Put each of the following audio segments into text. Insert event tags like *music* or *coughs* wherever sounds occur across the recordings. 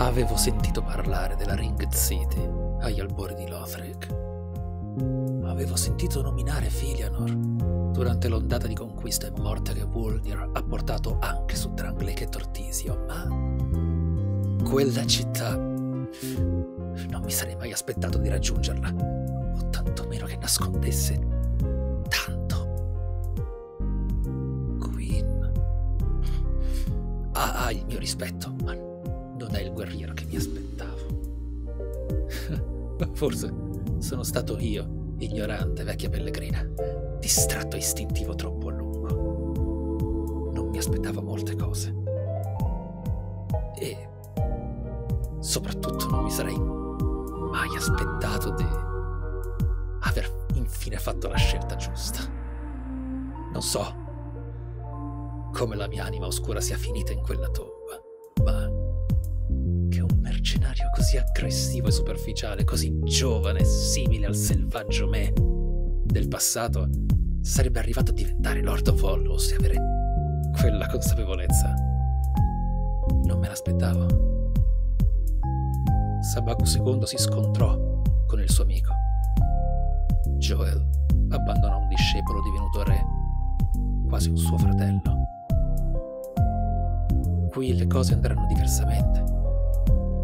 Avevo sentito parlare della Ring City agli albori di Lothric. Avevo sentito nominare Filianor durante l'ondata di conquista e morte che Wolnir ha portato anche su Drangleic e Tortisio, ma quella città non mi sarei mai aspettato di raggiungerla, o tantomeno che nascondesse tanto. Queen ha, ha il mio rispetto, ma non è il guerriero che mi aspettavo. *laughs* Forse sono stato io, ignorante vecchia pellegrina, distratto e istintivo troppo a lungo. Non mi aspettavo molte cose. E soprattutto non mi sarei mai aspettato di aver infine fatto la scelta giusta. Non so come la mia anima oscura sia finita in quella tomba, così aggressivo e superficiale, così giovane simile al selvaggio me del passato, sarebbe arrivato a diventare Lord of Hollows e avere quella consapevolezza. Non me l'aspettavo. Sabaku II si scontrò con il suo amico. Joel abbandonò un discepolo divenuto re, quasi un suo fratello. Qui le cose andranno diversamente,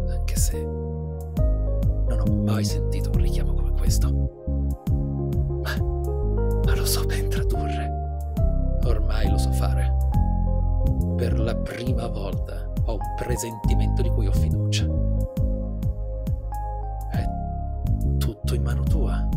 anche se ho mai sentito un richiamo come questo. Ma, ma lo so ben tradurre. Ormai lo so fare. Per la prima volta ho un presentimento di cui ho fiducia. È tutto in mano tua,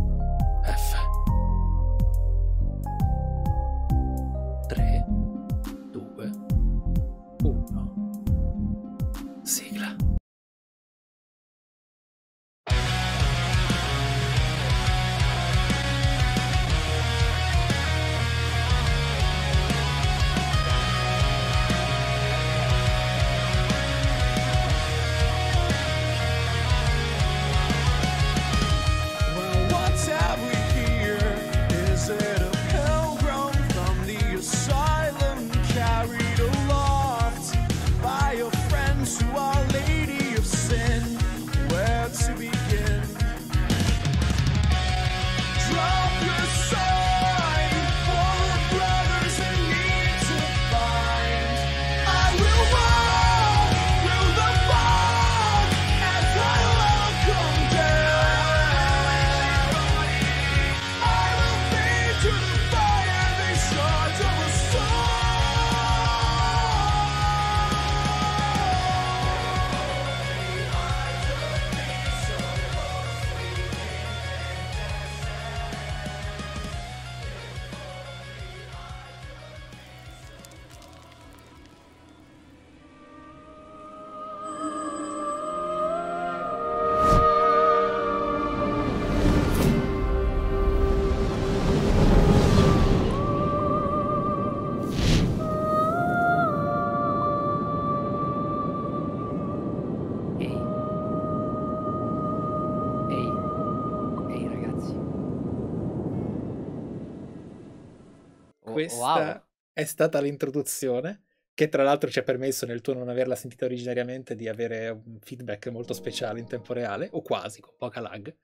è stata l'introduzione, che tra l'altro ci ha permesso nel tuo non averla sentita originariamente di avere un feedback molto speciale in tempo reale, o quasi, con poca lag,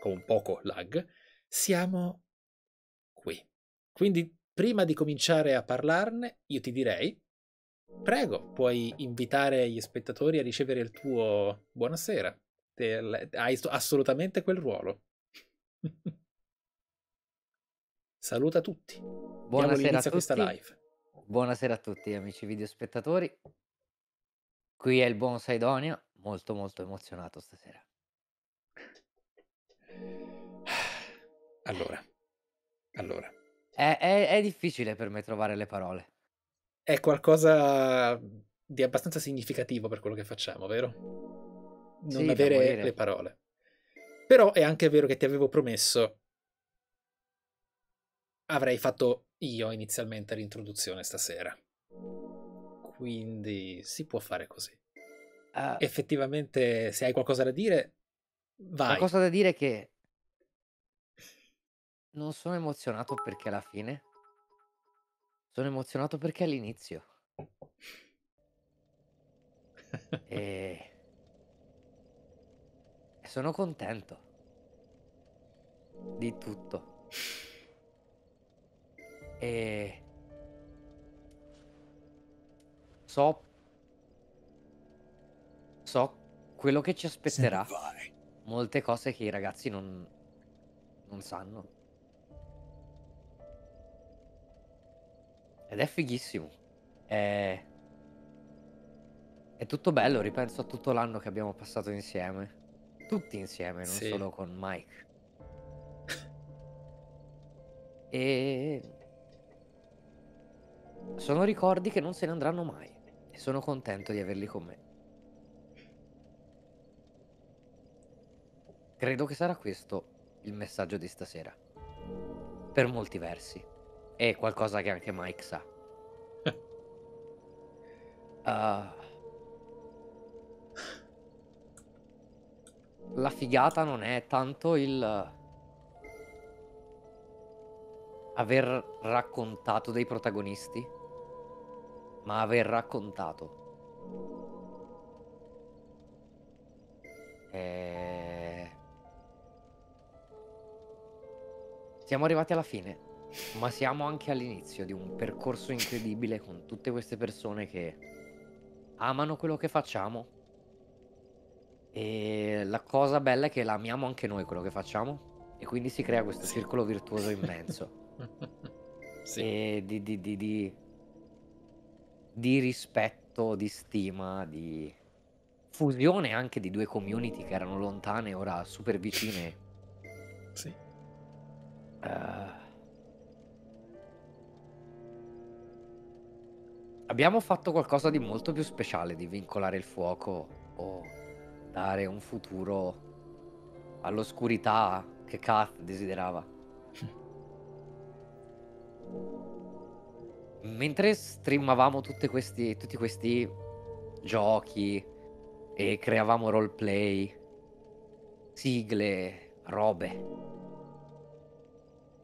con poco lag. Siamo qui. Quindi, prima di cominciare a parlarne, io ti direi, prego, puoi invitare gli spettatori a ricevere il tuo buonasera. Hai assolutamente quel ruolo. *laughs* Saluta tutti. Diamo Buonasera a a questa tutti. live. Buonasera a tutti amici videospettatori. Qui è il buon Saidonia, molto molto emozionato stasera. *sighs* Allora, allora, È, è- è difficile per me trovare le parole. è qualcosa di abbastanza significativo per quello che facciamo, vero? Non Sì, avere le parole. Però è anche vero che ti avevo promesso avrei fatto io inizialmente l'introduzione stasera. Quindi si può fare così. Eh, Effettivamente, se hai qualcosa da dire, la vai. cosa da dire è che non sono emozionato perché è la fine. Sono emozionato perché è l'inizio. *laughs* E sono contento di tutto. E so so quello che ci aspetterà. Molte cose che i ragazzi non non sanno. Ed è fighissimo. È è tutto bello, ripenso a tutto l'anno che abbiamo passato insieme. Tutti insieme, non Sì. solo con Mike. *laughs* E sono ricordi che non se ne andranno mai e sono contento di averli con me. Credo che sarà questo il messaggio di stasera. Per molti versi. E qualcosa che anche Mike sa. *laughs* Ah. La figata non è tanto il aver raccontato dei protagonisti, ma aver raccontato. E... Siamo arrivati alla fine, ma siamo anche all'inizio di un percorso incredibile con tutte queste persone che amano quello che facciamo. E la cosa bella è che la amiamo anche noi quello che facciamo. E quindi si crea questo Sì. circolo virtuoso immenso. Sì. E di, di- di- di- di rispetto, di stima, di fusione anche di due community che erano lontane, ora super vicine. Sì. Eh, abbiamo fatto qualcosa di molto più speciale di vincolare il fuoco o dare un futuro all'oscurità che Kath desiderava. Mentre streamavamo tutti questi, tutti questi giochi e creavamo roleplay, sigle, robe,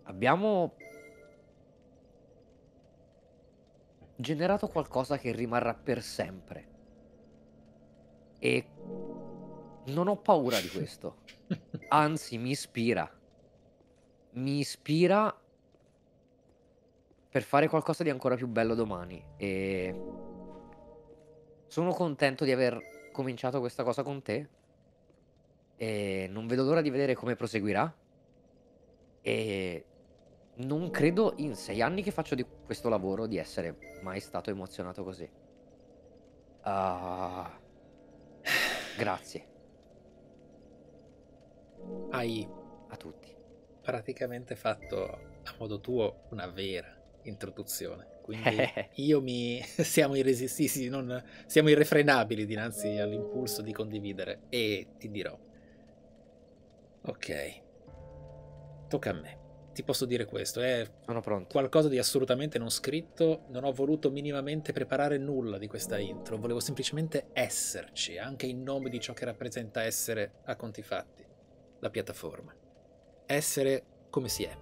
abbiamo generato qualcosa che rimarrà per sempre. E non ho paura di questo. *laughs* Anzi, mi ispira. Mi ispira per fare qualcosa di ancora più bello domani. E sono contento di aver cominciato questa cosa con te. E non vedo l'ora di vedere come proseguirà. E non credo in sei anni che faccio di questo lavoro di essere mai stato emozionato così. Ah, grazie Hai a tutti. praticamente fatto a modo tuo una vera introduzione. Quindi *laughs* io mi *laughs* siamo irresistibili, non siamo irrefrenabili dinanzi all'impulso di condividere e ti dirò. Ok. Tocca a me. Ti posso dire questo, è qualcosa di assolutamente non scritto, non ho voluto minimamente preparare nulla di questa intro, volevo semplicemente esserci, anche in nome di ciò che rappresenta essere a conti fatti, la piattaforma. Essere come si è.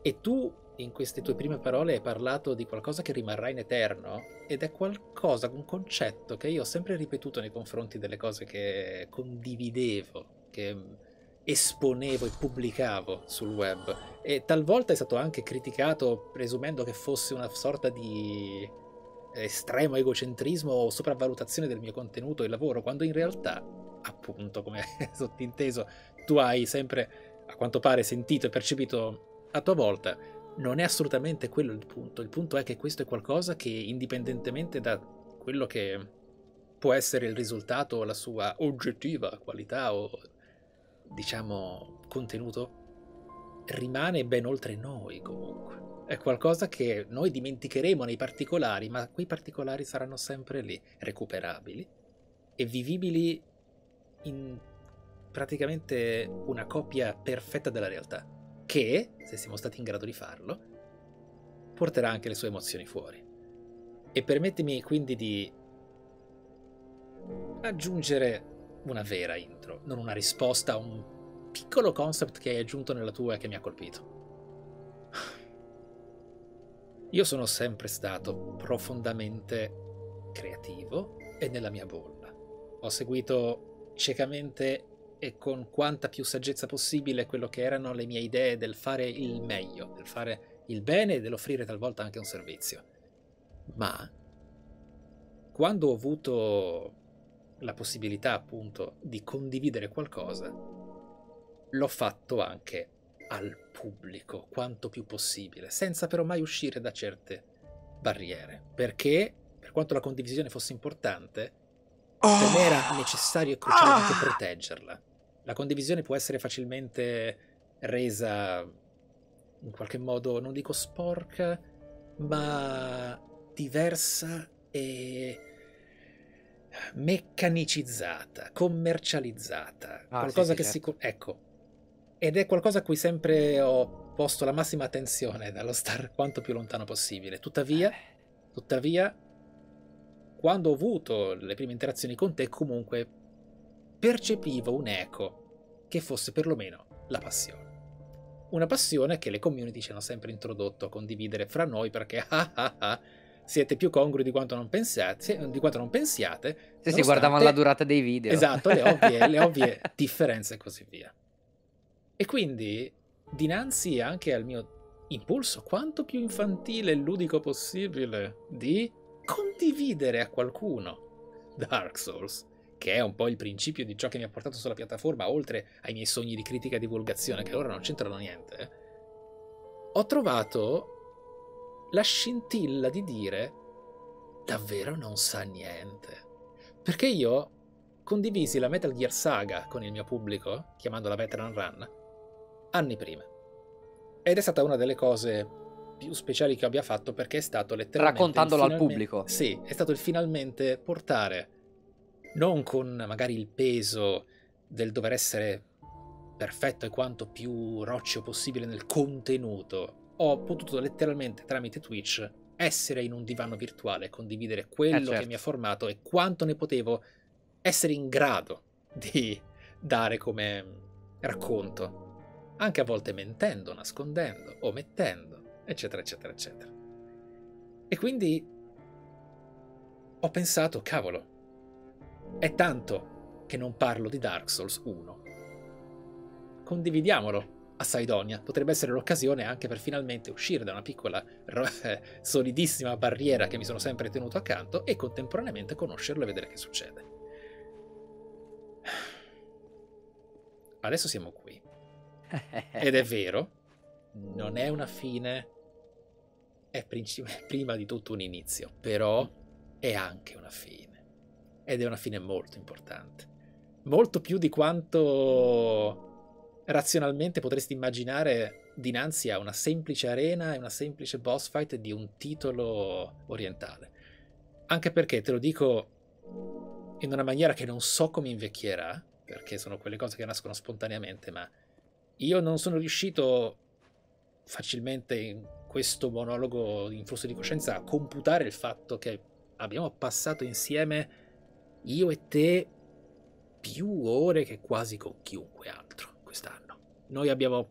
E tu, in queste tue prime parole, hai parlato di qualcosa che rimarrà in eterno, ed è qualcosa, un concetto che io ho sempre ripetuto nei confronti delle cose che condividevo, che esponevo e pubblicavo sul web. E talvolta è stato anche criticato presumendo che fosse una sorta di estremo egocentrismo o sopravvalutazione del mio contenuto e lavoro, quando in realtà, appunto, come *laughs* sottinteso, tu hai sempre, a quanto pare, sentito e percepito a tua volta, non è assolutamente quello il punto. Il punto è che questo è qualcosa che, indipendentemente da quello che può essere il risultato o la sua oggettiva qualità o, diciamo, contenuto, rimane ben oltre noi comunque. È qualcosa che noi dimenticheremo nei particolari, ma quei particolari saranno sempre lì, recuperabili e vivibili in praticamente una copia perfetta della realtà, che, se siamo stati in grado di farlo, porterà anche le sue emozioni fuori. E permettimi quindi di aggiungere una vera intro, non una risposta a un piccolo concept che hai aggiunto nella tua e che mi ha colpito. Io sono sempre stato profondamente creativo e nella mia bolla. Ho seguito ciecamente e con quanta più saggezza possibile quello che erano le mie idee del fare il meglio, del fare il bene e dell'offrire talvolta anche un servizio. Ma quando ho avuto la possibilità appunto di condividere qualcosa, l'ho fatto anche al pubblico quanto più possibile, senza però mai uscire da certe barriere, perché per quanto la condivisione fosse importante, per me era necessario e cruciale anche proteggerla. La condivisione può essere facilmente resa in qualche modo, non dico sporca, ma diversa e meccanicizzata, commercializzata, Ah, qualcosa sì, che sì, si... co- Ecco, ed è qualcosa a cui sempre ho posto la massima attenzione dallo star quanto più lontano possibile. Tuttavia, tuttavia, quando ho avuto le prime interazioni con te, comunque percepivo un eco che fosse perlomeno la passione. Una passione che le community ci hanno sempre introdotto a condividere fra noi perché *laughs* ah ah ah, siete più congrui di quanto non pensiate, di quanto non pensiate Se si guardavano la durata dei video. Esatto, le ovvie, le *laughs* ovvie differenze e così via. E quindi, dinanzi anche al mio impulso quanto più infantile e ludico possibile di condividere a qualcuno Dark Souls, che è un po' il principio di ciò che mi ha portato sulla piattaforma, oltre ai miei sogni di critica e divulgazione, che ora non c'entrano niente, ho trovato la scintilla di dire davvero non sa niente. Perché io condivisi la Metal Gear Saga con il mio pubblico, chiamandola Veteran Run, anni prima. Ed è stata una delle cose più speciali che abbia fatto perché è stato letteralmente... il Raccontandolo al pubblico. Sì, è stato il finalmente portare, non con magari il peso del dover essere perfetto e quanto più roccio possibile nel contenuto, ho potuto letteralmente tramite Twitch essere in un divano virtuale condividere quello Eh, certo. che mi ha formato e quanto ne potevo essere in grado *laughs* di dare come racconto, anche a volte mentendo, nascondendo, omettendo, eccetera, eccetera, eccetera. E quindi ho pensato, cavolo, è tanto che non parlo di Dark Souls 1. Condividiamolo a Saidonia. Potrebbe essere l'occasione anche per finalmente uscire da una piccola, ro- solidissima barriera che mi sono sempre tenuto accanto e contemporaneamente conoscerlo e vedere che succede. Adesso siamo qui. Ed è vero, non è una fine, è *laughs* prima di tutto un inizio, però è anche una fine. Ed è una fine molto importante. Molto più di quanto razionalmente potresti immaginare dinanzi a una semplice arena e una semplice boss fight di un titolo orientale. Anche perché te lo dico in una maniera che non so come invecchierà, perché sono quelle cose che nascono spontaneamente, ma io non sono riuscito facilmente in questo monologo in flusso di coscienza a computare il fatto che abbiamo passato insieme io e te più ore che quasi con chiunque altro quest'anno. Noi abbiamo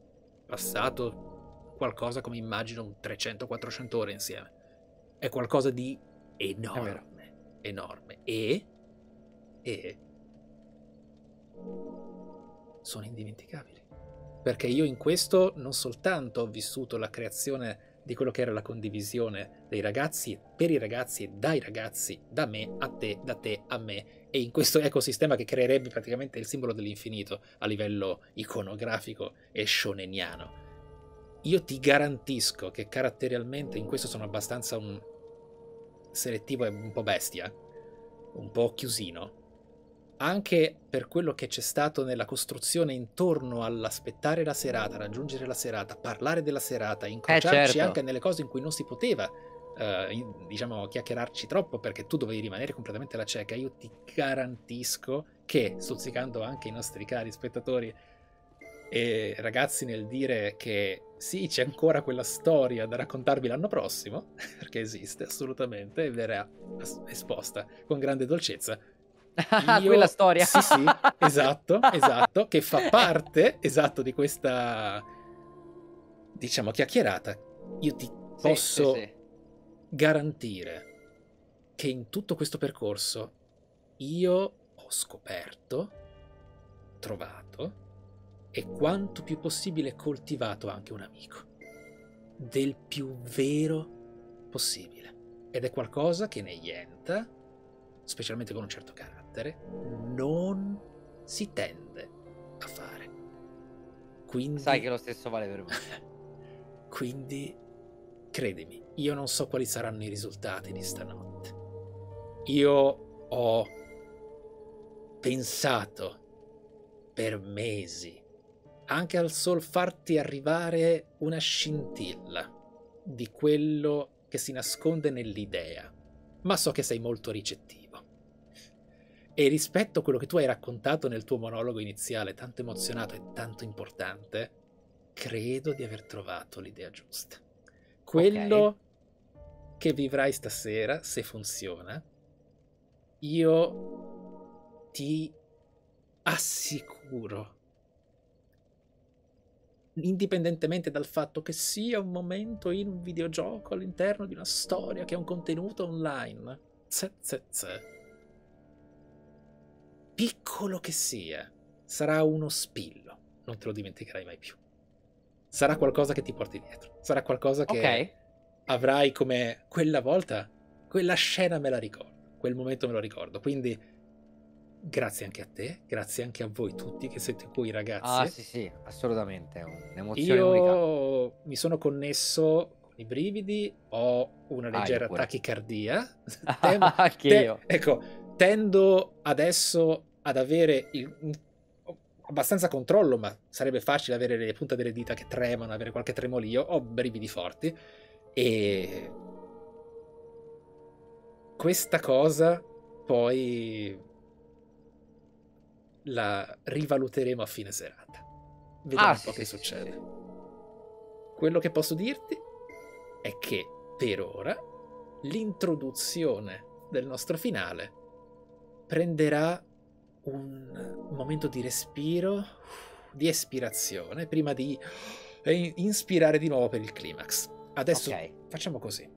passato qualcosa come immagino un 300-400 ore insieme. È qualcosa di enorme, enorme. E, e sono indimenticabili. Perché io in questo non soltanto ho vissuto la creazione di quello che era la condivisione dei ragazzi per i ragazzi dai ragazzi, da me a te, da te a me, e in questo ecosistema che creerebbe praticamente il simbolo dell'infinito a livello iconografico e shoneniano. Io ti garantisco che caratterialmente in questo sono abbastanza un selettivo e un po' bestia, un po' chiusino, anche per quello che c'è stato nella costruzione intorno all'aspettare la serata, raggiungere la serata, parlare della serata, incrociarci certo. anche nelle cose in cui non si poteva, eh, diciamo, chiacchierarci troppo perché tu dovevi rimanere completamente alla cieca. Io ti garantisco che, stuzzicando anche i nostri cari spettatori e ragazzi nel dire che sì, c'è ancora quella storia da raccontarvi l'anno prossimo, *laughs* perché esiste assolutamente e verrà esposta con grande dolcezza. Ah, Io- Quella storia. Sì, sì, *laughs* esatto, esatto, che fa parte, esatto, di questa, diciamo, chiacchierata. Io ti Sì, posso sì, sì. Garantire che in tutto questo percorso io ho scoperto trovato e quanto più possibile coltivato anche un amico. Del più vero possibile. Ed è qualcosa che negli Enta, specialmente con un certo carattere, non si tende a fare. Quindi, Sai che lo stesso vale per me. *laughs* quindi, credimi, io non so quali saranno i risultati di stanotte. Io ho pensato per mesi, anche al sol farti arrivare una scintilla di quello che si nasconde nell'idea, ma so che sei molto ricettivo. E rispetto a quello che tu hai raccontato nel tuo monologo iniziale, tanto emozionato e tanto importante, credo di aver trovato l'idea giusta. Quello che vivrai stasera, se funziona, io ti assicuro, indipendentemente dal fatto che sia un momento in un videogioco all'interno di una storia che ha un contenuto online, tse, tse, tse, piccolo che sia, sarà uno spillo, non te lo dimenticherai mai più. Sarà qualcosa che ti porti dietro, sarà qualcosa che Ok. Avrai come quella volta, quella scena me la ricordo, quel momento me lo ricordo. Quindi grazie anche a te, grazie anche a voi tutti che siete qui ragazzi. Ah, sì, sì, assolutamente. È un'emozione unica. Io mi sono connesso con i brividi, ho una Ah, leggera pure. tachicardia. *laughs* Tem- Anche te- io. ecco, tendo adesso ad avere il- abbastanza controllo, ma sarebbe facile avere le punte delle dita che tremano, avere qualche tremolio, ho brividi forti e questa cosa poi la rivaluteremo a fine serata. Vediamo Ah, un po' sì, che sì, succede. sì. Quello che posso dirti è che per ora l'introduzione del nostro finale prenderà un momento di respiro, di espirazione, prima di eh, inspirare di nuovo per il climax. Adesso Ok. Facciamo così.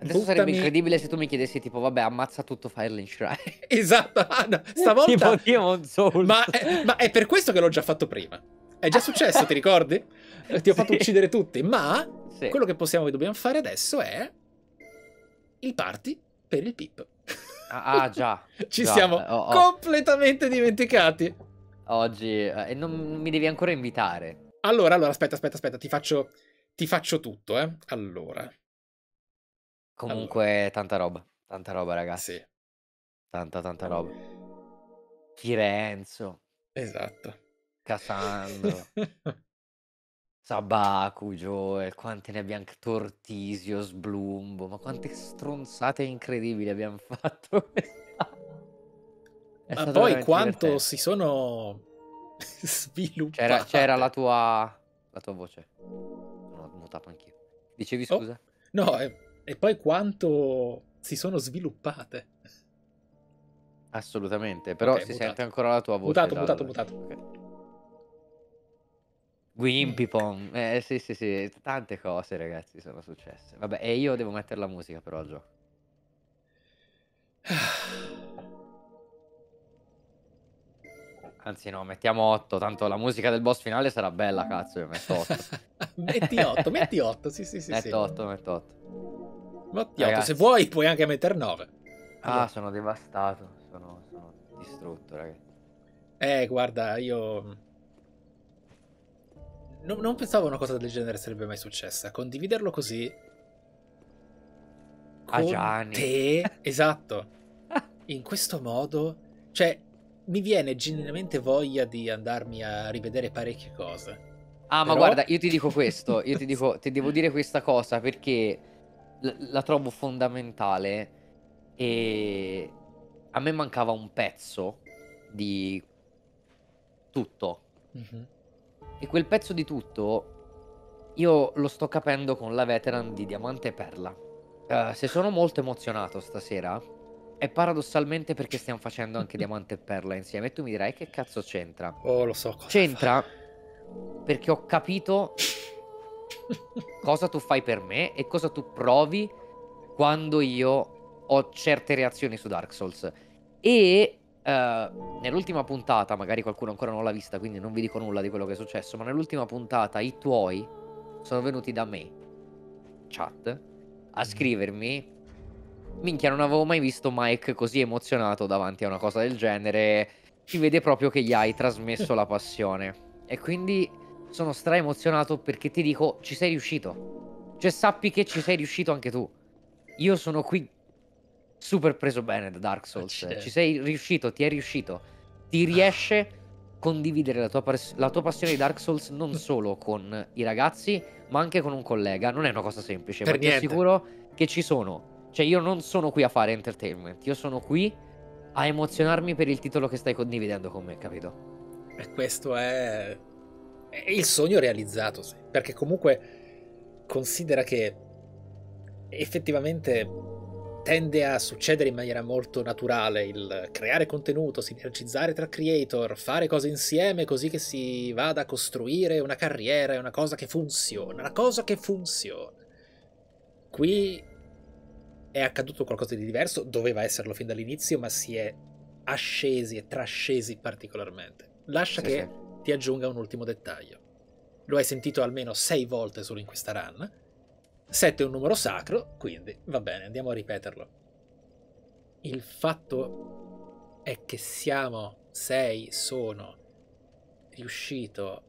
Adesso sarebbe Buttami- incredibile se tu mi chiedessi tipo, vabbè, ammazza tutto Firelink Shrine. *laughs* Esatto, no, *laughs* stavolta... tipo Demon Souls. ma, è, ma è per questo che l'ho già fatto prima. È già successo, ti ricordi? Eh, *laughs* Ti ho fatto Sì. uccidere tutti, ma Sì. quello che possiamo e dobbiamo fare adesso è il party per il pip. Ah, ah, già. Ci già, siamo eh, ho- ho- completamente dimenticati. Oggi... eh, E non non mi devi ancora invitare. Allora, allora, aspetta, aspetta, aspetta, ti faccio, ti faccio tutto, eh. Allora, Comunque, tanta roba. Tanta roba, ragazzi. sì, Tanta, tanta roba. Firenzo, esatto. Cassandro, *laughs* Sabaku, Joel, quante ne abbiamo... Tortisio, Sblumbo, ma quante stronzate incredibili abbiamo *laughs* fatto Ma poi quanto divertente. si sono *laughs* sviluppati. C'era, c'era la tua... la tua voce. Mutato anch'io. Dicevi Oh. scusa? No, e, e poi quanto si sono sviluppate. Assolutamente, però Ok, si mutato. sente ancora la tua voce. Mutato, mutato, mutato. ok. Wimpipon, eh sì sì sì, tante cose ragazzi sono successe. Vabbè, e io devo mettere la musica però al gioco. *sighs* Anzi no, mettiamo 8, tanto la musica del boss finale sarà bella, cazzo, io metto 8. *laughs* metti 8, metti 8, sì, sì, sì. sì. metto 8, metto 8. Metti 8, Ragazzi. se vuoi puoi anche mettere 9. Ah, sono devastato, sono, sono distrutto, ragazzi. Eh, guarda, io... Non, non pensavo una cosa del genere sarebbe mai successa. Condividerlo così... A Con Gianni. te, *laughs* esatto. In questo modo... Cioè, mi viene genuinamente voglia di andarmi a rivedere parecchie cose. Ah, ma Però- guarda, io ti dico questo, io ti dico, ti devo *laughs* dire questa cosa perché l- la trovo fondamentale e a me mancava un pezzo di tutto Mhm. e quel pezzo di tutto io lo sto capendo con la veteran di Diamante e Perla. Eh, se sono molto emozionato stasera è paradossalmente perché stiamo facendo anche Diamante e Perla insieme e tu mi dirai che cazzo c'entra? Oh, lo so C'entra fare. perché ho capito cosa tu fai per me e cosa tu provi quando io ho certe reazioni su Dark Souls. E eh, nell'ultima puntata, magari qualcuno ancora non l'ha vista, quindi non vi dico nulla di quello che è successo, ma nell'ultima puntata i tuoi sono venuti da me, chat, a scrivermi. Minchia, non avevo mai visto Mike così emozionato davanti a una cosa del genere. Si vede proprio che gli hai trasmesso la passione. E quindi sono stra emozionato perché ti dico, ci sei riuscito. Cioè, sappi che ci sei riuscito anche tu. Io sono qui super preso bene da Dark Souls. Accidenti. Ci sei riuscito, ti è riuscito. Ti riesce condividere la tua, la tua passione di Dark Souls non solo con i ragazzi, ma anche con un collega. Non è una cosa semplice, Per ma ti niente. assicuro che ci sono. Cioè, io non sono qui a fare entertainment, io sono qui a emozionarmi per il titolo che stai condividendo con me, capito? E questo è, è il sogno realizzato, sì. Perché comunque considera che effettivamente tende a succedere in maniera molto naturale il creare contenuto, sinergizzare tra creator, fare cose insieme così che si vada a costruire una carriera e una cosa che funziona, una cosa che funziona. Qui è accaduto qualcosa di diverso, doveva esserlo fin dall'inizio, ma si è ascesi e trascesi particolarmente. Lascia Sì, che sì. ti aggiunga un ultimo dettaglio. Lo hai sentito almeno sei volte solo in questa run. 7 è un numero sacro, quindi va bene, andiamo a ripeterlo. Il fatto è che siamo, sei, sono riuscito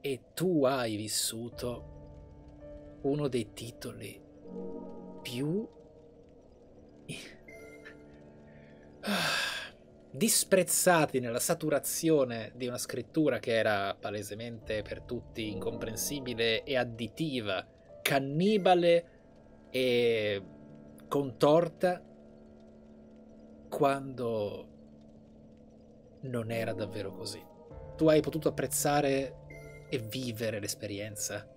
e tu hai vissuto uno dei titoli più disprezzati nella saturazione di una scrittura che era palesemente per tutti incomprensibile e additiva, cannibale e contorta quando non era davvero così. Tu hai potuto apprezzare e vivere l'esperienza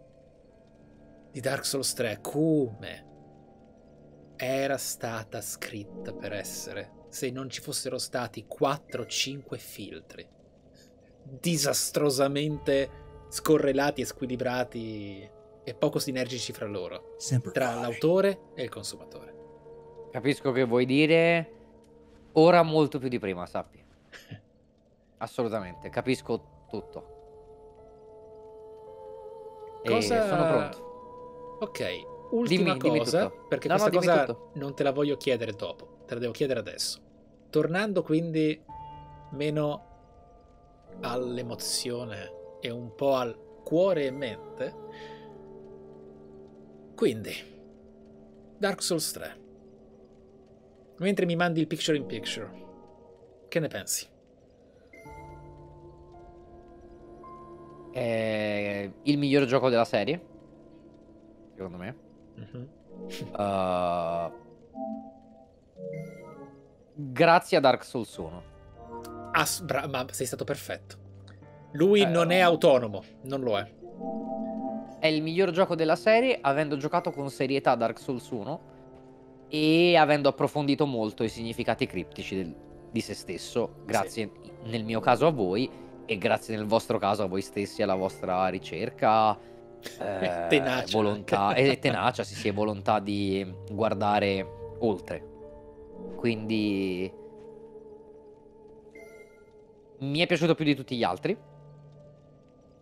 di Dark Souls 3 come era stata scritta per essere se non ci fossero stati 4-5 filtri disastrosamente scorrelati e squilibrati e poco sinergici fra loro, tra l'autore e il consumatore. Capisco che vuoi dire ora molto più di prima, sappi. *laughs* Assolutamente, capisco tutto. E Cosa- sono pronto. Ok, ultima Dimmi- dimmi cosa, tutto. perché No, no, questa dimmi cosa non te la voglio chiedere dopo, te la devo chiedere adesso. Tornando quindi meno all'emozione e un po' al cuore e mente. Quindi, Dark Souls 3. Mentre mi mandi il picture in picture, che ne pensi? È il miglior gioco della serie, secondo me. Uh, grazie a Dark Souls 1. Ass- bra- ma sei stato perfetto. Lui Eh, non è autonomo, non lo è. È il miglior gioco della serie, avendo giocato con serietà Dark Souls 1 e avendo approfondito molto i significati criptici del- di se stesso, grazie nel mio caso a voi e grazie nel vostro caso a voi stessi, alla vostra ricerca, eh, *laughs* Tenacia volontà e tenacia, sì, sì, volontà di guardare oltre. Quindi mi è piaciuto più di tutti gli altri.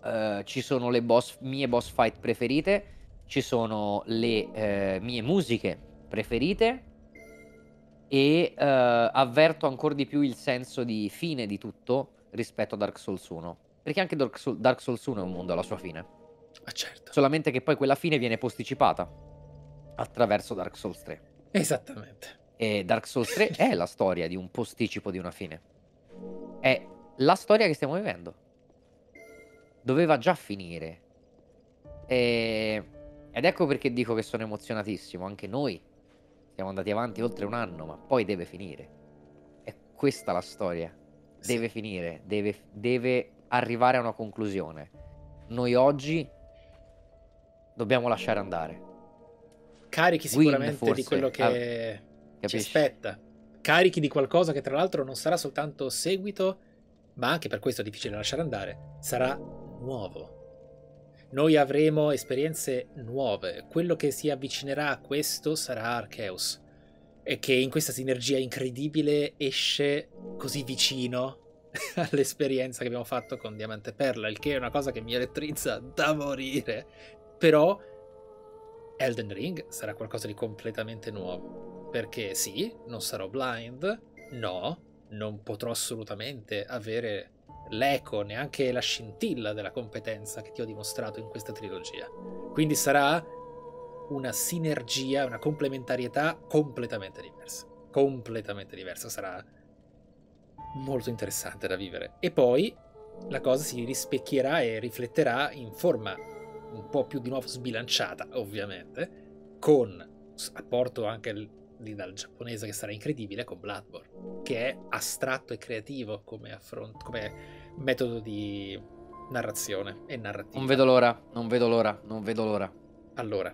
Eh, ci sono le boss, mie boss fight preferite, ci sono le eh, mie musiche preferite e eh, avverto ancora di più il senso di fine di tutto rispetto a Dark Souls 1. Perché anche Dark, Soul- Dark Souls 1 è un mondo alla sua fine. Ma certo. Solamente che poi quella fine viene posticipata attraverso Dark Souls 3. Esattamente. E Dark Souls 3 è la storia di un posticipo di una fine. È la storia che stiamo vivendo. Doveva già finire. E... Ed ecco perché dico che sono emozionatissimo. Anche noi siamo andati avanti oltre un anno, ma poi deve finire. È questa la storia. Sì. Deve finire, deve, deve arrivare a una conclusione. Noi oggi dobbiamo lasciare andare. Carichi Win, sicuramente di forse. quello che Ah, ci aspetta. Carichi di qualcosa che tra l'altro non sarà soltanto seguito, ma anche per questo è difficile lasciare andare, sarà nuovo. Noi avremo esperienze nuove. Quello che si avvicinerà a questo sarà Arceus. e che in questa sinergia incredibile esce così vicino *laughs* all'esperienza che abbiamo fatto con Diamante e Perla, il che è una cosa che mi elettrizza da morire. Però Elden Ring sarà qualcosa di completamente nuovo. Perché sì, non sarò blind, no, non potrò assolutamente avere l'eco, neanche la scintilla della competenza che ti ho dimostrato in questa trilogia. Quindi sarà una sinergia, una complementarietà completamente diversa. Completamente diversa, sarà molto interessante da vivere. E poi la cosa si rispecchierà e rifletterà in forma un po' più di nuovo sbilanciata, ovviamente, con apporto anche lì dal giapponese che sarà incredibile con Bloodborne, che è astratto e creativo come, affront- come metodo di narrazione e narrativa. Non vedo l'ora, non vedo l'ora, non vedo l'ora. Allora,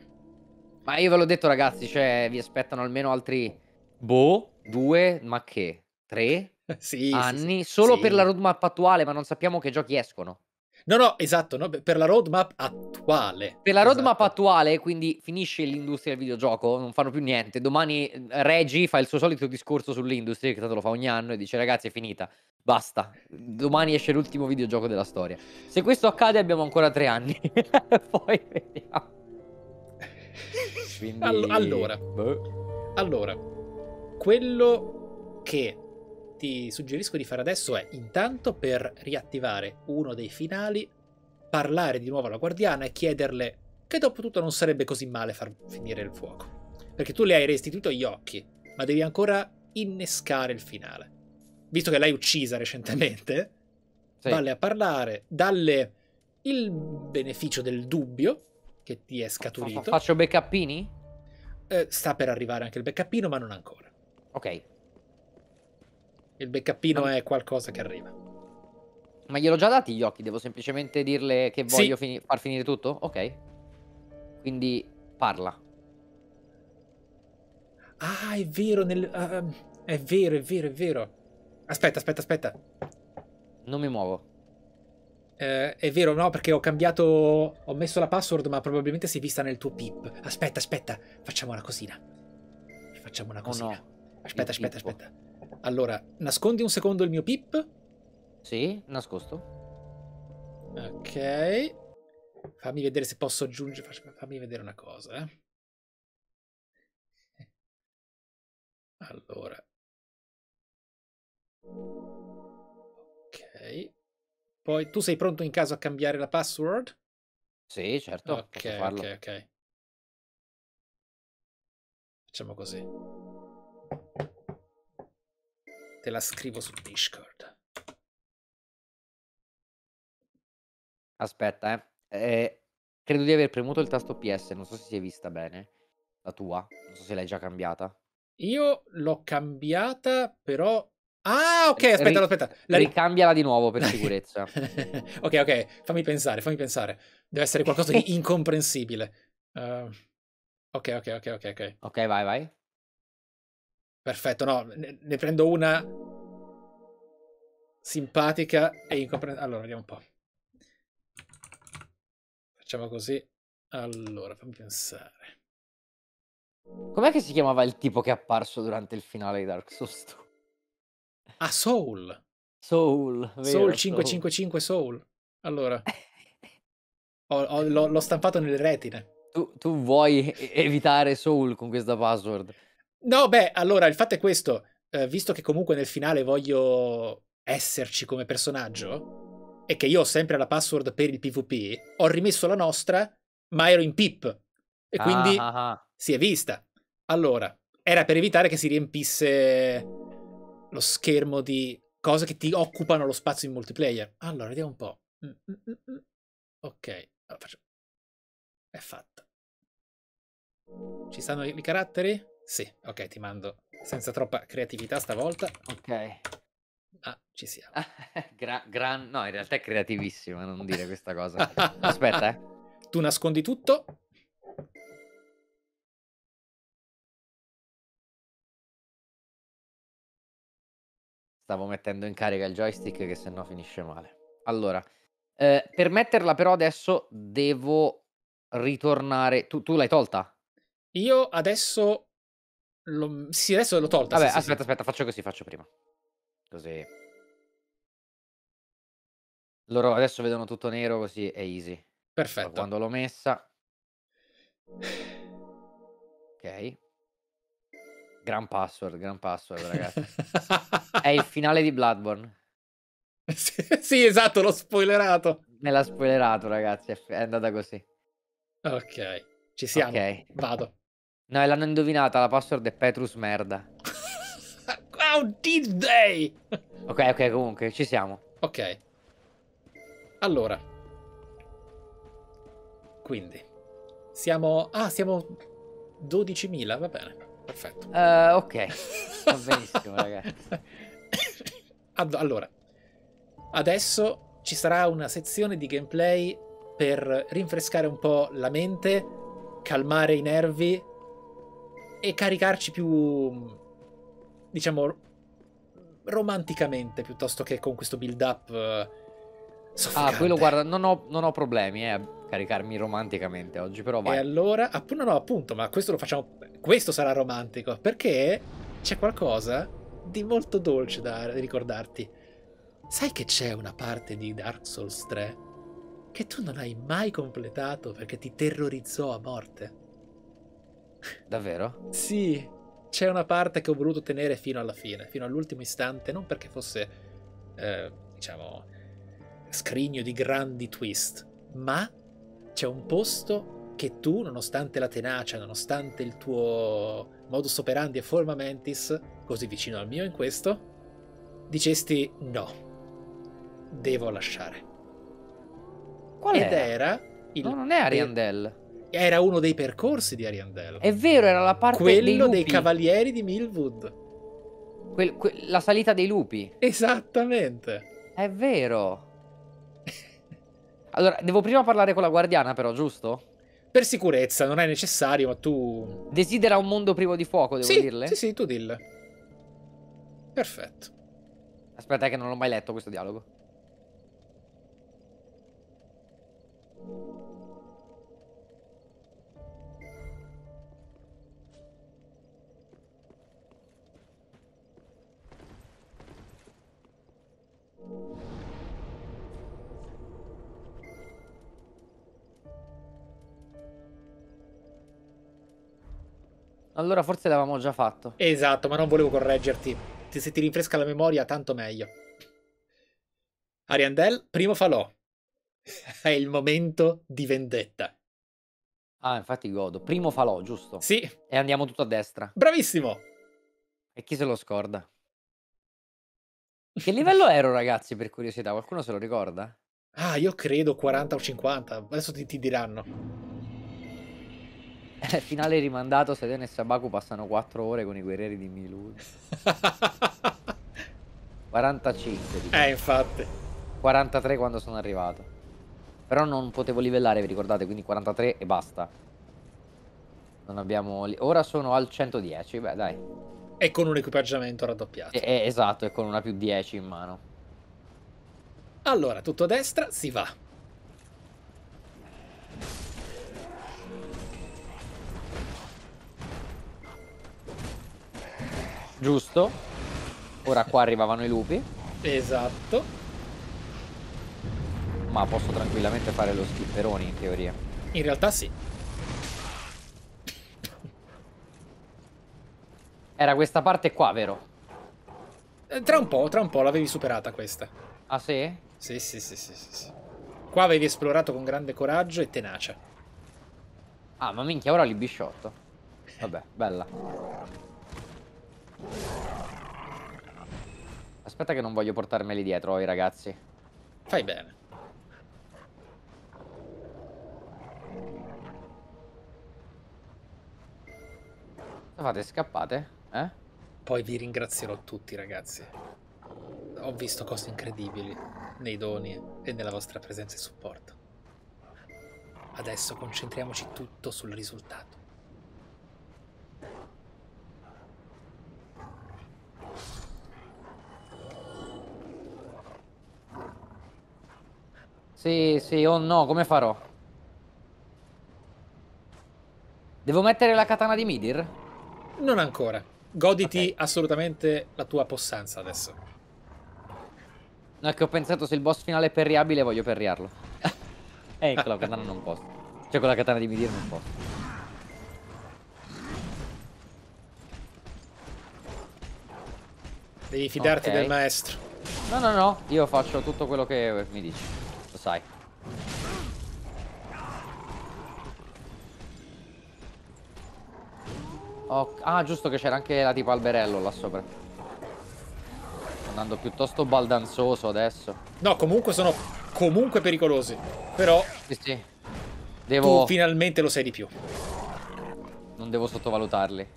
Ma io ve l'ho detto ragazzi, cioè vi aspettano almeno altri boh, due, ma che? Tre *laughs* sì, sì, anni sì, solo sì. per la roadmap attuale, ma non sappiamo che giochi escono. No, no, esatto, no, per la roadmap attuale. Per la roadmap Esatto. attuale, quindi finisce l'industria del videogioco, non fanno più niente. Domani eh, Reggie fa il suo solito discorso sull'industria, che tanto lo fa ogni anno, e dice ragazzi è finita, basta. Domani esce l'ultimo videogioco della storia. Se questo accade abbiamo ancora tre anni. *laughs* Poi vediamo. *laughs* Quindi... All- allora. boh. Allora, quello che ti suggerisco di fare adesso è intanto per riattivare uno dei finali, parlare di nuovo alla guardiana e chiederle che dopo tutto non sarebbe così male far finire il fuoco. Perché tu le hai restituito gli occhi, ma devi ancora innescare il finale. Visto che l'hai uccisa recentemente, Sì. valle a parlare, dalle il beneficio del dubbio che ti è scaturito. Faccio backupini? Eh, sta per arrivare anche il backupino, ma non ancora. Ok. Il backupino Ma- è qualcosa che arriva. Ma gliel'ho già dati gli occhi, devo semplicemente dirle che Sì. voglio fini- far finire tutto? Ok. Quindi parla. Ah, è vero, nel, ah, è vero, è vero, è vero. Aspetta, aspetta, aspetta. Non mi muovo. Eh, è vero, no, perché ho cambiato. Ho messo la password, ma probabilmente si è vista nel tuo pip. Aspetta, aspetta, facciamo una cosina. Facciamo una Oh cosina. no. Aspetta, Il aspetta, pippo. aspetta. Allora, nascondi un secondo il mio pip. Sì, nascosto. Ok. Fammi vedere se posso aggiungere. Fammi vedere una cosa, eh. Allora. Ok. Poi tu sei pronto in caso a cambiare la password? Sì, certo, ok, ok, ok. Facciamo così. Te la scrivo su Discord. Aspetta, eh. Eh, Credo di aver premuto il tasto PS, non so se si è vista bene. La tua, non so se l'hai già cambiata. Io l'ho cambiata, però. Ah, ok, aspetta, aspetta. La ri- Ricambiala di nuovo per *laughs* sicurezza. ok, ok, fammi pensare, fammi pensare. Deve essere qualcosa di *laughs* incomprensibile. Uh, ok, ok, ok, ok, ok. ok, vai, vai. Perfetto, no, ne, ne prendo una simpatica e incomprensibile. Allora, vediamo un po'. Facciamo così. Allora, fammi pensare. Com'è che si chiamava il tipo che è apparso durante il finale di Dark Souls 2? Ah, Soul. Soul, vero, Soul 555 Soul. Allora, *laughs* ho- ho- l'ho, stampato nelle retine. Tu, tu vuoi evitare Soul con questa password? No, beh, allora il fatto è questo. eh, visto che comunque nel finale voglio esserci come personaggio e che io ho sempre la password per il PvP, ho rimesso la nostra, ma ero in pip. E quindi Ah, ah, ah. si è vista. Allora, era per evitare che si riempisse lo schermo di cose che ti occupano lo spazio in multiplayer. Allora, vediamo un po'. Mm, mm, mm. Ok, allora è fatta. Ci stanno i caratteri? Sì, ok, ti mando senza troppa creatività stavolta. Ok. Ah, ci siamo. *laughs* Gra- gran... No, in realtà è creativissima, non dire questa cosa. *laughs* Aspetta, eh. Tu nascondi tutto. Stavo mettendo in carica il joystick che sennò finisce male. Allora, eh, per metterla però adesso devo ritornare... Tu, tu l'hai tolta? Io adesso Lo- Sì, adesso l'ho tolta. Vabbè, sì, aspetta, sì. aspetta, faccio così, faccio prima. Così. Loro adesso vedono tutto nero così è easy. Perfetto. quando l'ho messa... Ok. Gran password, gran password, ragazzi. *laughs* È il finale di Bloodborne. sì, esatto, l'ho spoilerato. Me l'ha spoilerato, ragazzi. È andata così. Ok, ci siamo. Ok. Vado. No, l'hanno indovinata. La password è Petrus merda. *laughs* How did they? Ok, ok, comunque, ci siamo. Ok. Allora. Quindi. Siamo... Ah, siamo 12.000, va bene. Perfetto. Eh, ok. Va *laughs* benissimo, ragazzi. Allora. Adesso ci sarà una sezione di gameplay per rinfrescare un po' la mente, calmare i nervi e caricarci più, diciamo, romanticamente piuttosto che con questo build up Ah, quello guarda, non ho, non ho problemi eh, a caricarmi romanticamente oggi, però E vai. allora, appunto, no, appunto, ma questo lo facciamo. Questo sarà romantico perché c'è qualcosa di molto dolce da ricordarti. Sai che c'è una parte di Dark Souls 3 che tu non hai mai completato perché ti terrorizzò a morte? Davvero? Sì, c'è una parte che ho voluto tenere fino alla fine, fino all'ultimo istante, non perché fosse, eh, diciamo, scrigno di grandi twist, ma c'è un posto che tu, nonostante la tenacia, nonostante il tuo modus operandi e forma mentis, così vicino al mio in questo, dicesti no, devo lasciare. Qual Ed era? era, il- No, non è Ariandel. Era uno dei percorsi di Ariandel. È vero, era la parte dei quello lupi. dei cavalieri di Millwood. Quel- que- la salita dei lupi. Esattamente. È vero. Allora, devo prima parlare con la guardiana, però, giusto? Per sicurezza, non è necessario, ma tu... Desidera un mondo privo di fuoco, devo sì, dirle? sì, sì, tu dille. Perfetto. Aspetta, che non l'ho mai letto questo dialogo. Allora, forse l'avevamo già fatto. Esatto, ma non volevo correggerti. Ti- Se ti rinfresca la memoria, tanto meglio. Ariandel, primo falò. *laughs* È il momento di vendetta. Ah, infatti godo. Primo falò, giusto? Sì, E andiamo tutto a destra. bravissimo. E chi se lo scorda? Che livello ero, ragazzi, per curiosità? Qualcuno se lo ricorda? Ah, io credo 40 o 50. Adesso ti, ti diranno. Eh, Finale rimandato, Sedene e Sabaku passano 4 ore con i guerrieri di Milud. 45, dico. eh, infatti. 43 quando sono arrivato. Però non potevo livellare, vi ricordate? Quindi 43 e basta. Non abbiamo... Ora sono al 110, beh dai. E con un equipaggiamento raddoppiato. E- e- esatto, e con una più 10 in mano. Allora, tutto a destra, si va. Giusto? Ora qua arrivavano i lupi, Esatto. ma posso tranquillamente fare lo skipperoni in teoria. In realtà sì. Era questa parte qua, vero? Eh, Tra un po', tra un po' l'avevi superata questa. Ah sì? Sì, sì, sì, sì, sì, sì. Qua avevi esplorato con grande coraggio e tenacia. Ah, ma minchia, ora li bisciotto. Vabbè, bella. Aspetta che non voglio portarmeli dietro i ragazzi. Fai bene. Cosa fate? Scappate? Eh? Poi vi ringrazierò tutti, ragazzi. Ho visto cose incredibili nei doni e nella vostra presenza e supporto. Adesso concentriamoci tutto sul risultato. Sì, sì, oh no, come farò? Devo mettere la katana di Midir? Non ancora. Goditi Ok. assolutamente la tua possanza adesso. No, è che ho pensato se il boss finale è perriabile, voglio perriarlo. *laughs* e con la katana non posso. Cioè, con la katana di Midir non posso. Devi fidarti Ok. del maestro. No, no, no, io faccio tutto quello che mi dici. Lo sai. Oh, ah, giusto che c'era anche la tipo alberello là sopra. Sto andando piuttosto baldanzoso adesso. No, comunque sono comunque pericolosi. Però Sì, sì. tu Devo... finalmente lo sei di più. Non devo sottovalutarli.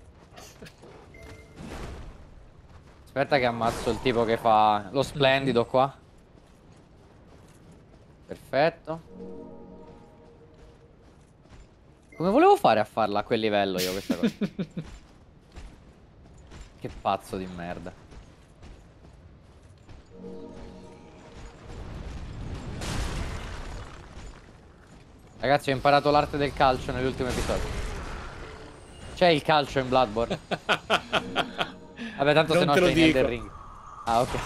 Aspetta che ammazzo il tipo che fa lo splendido qua. Perfetto. Come volevo fare a farla a quel livello io questa cosa? *laughs* che pazzo di merda. Ragazzi ho imparato l'arte del calcio nell'ultimo episodio. C'è il calcio in Bloodborne? *laughs* Vabbè, tanto se Non no te lo c'è in Elden dico. Ring. Ah. Ok.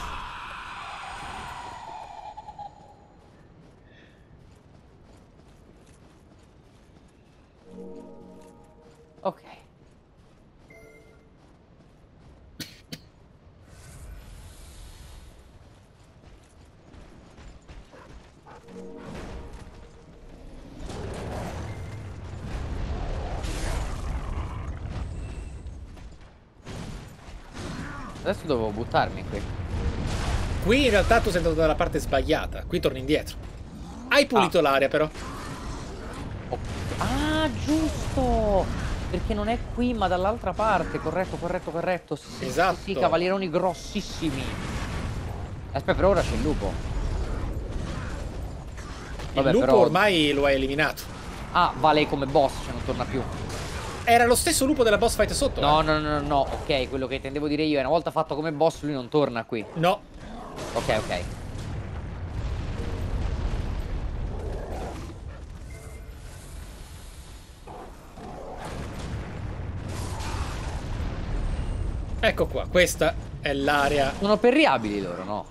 Adesso dovevo buttarmi qui. Qui in realtà tu sei andato dalla parte sbagliata. Qui torni indietro. Hai pulito l'area però. Oh. Ah, giusto! Perché non è qui, ma dall'altra parte. Corretto, corretto, corretto. Sì, sì, Esatto. Sì, cavalieroni grossissimi. Aspetta, però ora c'è il lupo. Vabbè, il lupo però- ormai lo hai eliminato. Ah, vale come boss, cioè non torna più. Era lo stesso lupo della boss fight sotto. No, eh? no, no, no, no, ok, quello che intendevo dire io è una volta fatto come boss lui non torna qui. No. Ok, ok. Ecco qua. Questa è l'area. Sono perriabili loro, no?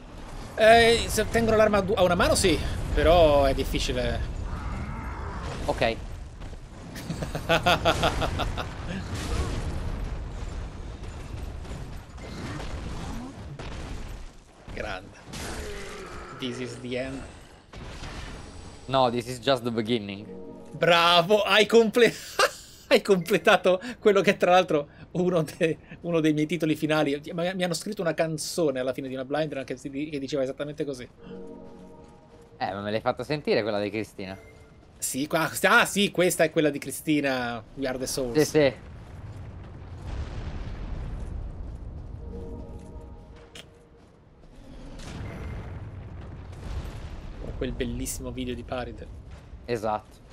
Eh, se tengono l'arma a una mano, sì. Però è difficile. Ok. Grande. This is the end. No, this is just the beginning. Bravo, hai, comple- *laughs* hai completato quello che tra l'altro uno, de- uno dei miei titoli finali. Mi hanno scritto una canzone alla fine di una blind run che, che diceva esattamente così. Eh, ma me l'hai fatta sentire quella di Cristina? Sì, qua- ah sì, questa è quella di Cristina We Are The Souls. Sì, sì. Quel bellissimo video di Paride. Esatto.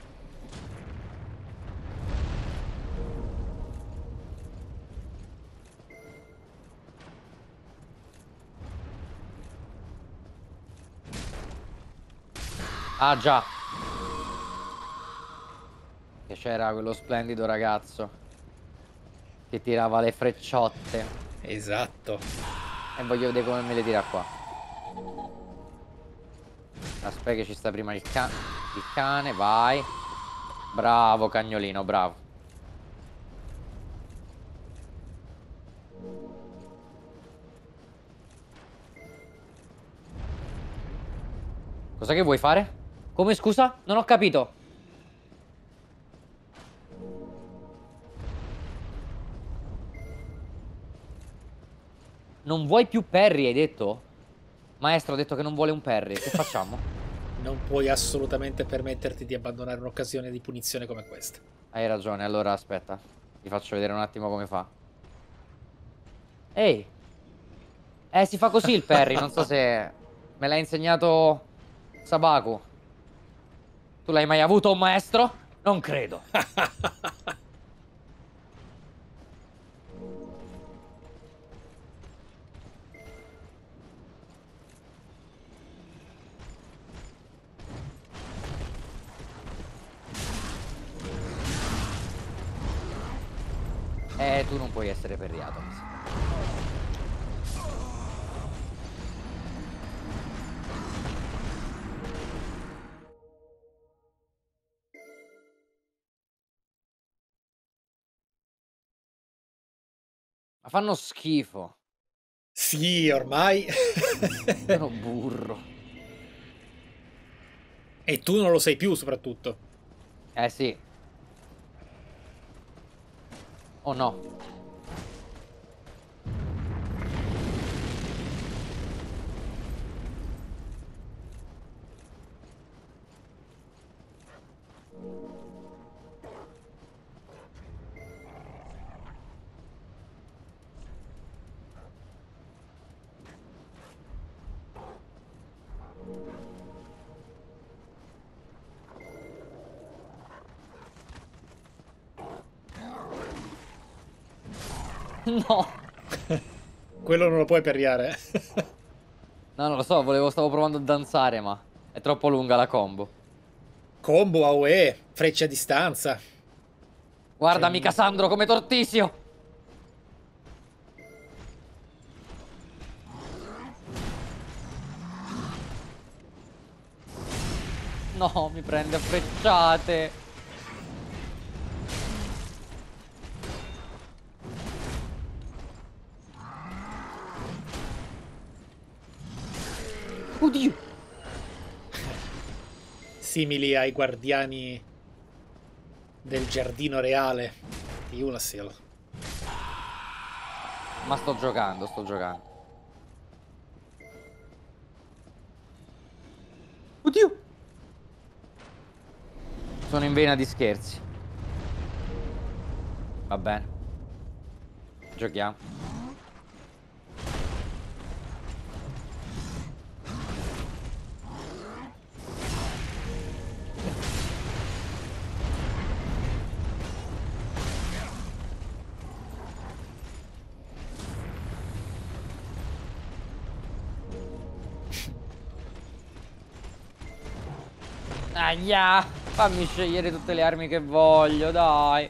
Ah già. Che c'era quello splendido ragazzo che tirava le frecciotte Esatto. e voglio vedere come me le tira qua. Aspetta che ci sta prima il, ca- il cane, vai. Bravo cagnolino, bravo. Cosa che vuoi fare? Come scusa? Non ho capito. Non vuoi più Perry, hai detto? Maestro ha detto che non vuole un Perry. Che facciamo? *laughs* Non puoi assolutamente permetterti di abbandonare un'occasione di punizione come questa. Hai ragione, allora aspetta. Ti faccio vedere un attimo come fa. Ehi. Eh, si fa così il Perry, non so se... *laughs* Me l'ha insegnato Sabaku. Tu l'hai mai avuto un maestro? Non credo. *laughs* Eh, tu non puoi essere perriato. Ma fanno schifo. Sì, ormai. *laughs* Sono burro. e tu non lo sei più, soprattutto. Eh sì. Oh no. No. Lo puoi perriare. *laughs* No, non lo so, volevo, stavo provando a danzare, ma è troppo lunga la combo. Combo, AOE, freccia a distanza. Guardami, Cassandro, come Tortisio. No, mi prende a frecciate. Oddio. Simili ai guardiani del giardino reale di Ulasil. Ma sto giocando, sto giocando. Oddio. Sono in vena di scherzi. Va bene. Giochiamo. Aia, fammi scegliere tutte le armi che voglio, dai.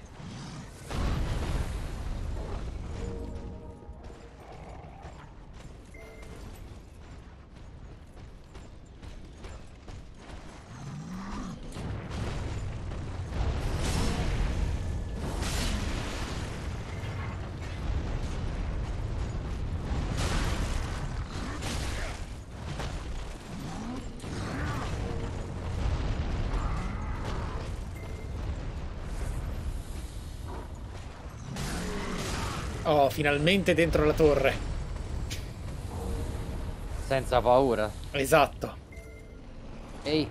Finalmente dentro la torre. Senza paura. Esatto. Ehi.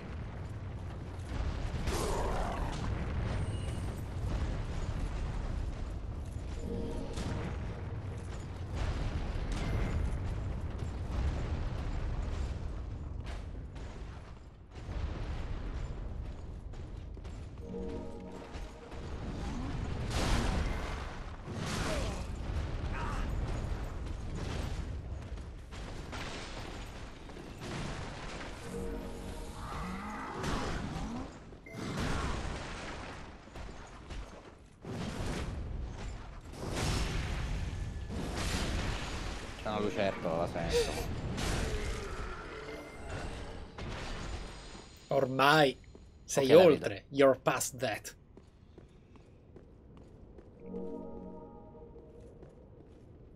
You're past that.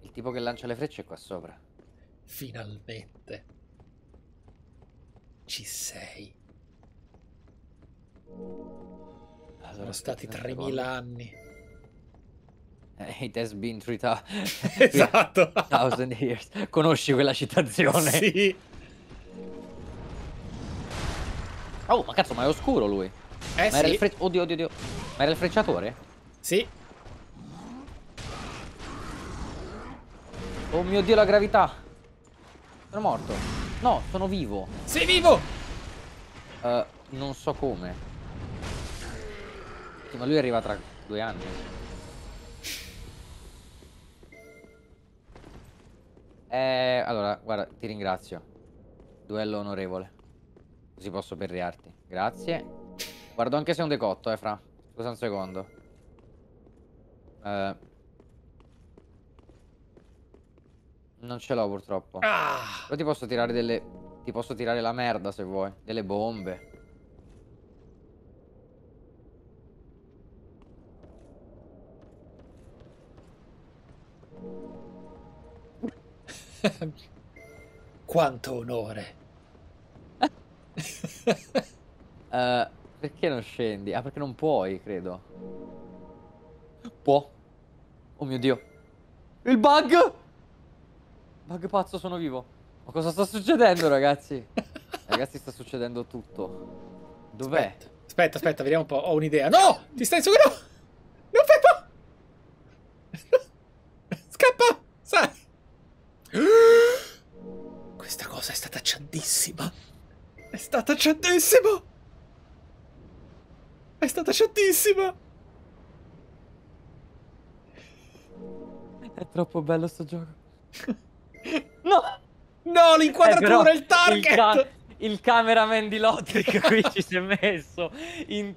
Il tipo che lancia le frecce è qua sopra. Finalmente. Ci sei. Allora, Sono stati aspetti un 3000 anni. Eh, It has been 3000 *laughs* esatto. years. Conosci quella citazione? sì. Oh, ma cazzo, ma è oscuro lui. Eh ma era il sì. fre- Oddio, oddio, oddio. Ma era il frecciatore? Sì. Oh mio dio, la gravità. Sono morto. No, sono vivo. Sei vivo! Eh, non so come. Sì, ma lui arriva tra due anni. Eh, allora, guarda, ti ringrazio. Duello onorevole. Così posso perriarti. Grazie. Guardo anche se è un decotto, eh, fra. Scusa un secondo. Eh, Non ce l'ho purtroppo. Ah! Però ti posso tirare delle... Ti posso tirare la merda se vuoi. Delle bombe. Quanto onore. *laughs* Eh, perché non scendi? Ah, perché non puoi, credo. Può. Oh mio Dio. Il bug! Bug pazzo, sono vivo. Ma cosa sta succedendo, ragazzi? *laughs* Ragazzi, sta succedendo tutto. Dov'è? Aspetta, aspetta, aspetta, vediamo un po'. Ho un'idea. No! Ti stai su... No! Peppa! *laughs* Scappa! Sai! *gasps* Questa cosa è stata cialdissima. È stata cialdissima! Stata cialdissima! È troppo bello sto gioco. *laughs* No! No, l'inquadratura, Eh, il target! Il, ca- il cameraman di Lotric *laughs* qui ci si è messo in,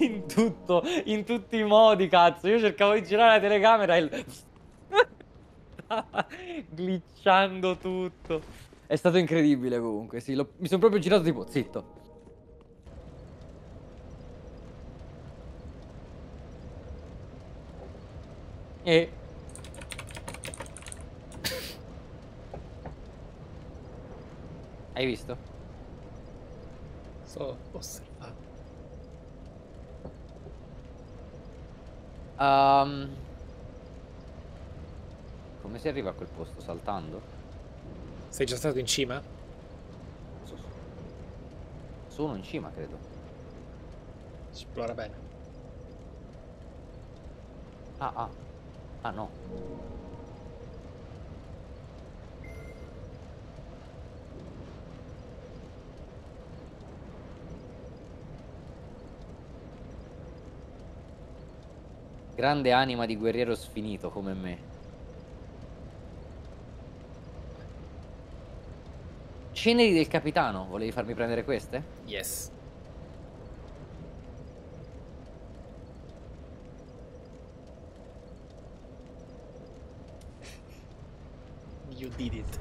in tutto, in tutti i modi, cazzo. Io cercavo di girare la telecamera e il... Stava *laughs* glitchando tutto. È stato incredibile comunque, sì. l'ho- mi sono proprio girato tipo, zitto. E... Hai visto? Sto osservando. Ehm, come si arriva a quel posto? Saltando? Sei già stato in cima? So- Sono in cima, credo. Esplora bene. Ah, ah. Ah, no. Grande anima di guerriero sfinito come me. Ceneri del capitano, volevi farmi prendere queste? Yes. You did it.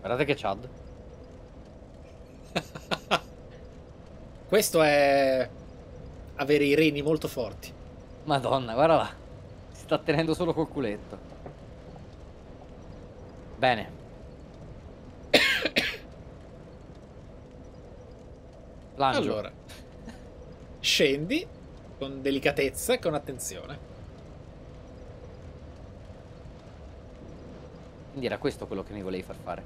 Guardate che Chad. *laughs* Questo è avere i reni molto forti. Madonna, guarda là. Si sta tenendo solo col culetto. Bene. *coughs* Langio. Allora, scendi con delicatezza e con attenzione. Quindi era questo quello che mi volevi far fare.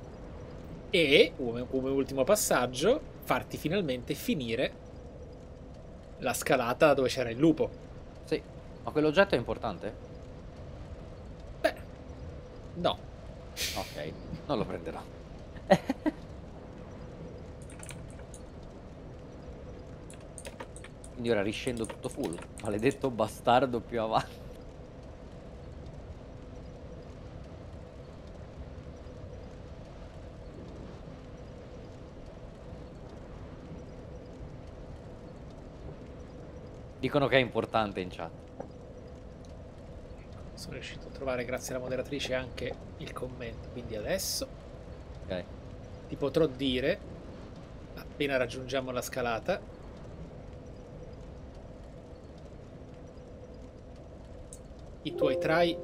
E, come, ultimo passaggio, farti finalmente finire la scalata dove c'era il lupo. Sì. Ma quell'oggetto è importante? Beh, no. Ok, non lo prenderò. *laughs* Quindi ora riscendo tutto full. Maledetto bastardo più avanti. Dicono che è importante in chat. Sono riuscito a trovare, grazie alla moderatrice, anche il commento. Quindi adesso Ok. ti potrò dire, appena raggiungiamo la scalata, i tuoi try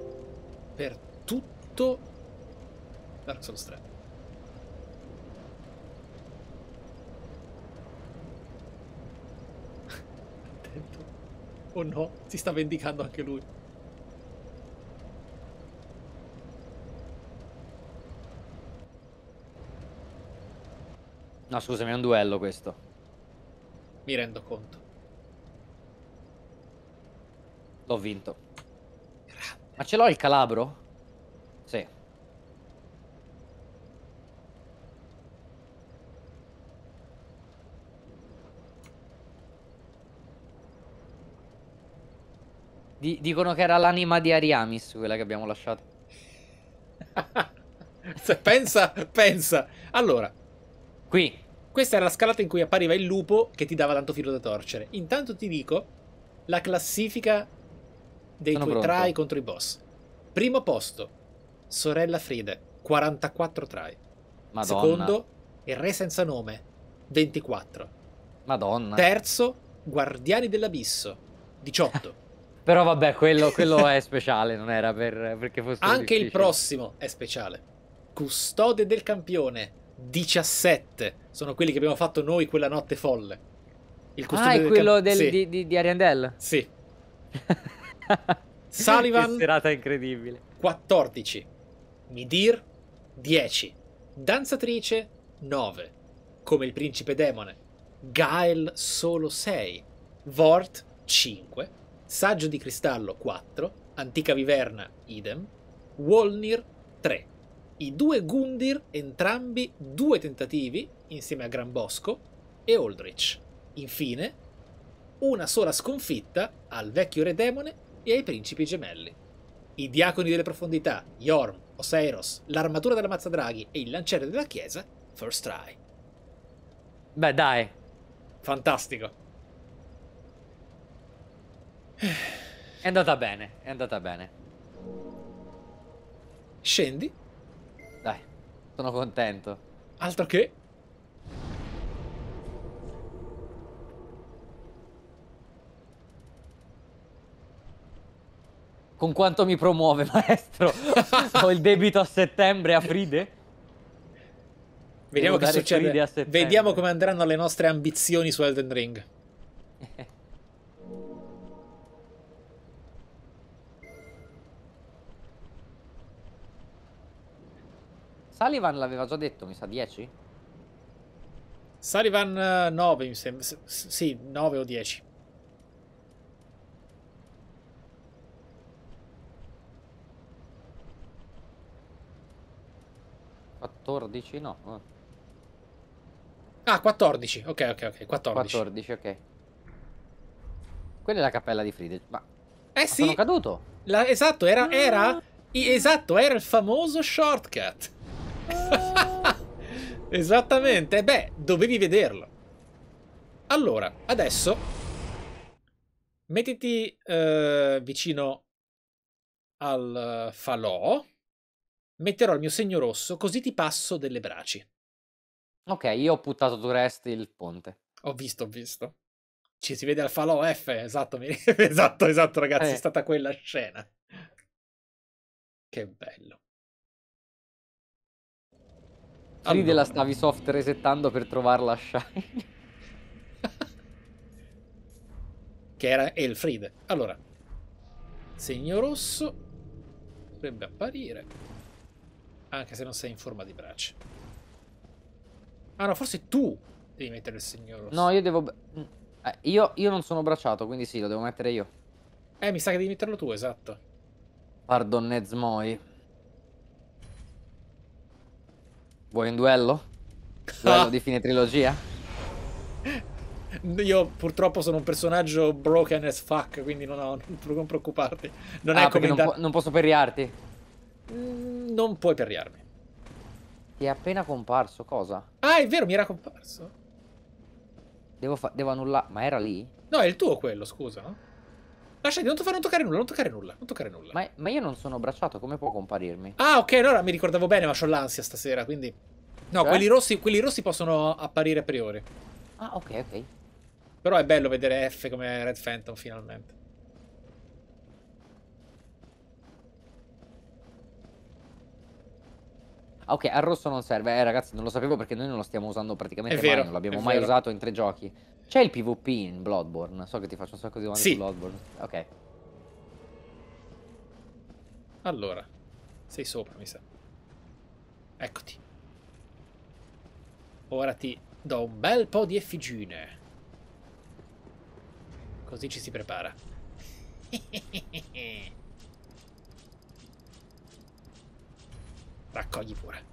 per tutto Dark Souls 3. Attento. Oh no, si sta vendicando anche lui. No, scusami, è un duello questo. Mi rendo conto. L'ho vinto. Ma ce l'ho il calabro? Sì. Di- dicono che era l'anima di Ariamis quella che abbiamo lasciato. *laughs* Pensa, pensa. Allora, Qui. Questa era la scalata in cui appariva il lupo che ti dava tanto filo da torcere. Intanto ti dico la classifica dei Sono tuoi pronto. try contro i boss. Primo posto, sorella Fride, 44 try. Madonna. Secondo, il re senza nome, 24. Madonna. Terzo, guardiani dell'abisso, 18. *laughs* Però vabbè, quello, quello è speciale, non era per, perché fosse Anche il difficile. prossimo è speciale. Custode del campione, 17. Sono quelli che abbiamo fatto noi quella notte folle. Il Ah, è del quello cam- del, sì, di, di, di Ariandel? sì. *laughs* *laughs* Sullivan- Che serata incredibile. 14. Midir 10. Danzatrice 9. Come il principe demone. Gael solo 6. Vort 5. Saggio di cristallo 4. Antica viverna idem. Wolnir 3. I due Gundir entrambi due tentativi insieme a Gran Bosco e Aldrich. Infine una sola sconfitta al vecchio re demone e ai principi gemelli. I diaconi delle profondità, Yorm, Oseiros, l'armatura della Mazzadraghi e il lanciere della chiesa, first try. Beh, dai. Fantastico. È andata bene, è andata bene. Scendi, Dai, sono contento. altro che... Con quanto mi promuove, *laughs* maestro? Ho il debito a settembre a Fride? Vediamo che Fride a succede. Vediamo come andranno le nostre ambizioni su Elden Ring. *laughs* Sullivan l'aveva già detto, mi sa 10? Sullivan eh, 9, mi sembra. Sì, 9 o 10. 14? No. Ah, 14. Ok, ok, ok. 14. 14, ok. Quella è la cappella di Fride. Ma, Eh ma sì, sono caduto. la- esatto, era, era, i- esatto, era il famoso shortcut. *laughs* Esattamente, eh beh, dovevi vederlo. Allora, adesso mettiti eh, vicino al eh, falò. Metterò il mio segno rosso, così ti passo delle braci. Ok, io ho puttato to rest il ponte. Ho visto, ho visto. Ci si vede al falò F, esatto, mi- *laughs* esatto, esatto, ragazzi, Eh. è stata quella scena. Che bello. Fride la Allora. stavi soft resettando per trovarla shine. *laughs* che era Elfride. Allora, segno rosso dovrebbe apparire, anche se non sei in forma di braccia. Ah no, forse tu devi mettere il segno rosso. No, io devo... eh, io, io non sono bracciato, quindi sì, lo devo mettere io. Eh, mi sa che devi metterlo tu, esatto. Pardonnez moi. Vuoi un duello? Duello di fine trilogia? *laughs* Io purtroppo sono un personaggio broken as fuck, quindi non, ho, non preoccuparti. Non ah, è perché come non, po- non posso perriarti. Mm, non puoi perriarmi. Ti è appena comparso, cosa? Ah, è vero, mi era comparso. Devo, devo annullare... Ma era lì? No, è il tuo quello, scusa? Lasciati, non, non toccare nulla, non toccare nulla, non toccare nulla. Ma, ma io non sono bracciato, come può comparirmi? Ah, ok, allora mi ricordavo bene, ma ho l'ansia stasera, quindi... No, Cioè? quelli rossi, quelli rossi possono apparire a priori. Ah, ok, ok. Però è bello vedere F come Red Phantom finalmente. Ok, al rosso non serve. Eh, ragazzi, non lo sapevo perché noi non lo stiamo usando praticamente mai. Non l'abbiamo mai vero. usato in tre giochi. C'è il PvP in Bloodborne. So che ti faccio un sacco di domande Sì. su Bloodborne. Ok. Allora, sei sopra, mi sa. Eccoti. Ora ti do un bel po' di effigie. Così ci si prepara. *laughs* Raccogli pure.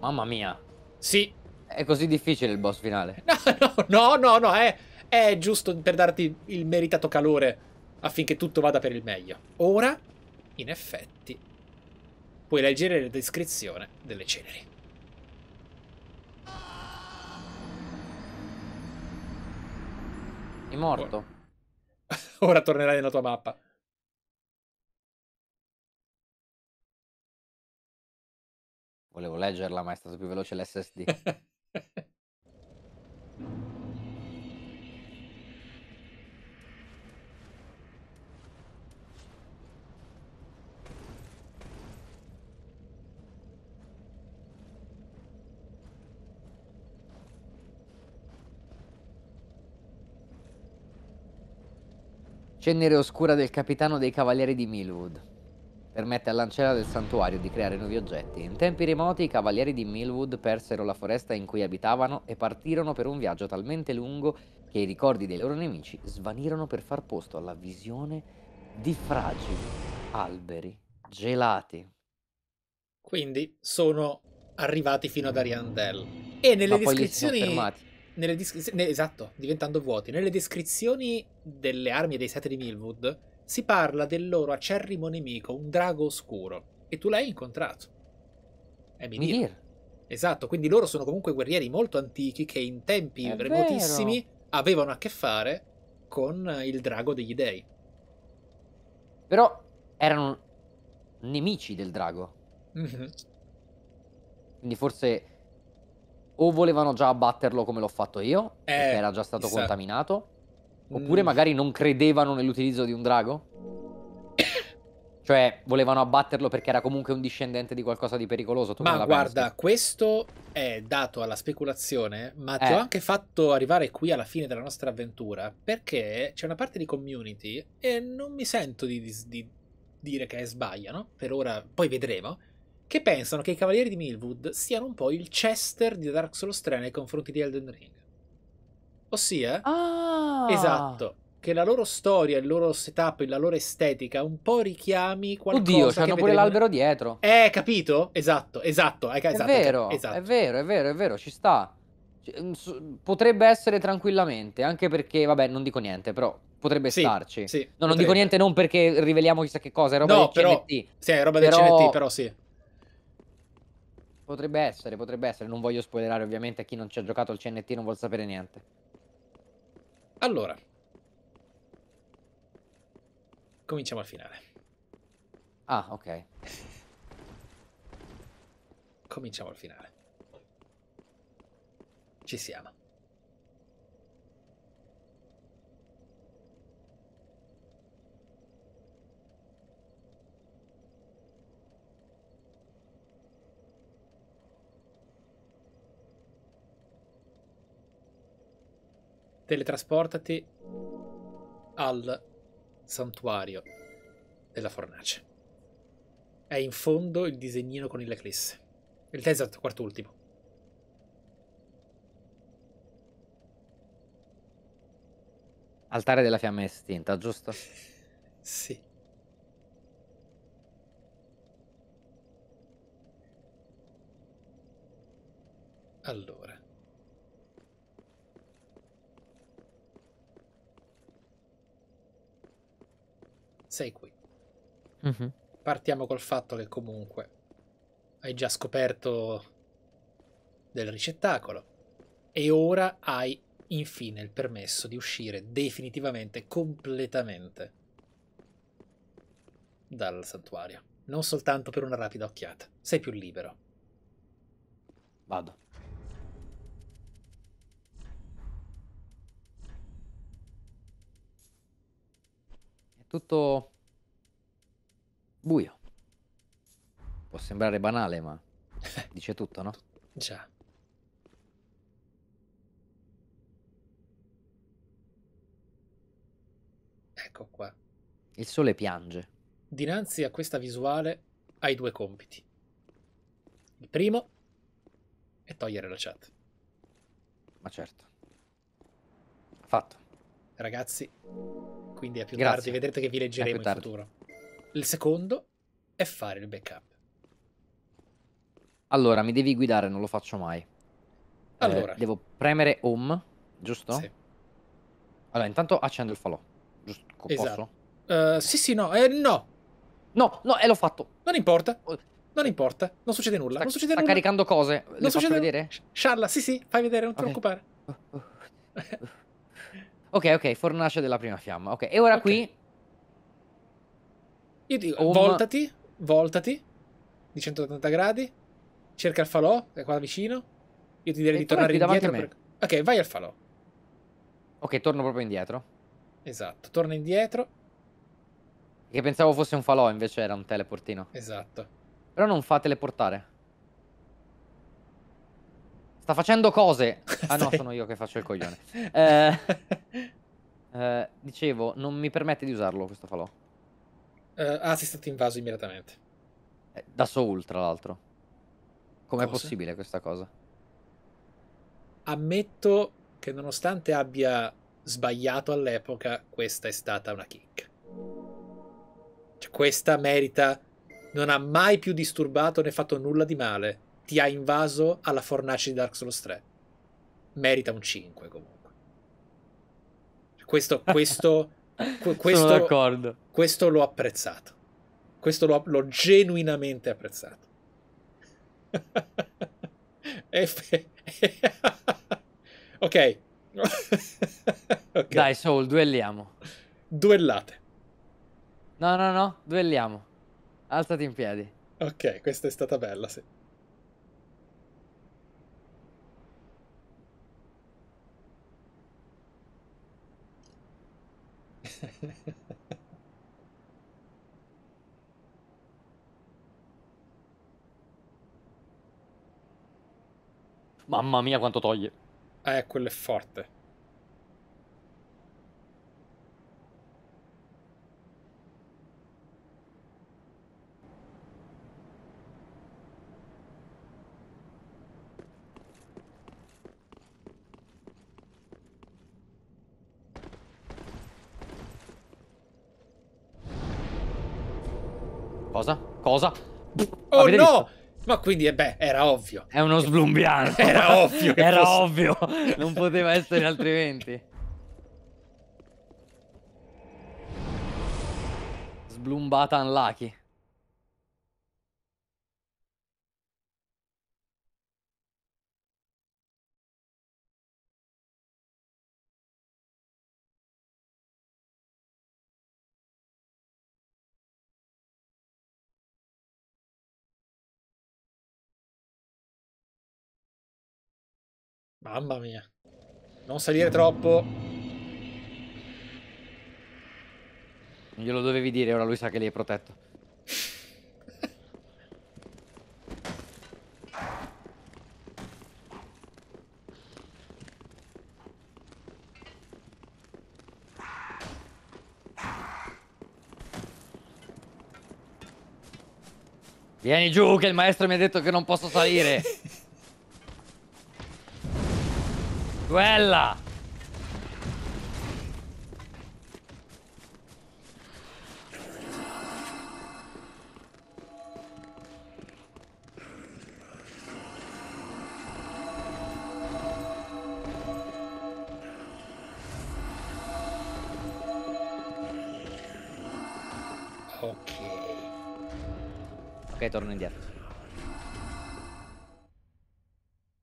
Mamma mia. Sì. È così difficile il boss finale. *laughs* No, no, no, no, no è, è giusto per darti il meritato calore affinché tutto vada per il meglio. Ora, in effetti, puoi leggere la descrizione delle ceneri. È morto. Ora, *laughs* ora tornerai nella tua mappa. Volevo leggerla, ma è stato più veloce l'SSD. Cenere oscura del capitano dei cavalieri di Millwood. Permette all'ancella del santuario di creare nuovi oggetti. In tempi remoti i cavalieri di Millwood persero la foresta in cui abitavano e partirono per un viaggio talmente lungo che i ricordi dei loro nemici svanirono per far posto alla visione di fragili alberi gelati. Quindi sono arrivati fino ad Ariandel. E nelle Ma descrizioni. fermati. Nelle descri- esatto, diventando vuoti. Nelle descrizioni delle armi e dei set di Millwood si parla del loro acerrimo nemico, un drago oscuro. E tu l'hai incontrato. È Mimir. Mimir. Esatto, quindi loro sono comunque guerrieri molto antichi che in tempi È remotissimi avevano a che fare con il drago degli dei. Però erano nemici del drago. Mhm. Quindi forse o volevano già abbatterlo come l'ho fatto io, Eh, perché era già stato chissà. contaminato, oppure Mm. magari non credevano nell'utilizzo di un drago. Cioè, volevano abbatterlo perché era comunque un discendente di qualcosa di pericoloso. Tu Ma guarda, pensi? questo è dato alla speculazione, ma ti Eh. ho anche fatto arrivare qui alla fine della nostra avventura perché c'è una parte di community e non mi sento di, di- di dire che sbagliano, per ora poi vedremo, che pensano che i Cavalieri di Millwood siano un po' il Chester di Dark Souls 3 nei confronti di Elden Ring. Ossia, Ah! esatto, che la loro storia, il loro setup, la loro estetica un po' richiami qualcosa Oddio, che c'hanno pure vedremo- l'albero dietro. Eh, capito? Esatto, esatto. È esatto, vero, esatto. è vero, è vero, è vero, ci sta. Mm, Potrebbe essere tranquillamente, anche perché, vabbè, non dico niente, però potrebbe Sì, starci. sì, No, non potrebbe. dico niente non perché riveliamo chissà che cosa, è roba No, del però- CNT. Sì, è roba del Però- CNT, però sì. Potrebbe essere, potrebbe essere. Non voglio spoilerare ovviamente a chi non ci ha giocato al CNT non vuol sapere niente. Allora. Cominciamo al finale. Ah, ok. Cominciamo al finale. Ci siamo. Teletrasportati al santuario della fornace. È in fondo il disegnino con l'eclisse. Il desert quarto ultimo. Altare della fiamma estinta, giusto? Sì. Allora. Sei qui. Mhm. Partiamo col fatto che comunque hai già scoperto del ricettacolo e ora hai infine il permesso di uscire definitivamente, completamente dal santuario. Non soltanto per una rapida occhiata. Sei più libero. Vado. Tutto buio. Può sembrare banale, ma *laughs* dice tutto, no? Già. Ecco qua. Il sole piange. Dinanzi a questa visuale hai due compiti. Il primo è togliere la chat. Ma certo. Fatto. Ragazzi, quindi a più Grazie. tardi vedrete che vi leggeremo in futuro. Il secondo è fare il backup. Allora, mi devi guidare, non lo faccio mai. Eh, Allora. devo premere home, giusto? Sì. Allora, intanto accendo il falò. Giusto? Esatto. Posso? Eh, sì, sì, no, eh, no, No, no, e l'ho fatto. non importa. Oh. Non importa, non succede nulla. Sta, non succede sta nulla. caricando cose. Le Non faccio succede vedere? Scialla, sì, sì, fai vedere, non ti Ok. preoccupare. *laughs* Ok, ok, fornace della prima fiamma. Ok, e ora Ok. qui... Io dico, Home- voltati, voltati di 180 gradi, cerca il falò, è qua vicino. Io ti direi E di tornare indietro. per- Ok, vai al falò. Ok, torno proprio indietro. Esatto, torna indietro. Che pensavo fosse un falò, invece era un teleportino. Esatto. Però non fa teleportare. Sta facendo cose. *laughs* Ah no, sono io che faccio il coglione. *laughs* Eh, eh, dicevo, non mi permette di usarlo questo falò. Eh, ah, sei stato invaso immediatamente. Eh, Da Soul, tra l'altro. Com'è possibile questa cosa? Ammetto che nonostante abbia sbagliato all'epoca, questa è stata una kick. Cioè, questa merita. Non ha mai più disturbato né fatto nulla di male. Ti ha invaso alla fornace di Dark Souls 3. Merita un 5 comunque. Questo, questo, *laughs* que- questo, Sono d'accordo. questo l'ho apprezzato. Questo l'ho, l'ho genuinamente apprezzato. *laughs* *laughs* Ok. Ok. Dai, Soul, duelliamo. Duellate. No, no, no, duelliamo. Alzati in piedi. Ok, questa è stata bella, sì. Mamma mia, quanto toglie. Eh, quello è forte. Cosa? Cosa? Oh Avete no! visto? Ma quindi, eh, beh, era ovvio. È uno slumbiano. *laughs* Era ovvio Era fosse- ovvio. *laughs* Non poteva essere altrimenti. Sblumbata unlucky. Mamma mia. Non salire troppo. Non glielo dovevi dire, ora lui sa che lì è protetto. Vieni giù che il maestro mi ha detto che non posso salire. Quella! ok. Ok, torno indietro.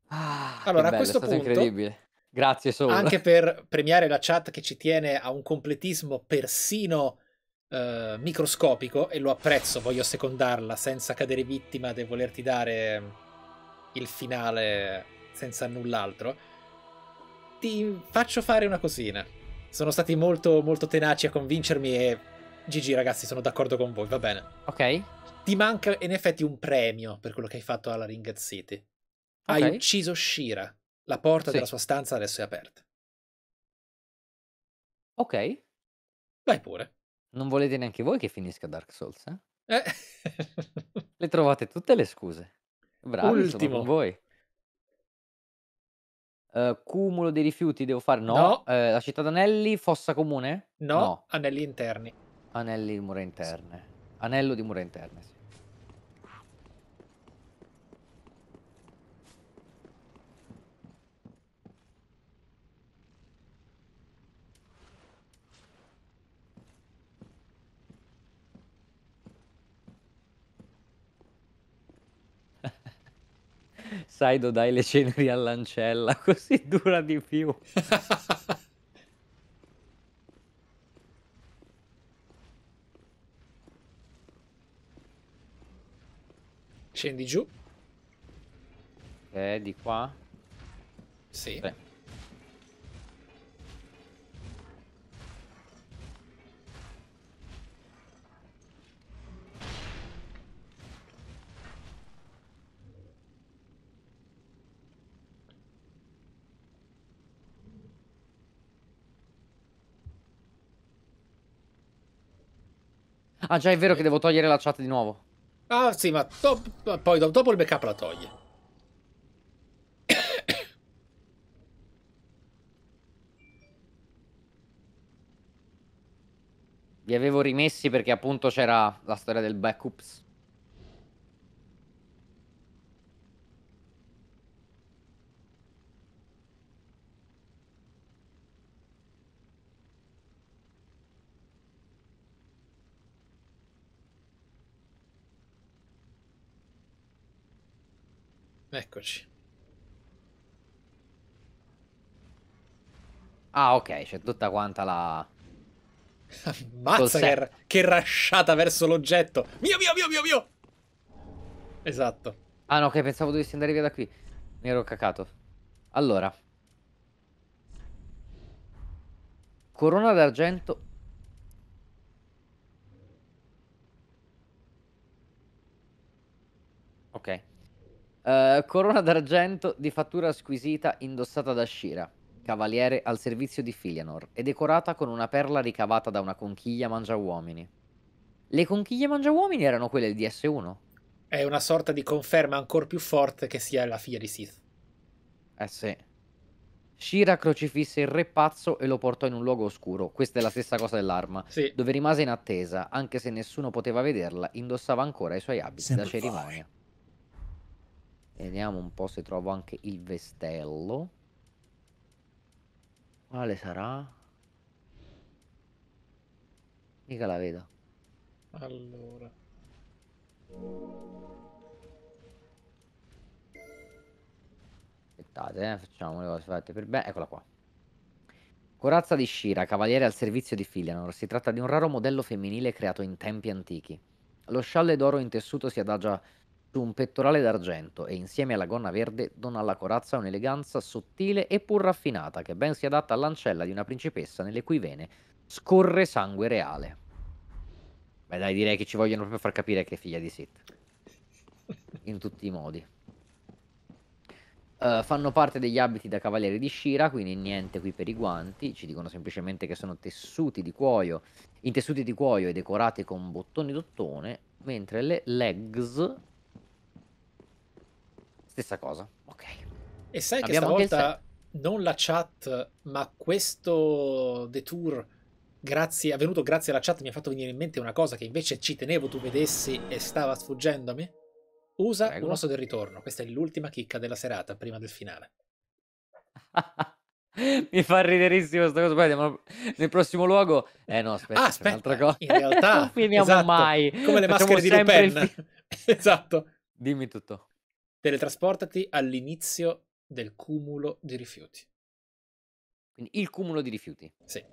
Ah, Allora, a bello, questo è stato punto- incredibile. Grazie Soul. Anche per premiare la chat che ci tiene a un completismo persino eh, microscopico, e lo apprezzo, voglio secondarla senza cadere vittima del volerti dare il finale senza null'altro. Ti faccio fare una cosina. Sono stati molto, molto tenaci a convincermi e GG ragazzi, sono d'accordo con voi, va bene. Ok. Ti manca in effetti un premio per quello che hai fatto alla Ringed City. Hai Ok. ucciso Shira. La porta Sì. della sua stanza adesso è aperta. Ok. Vai pure. Non volete neanche voi che finisca Dark Souls, eh? Eh. *laughs* Le trovate tutte le scuse. Bravi, Ultimo. con voi. Eh, cumulo dei rifiuti devo fare? No. No. Eh, la città d'anelli, fossa comune? No, anelli interni. Anelli di mura interne. Anello di mura interne, sì. Saido dai le ceneri all'ancella, *laughs* così dura di più. Scendi giù. Eh, di qua? Sì. Beh. Ah, già è vero che devo togliere la chat di nuovo. Ah, sì, ma poi do- dopo il backup la toglie. *coughs* Vi avevo rimessi perché appunto c'era la storia del backups. Eccoci. Ah, ok, c'è tutta quanta la... *laughs* Mazza Col che, che rasciata verso l'oggetto. Mio, mio, mio, mio, mio. Esatto. Ah no, ok, pensavo dovessi andare via da qui. Mi ero cacato. Allora. Corona d'argento. Ok. Eh, corona d'argento di fattura squisita indossata da Shira, cavaliere al servizio di Filianor, e decorata con una perla ricavata da una conchiglia mangiauomini. Le conchiglie mangiauomini erano quelle di S1? È una sorta di conferma ancora più forte che sia la figlia di Sith. Eh sì. Shira crocifisse il re pazzo e lo portò in un luogo oscuro. Questa è la stessa cosa dell'arma. Sì. Dove rimase in attesa, anche se nessuno poteva vederla, indossava ancora i suoi abiti da Simplify. cerimonia. Vediamo un po' se trovo anche il vestello. Quale sarà? Mica la vedo. Allora. Aspettate, eh, facciamo le cose fatte per bene. Eccola qua. Corazza di Shira, cavaliere al servizio di Filianor. Si tratta di un raro modello femminile creato in tempi antichi. Lo scialle d'oro in tessuto si adagia su un pettorale d'argento e insieme alla gonna verde dona alla corazza un'eleganza sottile e pur raffinata che ben si adatta all'ancella di una principessa nelle cui vene scorre sangue reale. Beh dai, direi che ci vogliono proprio far capire che è figlia di Sith. In tutti i modi. Eh, fanno parte degli abiti da cavalieri di Shira, quindi niente qui per i guanti. Ci dicono semplicemente che sono tessuti di cuoio, in tessuti di cuoio e decorati con bottoni d'ottone, mentre le legs stessa cosa. Ok. E sai che Abbiamo il stavolta non la chat, ma questo detour, grazie, avvenuto grazie alla chat, mi ha fatto venire in mente una cosa che invece ci tenevo tu vedessi e stava sfuggendomi. Usa Prego. un osso del ritorno. Questa è l'ultima chicca della serata, prima del finale. *laughs* Mi fa riderissimo sta cosa. Poi andiamo nel prossimo luogo. Eh no, aspetta, ah, aspetta, un'altra cosa. in realtà, *laughs* non finiamo esatto, mai. come le Facciamo maschere di il Lupin. fi- *laughs* esatto. Dimmi tutto. Teletrasportati all'inizio del cumulo di rifiuti. Quindi il cumulo di rifiuti. Sì.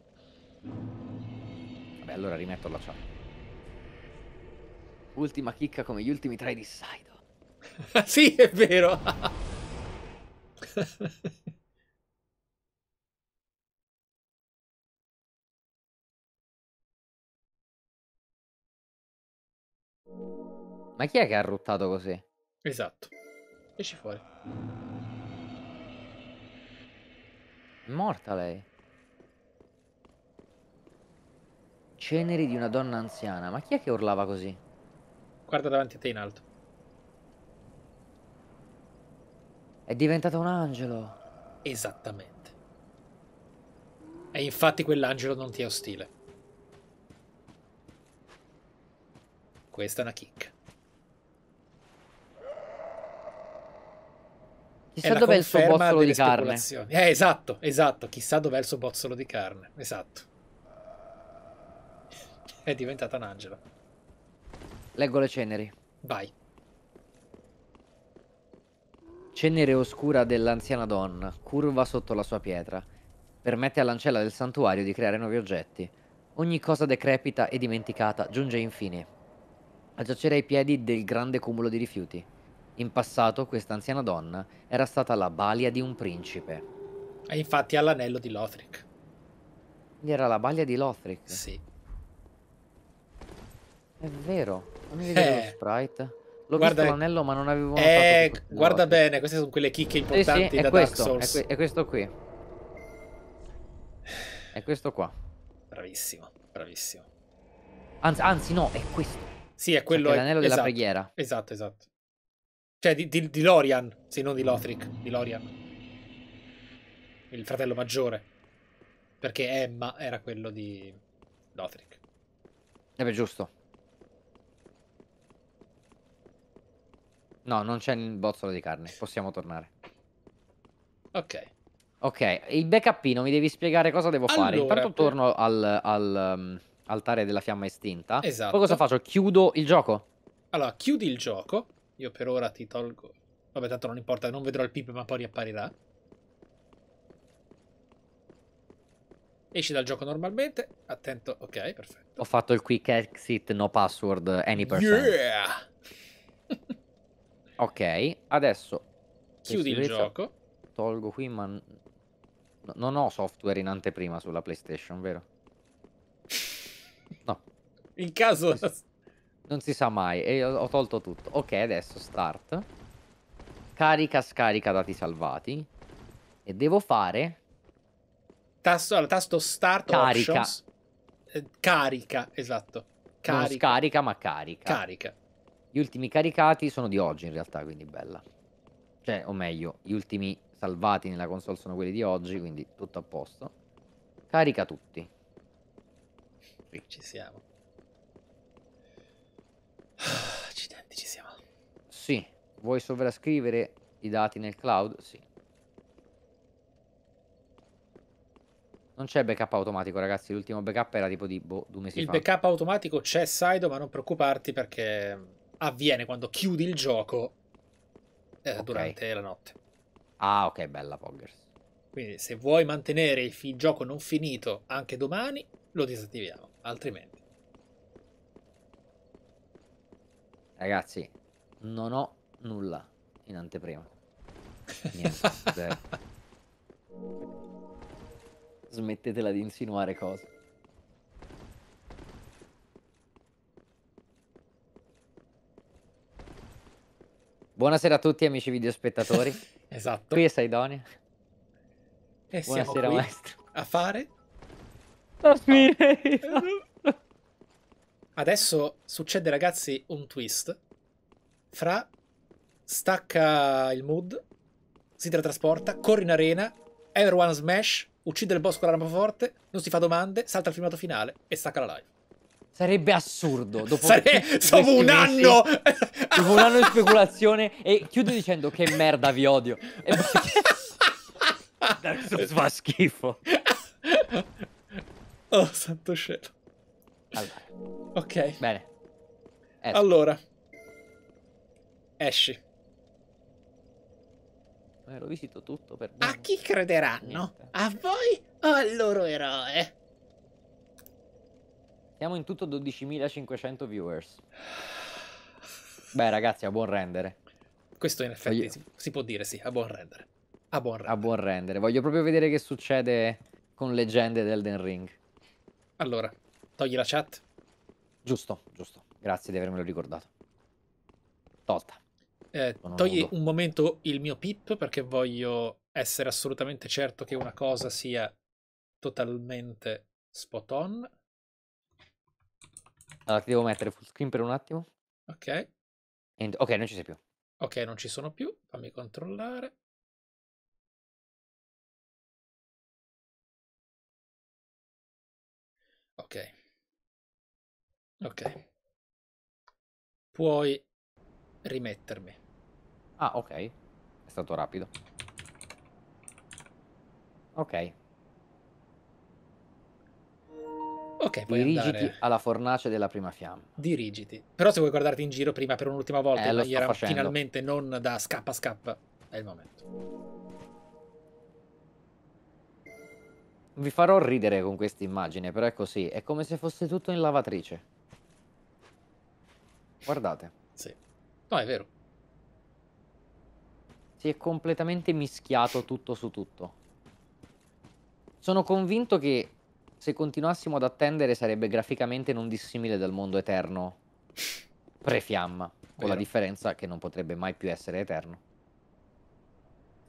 Vabbè, allora rimetto la chat. Ultima chicca come gli ultimi tre di Saido. *laughs* sì, è vero. Ma chi è che ha ruttato così? esatto. Esci fuori. È morta lei. Ceneri di una donna anziana. Ma chi è che urlava così? Guarda davanti a te in alto. È diventata un angelo. Esattamente. E infatti quell'angelo non ti è ostile. Questa è una chicca. Chissà dov'è il suo bozzolo di carne. Eh, esatto, esatto. Chissà dov'è il suo bozzolo di carne. Esatto. È diventata un angelo. Leggo le ceneri. Vai. Cenere oscura dell'anziana donna, curva sotto la sua pietra. Permette all'ancella del santuario di creare nuovi oggetti. Ogni cosa decrepita e dimenticata giunge infine. a giacere ai piedi del grande cumulo di rifiuti. In passato questa anziana donna era stata la balia di un principe. E infatti ha l'anello di Lothric. Era la balia di Lothric. Sì. È vero. Fammi vedere Eh. lo sprite. L'ho Guarda- visto l'anello, ma non avevo Eh, guarda Lothric. bene, queste sono quelle chicche Sì, sì, importanti è da questo, Dark è, Souls. que- è questo qui. *sighs* È questo qua. Bravissimo, bravissimo. Anzi, anzi no, è questo. Sì, è quello... Quello è l'anello della esatto, preghiera. Esatto, esatto. Cioè, di, di, di Lorian, sì, non di Lothric, di Lorian. Il fratello maggiore. Perché Emma era quello di Lothric. Eh beh, giusto. No, non c'è il bozzolo di carne. Possiamo tornare. Ok. Ok, il backupino mi devi spiegare cosa devo fare. Allora, Intanto per- torno al, al, um, altare della fiamma estinta. Esatto. Poi cosa faccio? Chiudo il gioco? Allora, chiudi il gioco. Io per ora ti tolgo... Vabbè, tanto non importa, non vedrò il pip, ma poi riapparirà. Esci dal gioco normalmente. Attento, ok, perfetto. Ho fatto il quick exit, no password, any percent. Yeah! *laughs* Ok, adesso Chiudi il gioco. tolgo qui, ma non ho software in anteprima sulla PlayStation, vero? *laughs* No, In caso... non si sa mai. E ho, tolto tutto. Ok, adesso start. Carica, scarica dati salvati. E devo fare Tasto, allora, tasto Start Carica. Options. Eh, carica, esatto. non Carica. scarica, ma carica. Carica. Gli ultimi caricati sono di oggi in realtà, quindi bella. Cioè, o meglio, gli ultimi salvati nella console sono quelli di oggi, quindi tutto a posto. Carica tutti. Sì. Ci siamo. *sighs* Accidenti, ci siamo. Sì. Vuoi sovrascrivere i dati nel cloud? Sì. Non c'è backup automatico, ragazzi. L'ultimo backup era tipo di boh, due mesi Il fa. backup automatico c'è Saido, ma non preoccuparti perché avviene quando chiudi il gioco eh, Ok. durante la notte. Ah, ok, bella Poggers. Quindi se vuoi mantenere il fi- gioco non finito anche domani, lo disattiviamo, altrimenti. Ragazzi, non ho nulla in anteprima. Niente, zero. *laughs* Smettetela di insinuare cose. Buonasera a tutti amici videospettatori. *laughs* esatto. Qui è Saidonia. e siamo Buonasera qui maestro. a fare. *laughs* Adesso succede, ragazzi, un twist. Fra stacca il mood, si teletrasporta, corre in arena, everyone smash, uccide il boss con l'arma forte, non si fa domande, salta al filmato finale e stacca la live. Sarebbe assurdo. *laughs* Dopo Sare- *laughs* Dopo un mesi- anno! *laughs* Dopo un anno di speculazione e chiudo dicendo che merda vi odio. E Dark Souls fa schifo. oh, santo cielo. Allora, Ok, bene. Esco. allora. Esci. Eh, l'ho visito tutto per A bene. chi crederanno? Niente. A voi o al loro eroe? Siamo in tutto 12.500 viewers. Beh, ragazzi, a buon rendere. Questo in effetti Voglio- si, si può dire, sì, a buon rendere. A buon rendere. A buon rendere. Voglio proprio vedere che succede con leggende d'Elden Ring. Allora, togli la chat. Giusto, giusto. Grazie di avermelo ricordato. Tolta. Eh, togli nudo. un momento il mio pip perché voglio essere assolutamente certo che una cosa sia totalmente spot on. Allora, ti devo mettere full screen per un attimo. Ok, E- ok, non ci sei più. ok, non ci sono più. Fammi controllare. Ok. Puoi rimettermi. Ah, ok. È stato rapido. Ok. Ok, puoi Dirigiti andare. alla fornace della prima fiamma. Dirigiti. Però se vuoi guardarti in giro prima per un'ultima volta Eh, in maniera finalmente non da scappa scappa, è il momento. Vi farò ridere con questa immagine, però è così. È come se fosse tutto in lavatrice. Guardate, Sì. No, è vero. si è completamente mischiato tutto su tutto. Sono convinto che se continuassimo ad attendere sarebbe graficamente non dissimile dal mondo eterno *laughs* pre-fiamma, con la Vero. differenza che non potrebbe mai più essere eterno.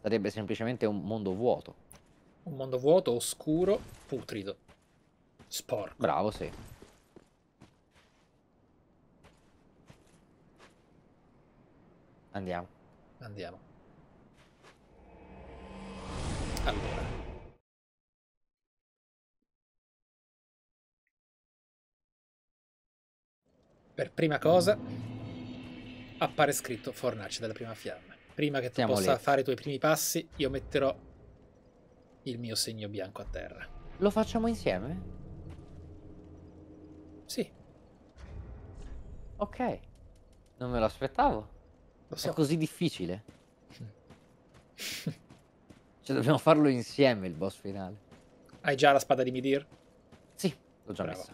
Sarebbe semplicemente un mondo vuoto. Un mondo vuoto, oscuro, putrido. Sporco. Bravo, sì. Andiamo. Andiamo. Allora. Per prima cosa appare scritto Fornace della prima fiamma. Prima che tu Siamo possa lì. fare i tuoi primi passi, io metterò il mio segno bianco a terra. Lo facciamo insieme? Sì, Ok. Non me lo aspettavo. Lo È so. così difficile. *laughs* Cioè, dobbiamo farlo insieme il boss finale. Hai già la spada di Midir? Sì, l'ho già Bravo. messa.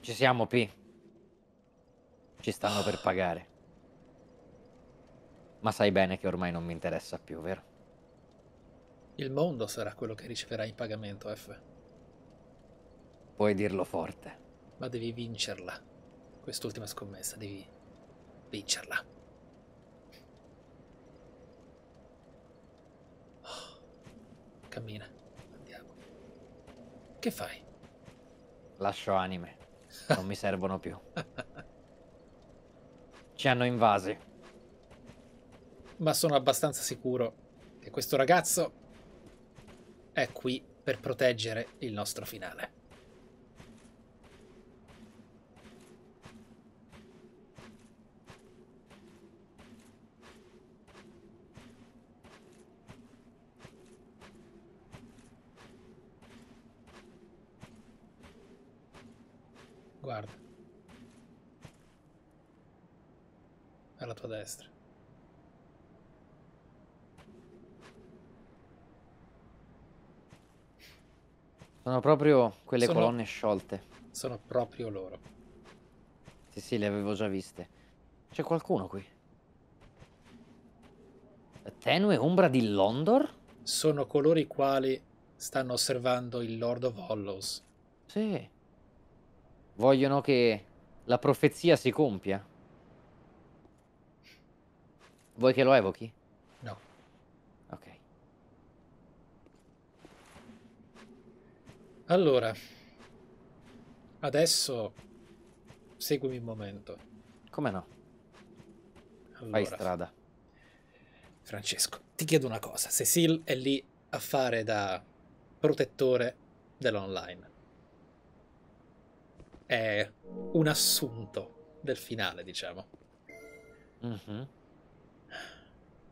Ci siamo, P. Ci stanno per pagare. Ma sai bene che ormai non mi interessa più, vero? Il mondo sarà quello che riceverai in pagamento, F. Puoi dirlo forte. Ma devi vincerla. Quest'ultima scommessa, devi vincerla. Oh, Cammina, andiamo. Che fai? Lascio anime. Non mi *laughs* servono più. Ci hanno invasi. Ma sono abbastanza sicuro che questo ragazzo è qui per proteggere il nostro finale. Guarda. Alla tua destra. Sono proprio quelle Sono- colonne sciolte. Sono proprio loro. Sì, sì, le avevo già viste. C'è qualcuno qui. Tenue ombra di Londor? Sono coloro i quali stanno osservando il Lord of Hollows. Sì. Vogliono che la profezia si compia. Vuoi che lo evochi? No. Ok. Allora, adesso seguimi un momento. Come no? Fai Allora, strada. Francesco, ti chiedo una cosa. Cecil è lì a fare da protettore dell'online. È un assunto del finale, diciamo. Mhm.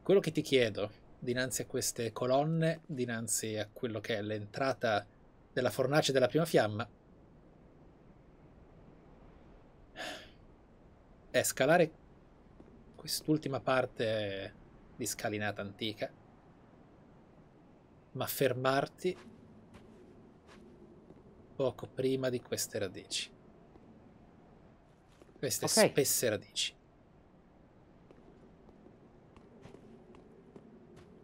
Quello che ti chiedo, dinanzi a queste colonne, dinanzi a quello che è l'entrata della fornace della prima fiamma, è scalare quest'ultima parte di scalinata antica, ma fermarti poco prima di queste radici. Queste Ok. spesse radici.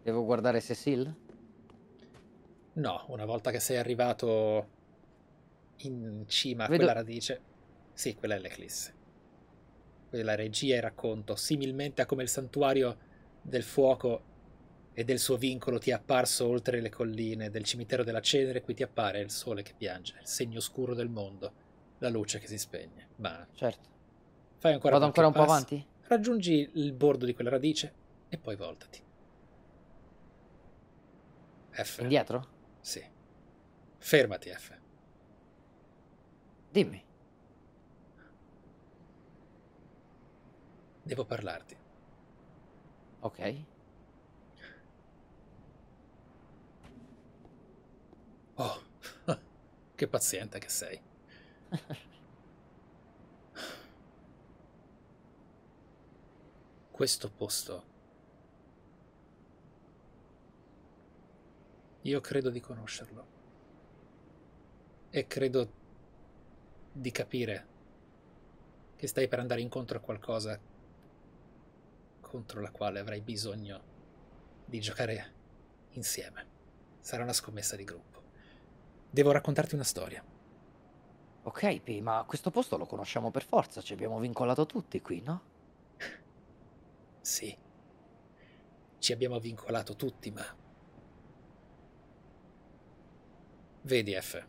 Devo guardare Cecil? No, una volta che sei arrivato in cima a Vedo- quella radice, sì, quella è l'eclisse. Quella regia e racconto, similmente a come il santuario del fuoco e del suo vincolo ti è apparso oltre le colline del cimitero della cenere, qui ti appare il sole che piange, il segno scuro del mondo, la luce che si spegne. Ma Certo. fai ancora Vado ancora un po' passo, avanti? Raggiungi il bordo di quella radice e poi voltati. F. Indietro? Sì. Fermati, F. Dimmi. Devo parlarti. Ok. Oh, *laughs* che paziente che sei. *laughs* questo posto. Io credo di conoscerlo. E credo di capire che stai per andare incontro a qualcosa contro la quale avrai bisogno di giocare insieme. Sarà una scommessa di gruppo. Devo raccontarti una storia. Ok, P, ma questo posto lo conosciamo per forza, ci abbiamo vincolato tutti qui, no? Sì, ci abbiamo vincolato tutti, ma... Vedi, F.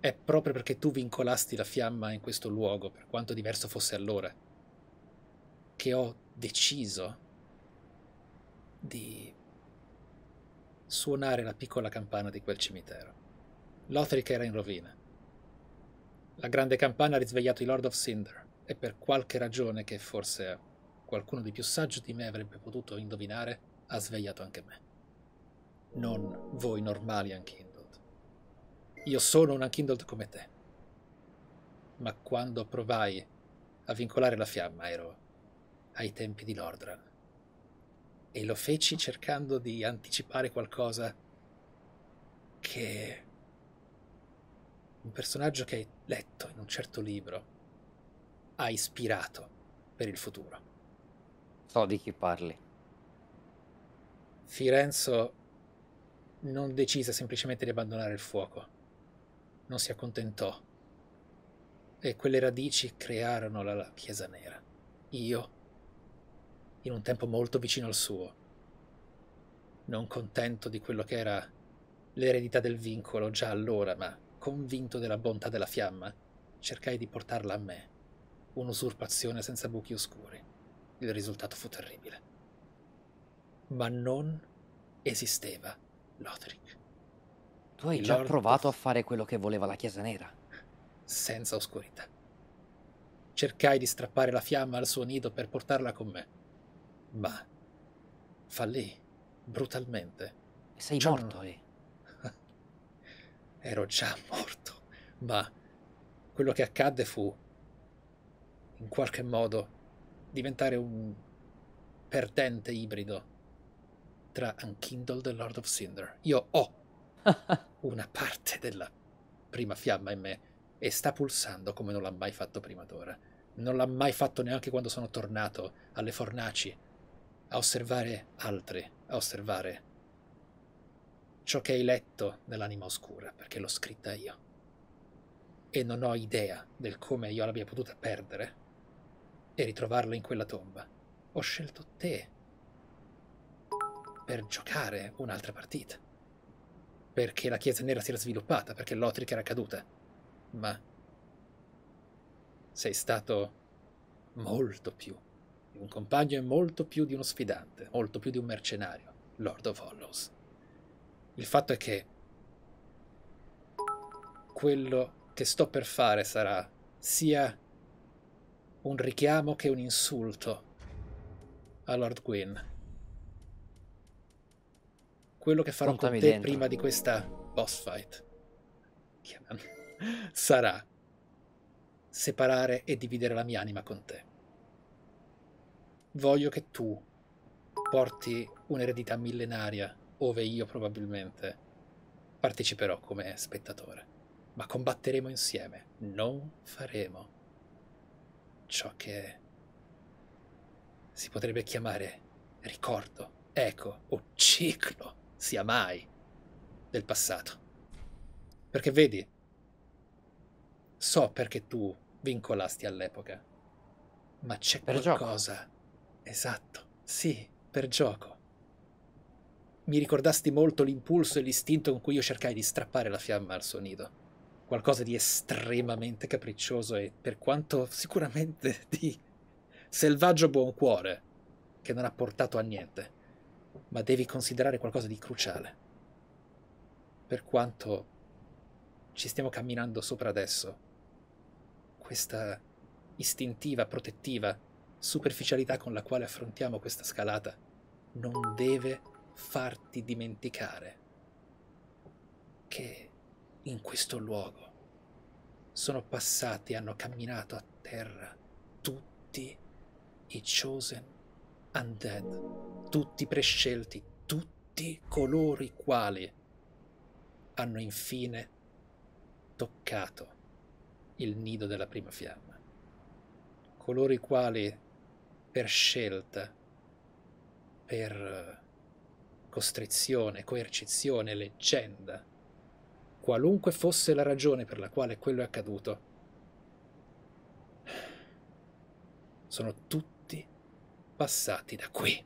È proprio perché tu vincolasti la fiamma in questo luogo, per quanto diverso fosse allora, che ho deciso di suonare la piccola campana di quel cimitero. Lothric era in rovina. La grande campana ha risvegliato i Lord of Cinder e per qualche ragione che forse qualcuno di più saggio di me avrebbe potuto indovinare, ha svegliato anche me. Non voi normali Unkindled. Io sono un Unkindled come te. Ma quando provai a vincolare la fiamma ero ai tempi di Lordran. E lo feci cercando di anticipare qualcosa che un personaggio che hai letto in un certo libro ha ispirato per il futuro. So di chi parli. Firenzo non decise semplicemente di abbandonare il fuoco, non si accontentò e quelle radici crearono la, Chiesa Nera. Io, in un tempo molto vicino al suo, non contento di quello che era l'eredità del vincolo già allora, ma convinto della bontà della fiamma, cercai di portarla a me, un'usurpazione senza buchi oscuri. Il risultato fu terribile. Ma non esisteva Lothric. Tu hai già Lord provato a of- fare quello che voleva la Chiesa Nera. senza oscurità. Cercai di strappare la fiamma al suo nido per portarla con me, ma fallì brutalmente. E sei Già morto, non- E. *laughs* Ero già morto, ma quello che accadde fu, in qualche modo, diventare un perdente ibrido tra Unkindled e Lord of Cinder. Io ho *laughs* una parte della prima fiamma in me e sta pulsando come non l'ha mai fatto prima d'ora. Non l'ha mai fatto neanche quando sono tornato alle fornaci a osservare altri, a osservare ciò che hai letto nell'anima oscura, perché l'ho scritta io. E non ho idea del come io l'abbia potuta perdere e ritrovarla in quella tomba. Ho scelto te per giocare un'altra partita. Perché la Chiesa Nera si era sviluppata, perché Lothric era caduta. Ma sei stato molto più di un compagno e molto più di uno sfidante, molto più di un mercenario, Lord of Hollows. Il fatto è che quello che sto per fare sarà sia un richiamo che un insulto a Lord Gwyn. Quello che farò Contami con te dentro. prima di questa boss fight. *laughs* Sarà separare e dividere la mia anima con te. Voglio che tu porti un'eredità millenaria ove io probabilmente parteciperò come spettatore, ma combatteremo insieme, non faremo ciò che si potrebbe chiamare ricordo, eco o ciclo sia mai del passato. Perché vedi, so perché tu vincolasti all'epoca, ma c'è Per gioco. qualcosa. Esatto, sì, per gioco. Mi ricordasti molto l'impulso e l'istinto con cui io cercai di strappare la fiamma al suo nido. Qualcosa di estremamente capriccioso e, per quanto sicuramente di selvaggio buon cuore, che non ha portato a niente. Ma devi considerare qualcosa di cruciale. Per quanto ci stiamo camminando sopra adesso, questa istintiva, protettiva superficialità con la quale affrontiamo questa scalata non deve farti dimenticare che in questo luogo sono passati hanno camminato a terra tutti i Chosen Undead, tutti prescelti, tutti coloro i quali hanno infine toccato il nido della prima fiamma. Coloro i quali per scelta, per costrizione, coercizione, leggenda, qualunque fosse la ragione per la quale quello è accaduto, sono tutti passati da qui.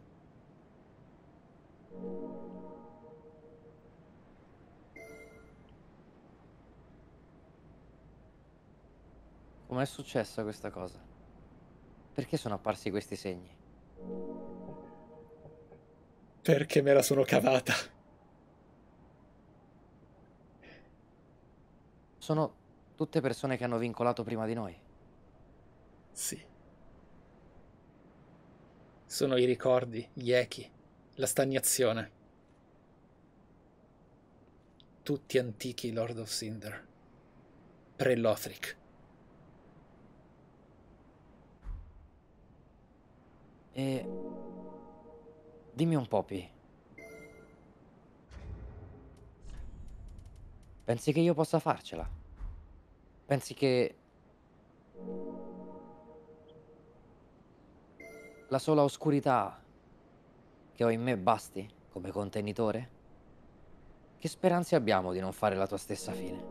Com'è successa questa cosa? Perché sono apparsi questi segni? Perché me la sono cavata. Sono tutte persone che hanno vincolato prima di noi. Sì. Sono i ricordi, gli echi, la stagnazione. Tutti antichi Lord of Cinder. Pre-Lothric. E dimmi un po', Pi. Pensi che io possa farcela? Pensi che la sola oscurità che ho in me basti come contenitore? Che speranze abbiamo di non fare la tua stessa fine?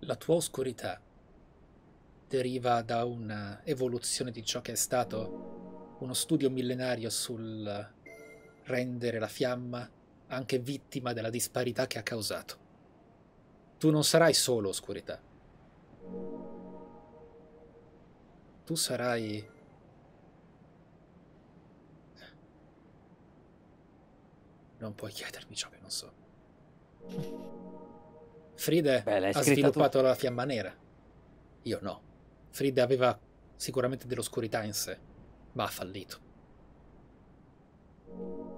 La tua oscurità deriva da un'evoluzione di ciò che è stato uno studio millenario sul rendere la fiamma anche vittima della disparità che ha causato. Tu non sarai solo oscurità. Tu sarai... Non puoi chiedermi ciò che non so. Fride Beh, ha scritta tu. sviluppato la fiamma nera. Io no. Fride aveva sicuramente dell'oscurità in sé, ma ha fallito.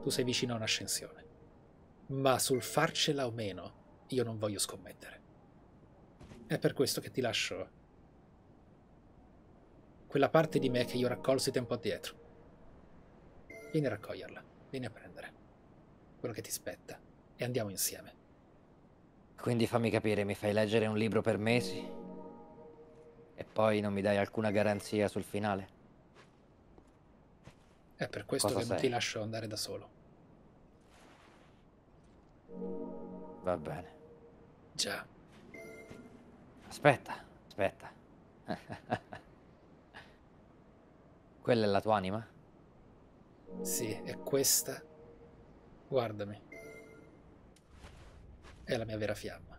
Tu sei vicino a un'ascensione. Ma sul farcela o meno, io non voglio scommettere. È per questo che ti lascio quella parte di me che io raccolsi tempo addietro. Vieni a raccoglierla, vieni a prendere quello che ti spetta e andiamo insieme. Quindi fammi capire, mi fai leggere un libro per mesi e poi non mi dai alcuna garanzia sul finale? È per questo Cosa che non sei? ti lascio andare da solo. Va bene. Già, Aspetta, aspetta. *laughs* Quella è la tua anima? sì, è questa. Guardami. È la mia vera fiamma.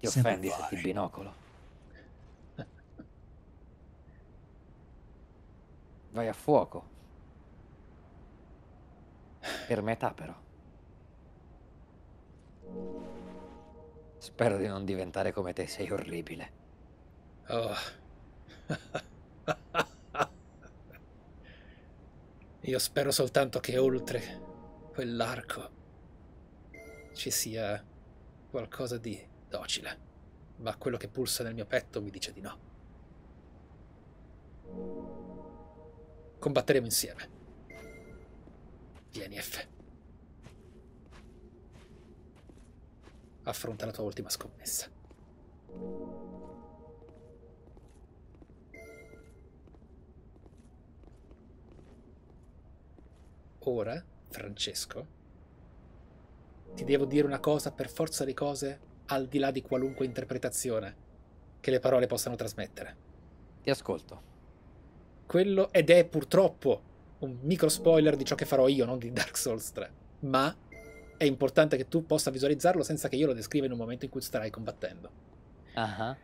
Ti Sempre offendi se ti binocolo. Vai a fuoco. Per metà però. Spero di non diventare come te, sei orribile. Oh. *laughs* Io spero soltanto che oltre quell'arco ci sia qualcosa di docile, ma quello che pulsa nel mio petto mi dice di no. Combatteremo insieme. Vieni, F. Affronta la tua ultima scommessa. Ora, Francesco, ti devo dire una cosa per forza di cose al di là di qualunque interpretazione che le parole possano trasmettere. Ti ascolto. Quello ed è purtroppo un micro spoiler di ciò che farò io, non di Dark Souls 3. Ma è importante che tu possa visualizzarlo senza che io lo descriva in un momento in cui starai combattendo. Ah,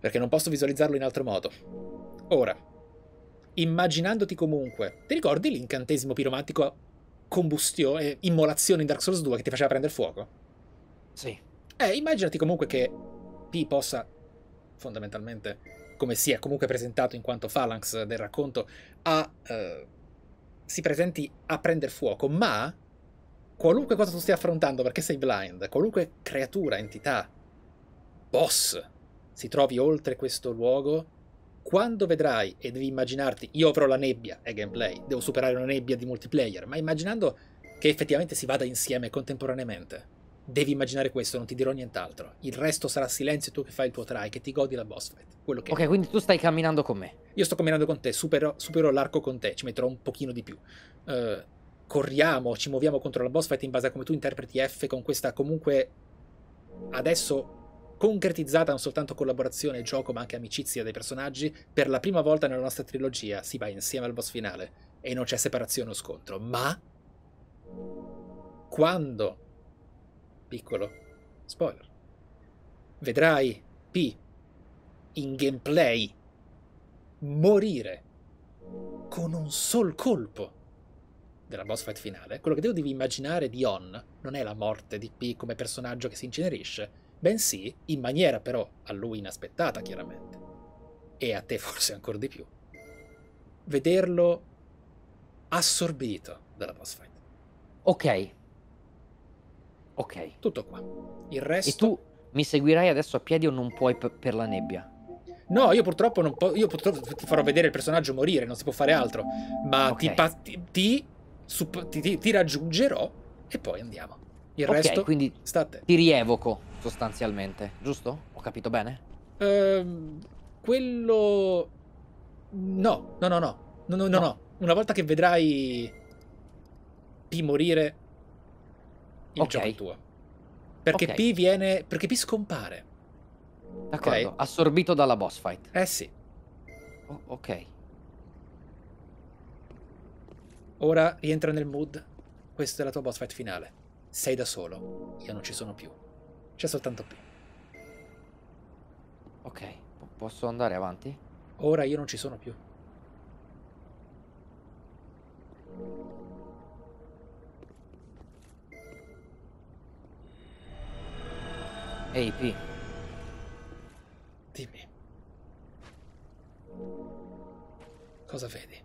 Perché non posso visualizzarlo in altro modo. Ora, immaginandoti comunque, ti ricordi l'incantesimo piromantico combustio e immolazione in Dark Souls 2 che ti faceva prendere fuoco? Sì. Eh, immaginati comunque che P possa, fondamentalmente, come sia comunque presentato in quanto phalanx del racconto, a, eh, si presenti a prendere fuoco, ma qualunque cosa tu stia affrontando perché sei blind, qualunque creatura, entità, boss si trovi oltre questo luogo, quando vedrai e devi immaginarti, io avrò la nebbia, è gameplay, devo superare una nebbia di multiplayer, ma immaginando che effettivamente si vada insieme contemporaneamente. Devi immaginare questo, non ti dirò nient'altro. Il resto sarà silenzio tu che fai il tuo try, che ti godi la boss fight. Quello che è. Ok, quindi tu stai camminando con me. Io sto camminando con te, supero, supero l'arco con te, ci metterò un pochino di più. Eh, corriamo, ci muoviamo contro la boss fight in base a come tu interpreti F con questa comunque adesso concretizzata non soltanto collaborazione e gioco ma anche amicizia dei personaggi. Per la prima volta nella nostra trilogia si va insieme al boss finale e non c'è separazione o scontro. Ma quando, piccolo spoiler, vedrai P in gameplay morire con un sol colpo della boss fight finale, quello che devi immaginare di On non è la morte di P come personaggio che si incenerisce, bensì, in maniera però a lui inaspettata chiaramente, e a te *laughs* forse ancora di più, vederlo assorbito dalla boss fight. Ok. Ok. Tutto qua. Il resto... E tu mi seguirai adesso a piedi o non puoi per la nebbia? No, io purtroppo non posso. Io purtroppo ti farò vedere il personaggio morire, non si può fare altro. Ma Ok. ti, ti, ti, ti- raggiungerò e poi andiamo. Il ok, resto quindi sta a te. ti rievoco sostanzialmente, giusto? Ho capito bene? Ehm, quello. No, no, no, no. No, no, no, No. Una volta che vedrai P morire, il Ok. gioco è tuo. Perché Ok. P viene. Perché P scompare. D'accordo, Ok. assorbito dalla boss fight. Eh sì. Oh, ok. Ora rientra nel mood. Questa è la tua boss fight finale. Sei da solo. Io non ci sono più. C'è soltanto P. Ok, po- posso andare avanti? Ora io non ci sono più. Ehi P, Dimmi. Cosa vedi?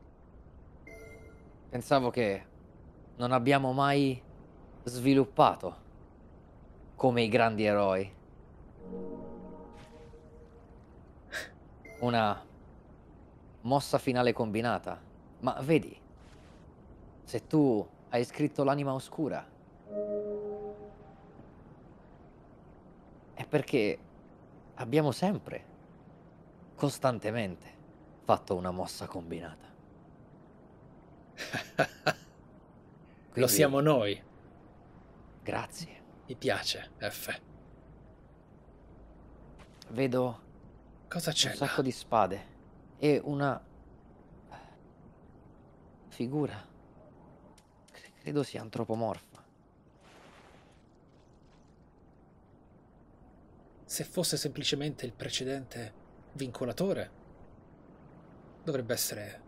pensavo che non abbiamo mai sviluppato come i grandi eroi una mossa finale combinata. Ma vedi, se tu hai scritto l'anima oscura, è perché abbiamo sempre, costantemente, fatto una mossa combinata. *laughs* Lo Quindi, siamo noi. Grazie. Mi piace, F. Vedo Cosa c'è un là? sacco di spade e una figura. Cre- Credo sia antropomorfa. Se fosse semplicemente il precedente vincolatore, dovrebbe essere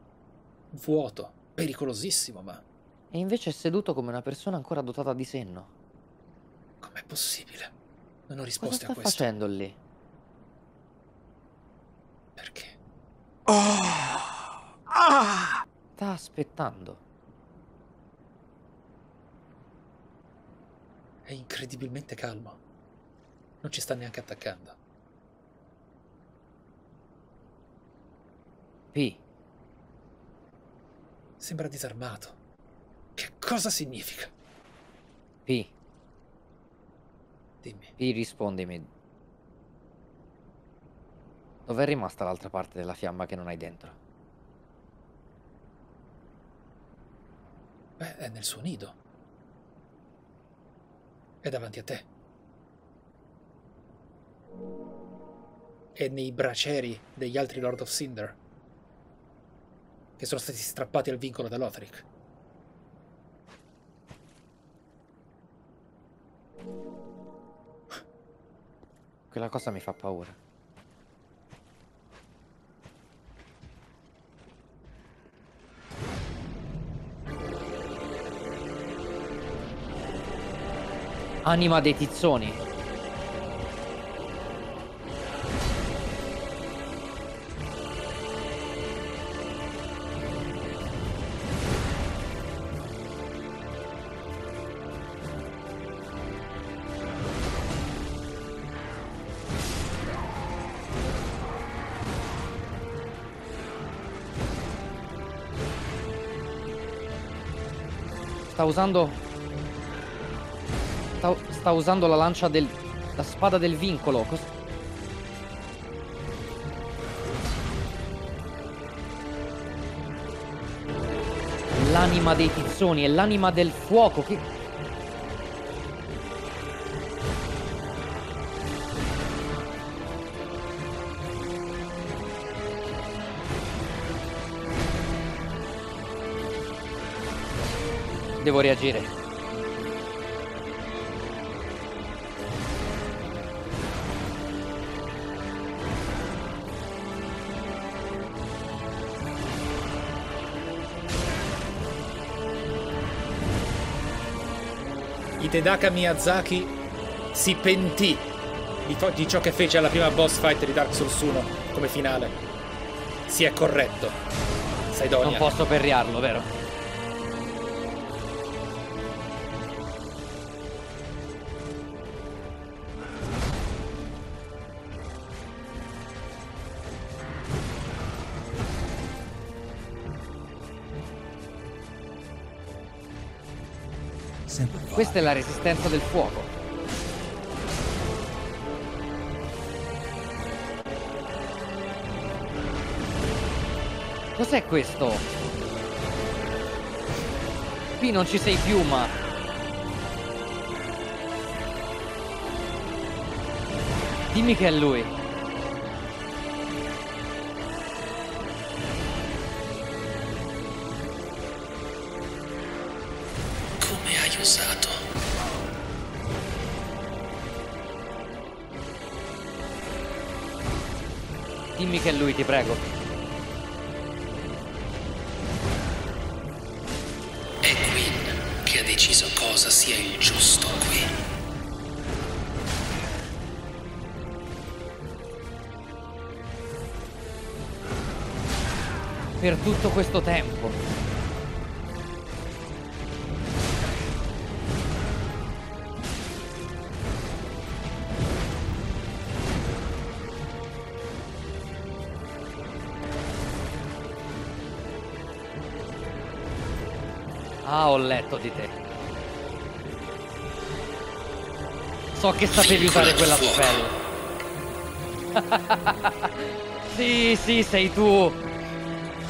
vuoto, pericolosissimo, ma E invece è seduto come una persona ancora dotata di senno. Com'è possibile? Non ho Cosa risposte sta a questo. facendo lì? Perché? Sta aspettando. È incredibilmente calmo. Non ci sta neanche attaccando. P, Sembra disarmato. Che cosa significa? P, Dimmi. P, rispondimi. Dov'è rimasta l'altra parte della fiamma che non hai dentro? Beh, è nel suo nido. È davanti a te. È nei braceri degli altri Lord of Cinder. Che sono stati strappati al vincolo da Lothric. Quella cosa mi fa paura. Anima dei tizzoni. Sta usando... Sta, sta usando la lancia del... La spada del vincolo. Cos- L'anima dei tizzoni e l'anima del fuoco. Che... Devo reagire. Hidetaka Miyazaki si pentì di, di ciò che fece alla prima boss fight di Dark Souls 1 come finale. Si è corretto. Non Saidonia. posso perriarlo, vero? Questa è la resistenza del fuoco. Cos'è questo? Qui non ci sei più, ma... Dimmi che è lui. Che è lui, ti prego. È Quinn che ha deciso cosa sia il giusto qui. Per tutto questo tempo. Ho letto di te. So che sapevi usare quella spell. *laughs* sì, sì, sei tu.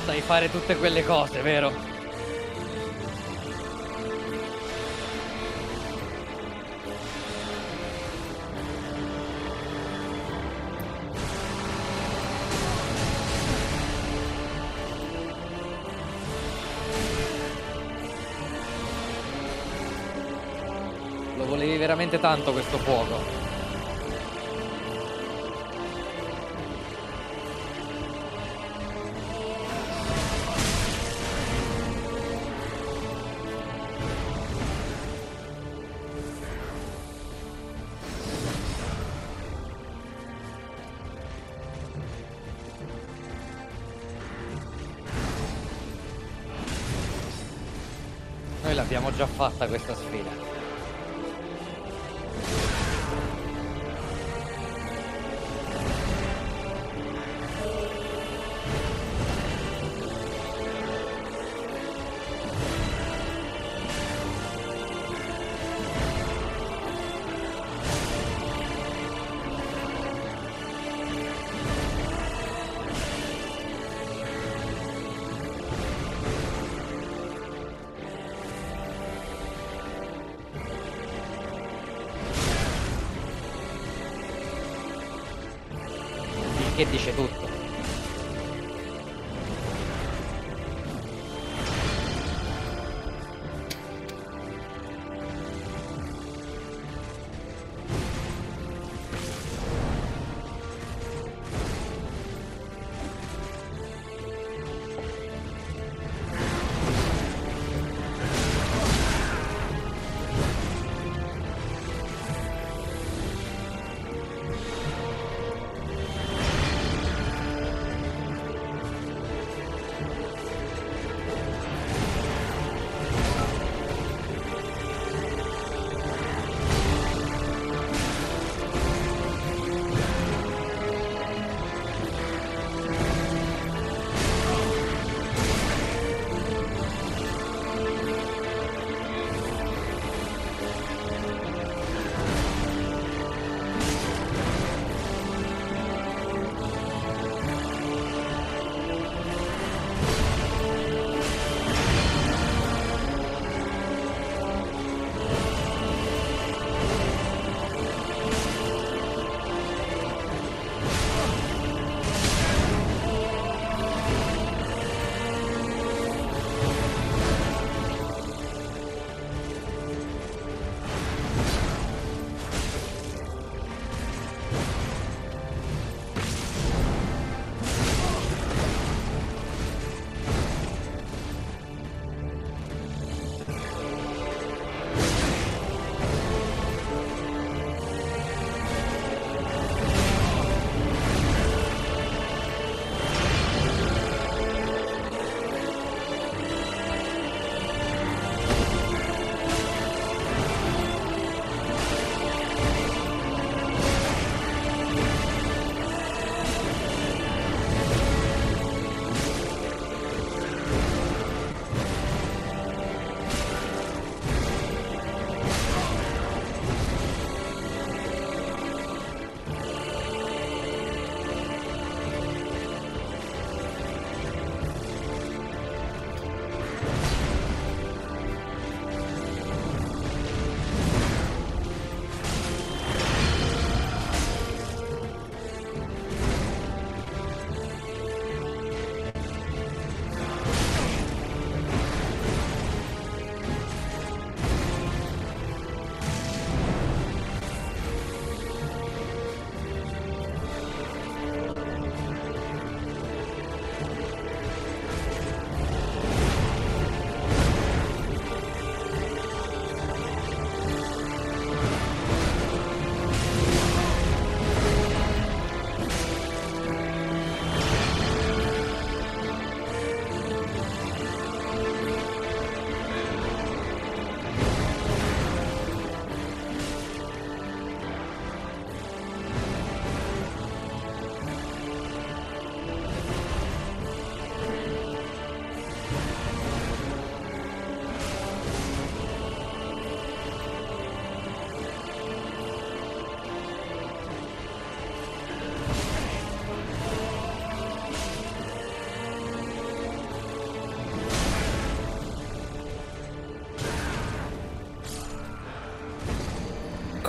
Sai fare tutte quelle cose, vero? Veramente tanto questo fuoco. Noi l'abbiamo già fatta questa sfida.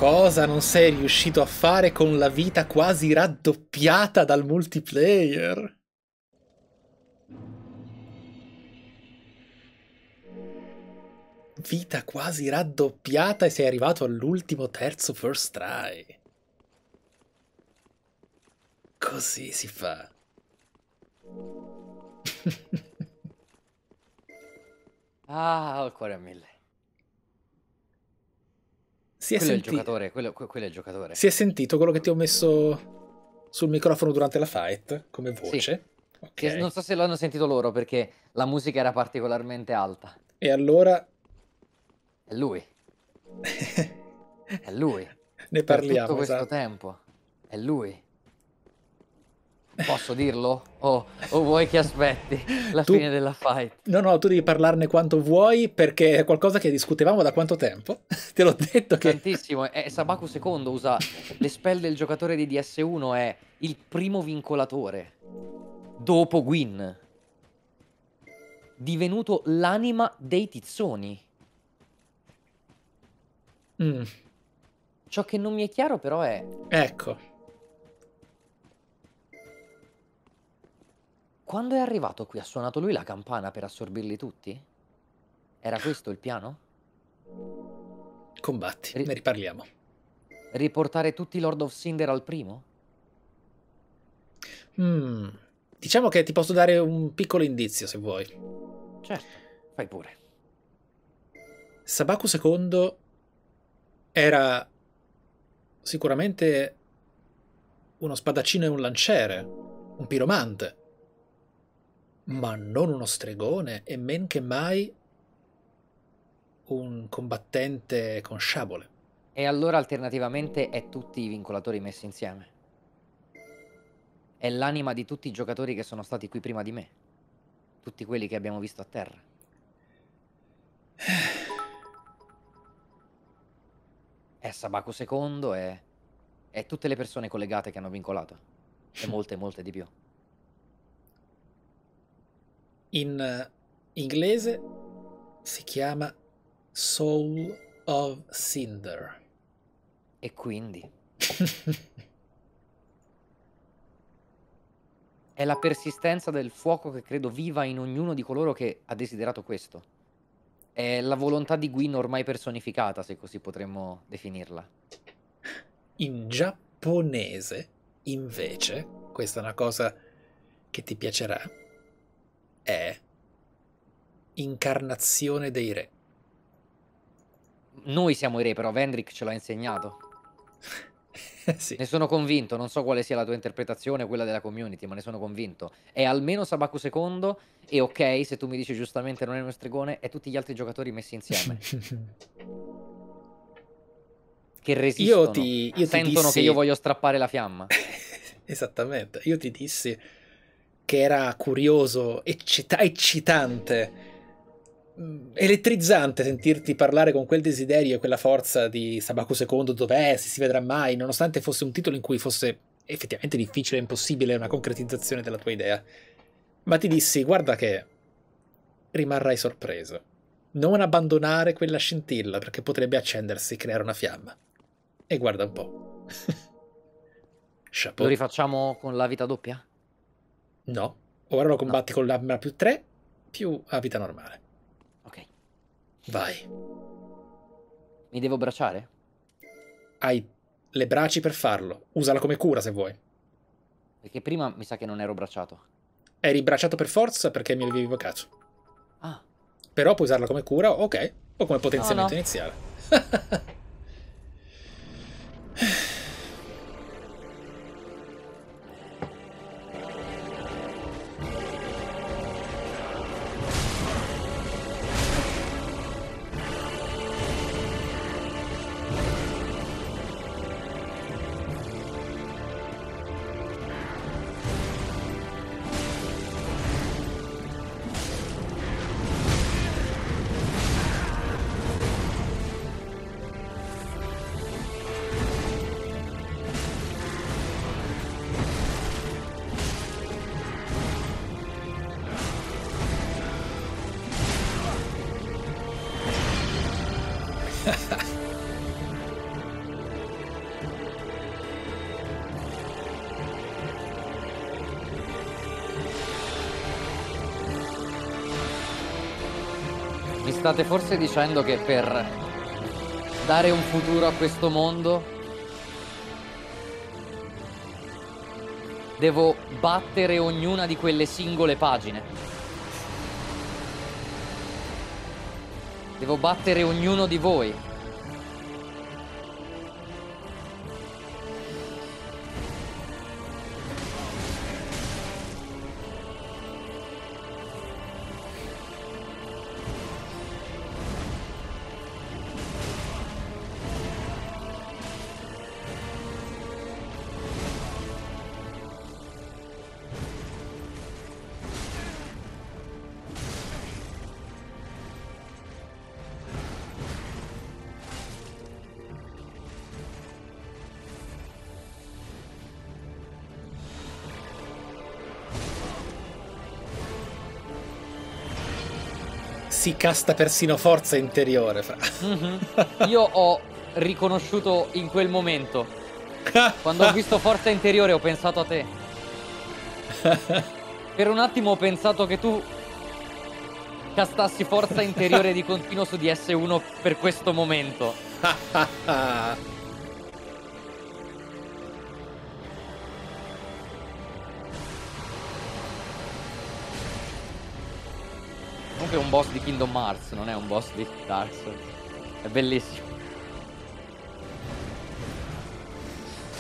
Cosa non sei riuscito a fare con la vita quasi raddoppiata dal multiplayer? Vita quasi raddoppiata e sei arrivato all'ultimo terzo first try. Così si fa. *laughs* Ah, ho il cuore a mille. Si è, Quello è il senti- giocatore, quello, que- quello è il giocatore. si è sentito quello che ti ho messo sul microfono durante la fight come voce? Ok. Che non so se l'hanno sentito loro perché la musica era particolarmente alta. E allora È lui, *laughs* è lui. ne Per parliamo. tutto questo esatto. tempo. È lui. Posso dirlo? O, o vuoi che aspetti la Tu- fine della fight? No, no, tu devi parlarne quanto vuoi perché è qualcosa che discutevamo da quanto tempo. *laughs* Te l'ho detto che... Tantissimo. E Sabaku II usa le spell del giocatore di DS1 è il primo vincolatore. Dopo Gwyn. Divenuto l'anima dei tizzoni. Mm, Ciò che non mi è chiaro però è ecco. Quando è arrivato qui ha suonato lui la campana per assorbirli tutti? Era questo il piano? Combatti, Ri- ne riparliamo. Riportare tutti i Lord of Cinder al primo? Mm, Diciamo che ti posso dare un piccolo indizio se vuoi. Certo, fai pure. Sabaku II era sicuramente uno spadaccino e un lanciere, un piromante, ma non uno stregone e men che mai un combattente con sciabole. E allora alternativamente è tutti i vincolatori messi insieme. È l'anima di tutti i giocatori che sono stati qui prima di me. Tutti quelli che abbiamo visto a terra. È Sabaku II, è... è tutte le persone collegate che hanno vincolato. E *laughs* molte, molte di più. In eh, inglese si chiama Soul of Cinder. E quindi *laughs* è la persistenza del fuoco che credo viva in ognuno di coloro che ha desiderato questo. È la volontà di Gwyn ormai personificata, se così potremmo definirla. In giapponese, invece, questa è una cosa che ti piacerà, è incarnazione dei re. Noi siamo i re, però Vendrick ce l'ha insegnato. *laughs* sì. Ne sono convinto, non so quale sia la tua interpretazione, quella della community, ma ne sono convinto. È almeno Sabaku II e ok, se tu mi dici giustamente non è uno stregone, è tutti gli altri giocatori messi insieme. *laughs* che resistono, Io ti, io ti sentono dissi... che io voglio strappare la fiamma. *laughs* Esattamente, io ti dissi che era curioso, eccita- eccitante, mm, elettrizzante sentirti parlare con quel desiderio e quella forza di Sabaku II, dov'è, se si vedrà mai, nonostante fosse un titolo in cui fosse effettivamente difficile e impossibile una concretizzazione della tua idea. Ma ti dissi, guarda che rimarrai sorpreso. Non abbandonare quella scintilla perché potrebbe accendersi e creare una fiamma. E guarda un po'. *laughs* Lo rifacciamo con la vita doppia? No, ora lo combatti con l'arma più 3 più a vita normale. Ok. Vai. Mi devo bracciare? Hai le braci per farlo. Usala come cura se vuoi. Perché prima mi sa che non ero bracciato. Eri bracciato per forza perché mi avevi evocato. Ah, Però puoi usarla come cura, ok, o come potenziamento no. iniziale. *laughs* state forse dicendo che per dare un futuro a questo mondo devo battere ognuna di quelle singole pagine. Devo battere ognuno di voi. Casta persino forza interiore. Fra. Mhm. Io ho riconosciuto in quel momento, quando ho visto forza interiore, ho pensato a te. Per un attimo ho pensato che tu castassi forza interiore di continuo su di S1 per questo momento. *laughs* è un boss di Kingdom Hearts, non è un boss di Dark Souls. È bellissimo.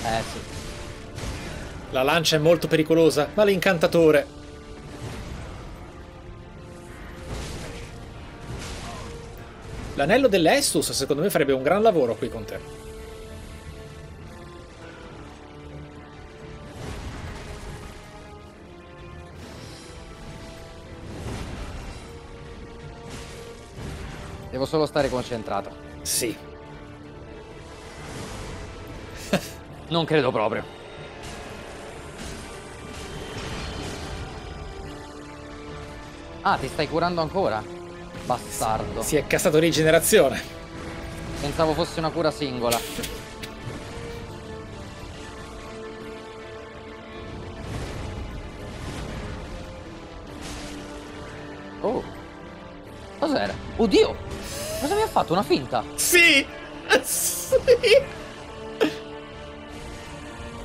Eh sì. La lancia è molto pericolosa, ma l'incantatore. L'anello dell'Estus secondo me farebbe un gran lavoro qui con te. Devo solo stare concentrato. Sì. *laughs* Non credo proprio. Ah, ti stai curando ancora? Bastardo. Si è castato rigenerazione. Pensavo fosse una cura singola. Oh. Cos'era? Oddio! Fatto? Una finta? Sì! Sì!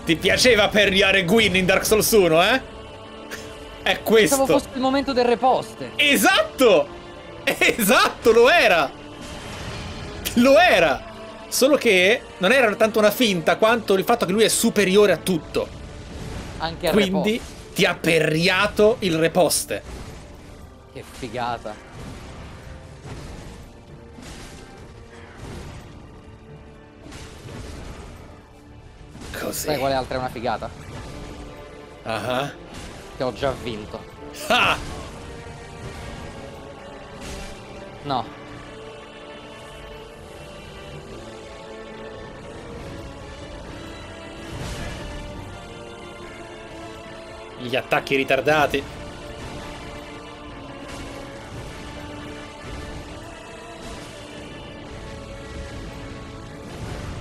Ti piaceva perriare Gwyn in Dark Souls 1, eh? È questo. Pensavo fosse il momento del reposte. Esatto! Esatto, lo era! Lo era! Solo che non era tanto una finta quanto il fatto che lui è superiore a tutto. Anche al Quindi reposte. ti ha perriato il reposte. Che figata. Così. Sai quale altra è una figata? Ah. Che ho già vinto. Ah! No. Gli attacchi ritardati.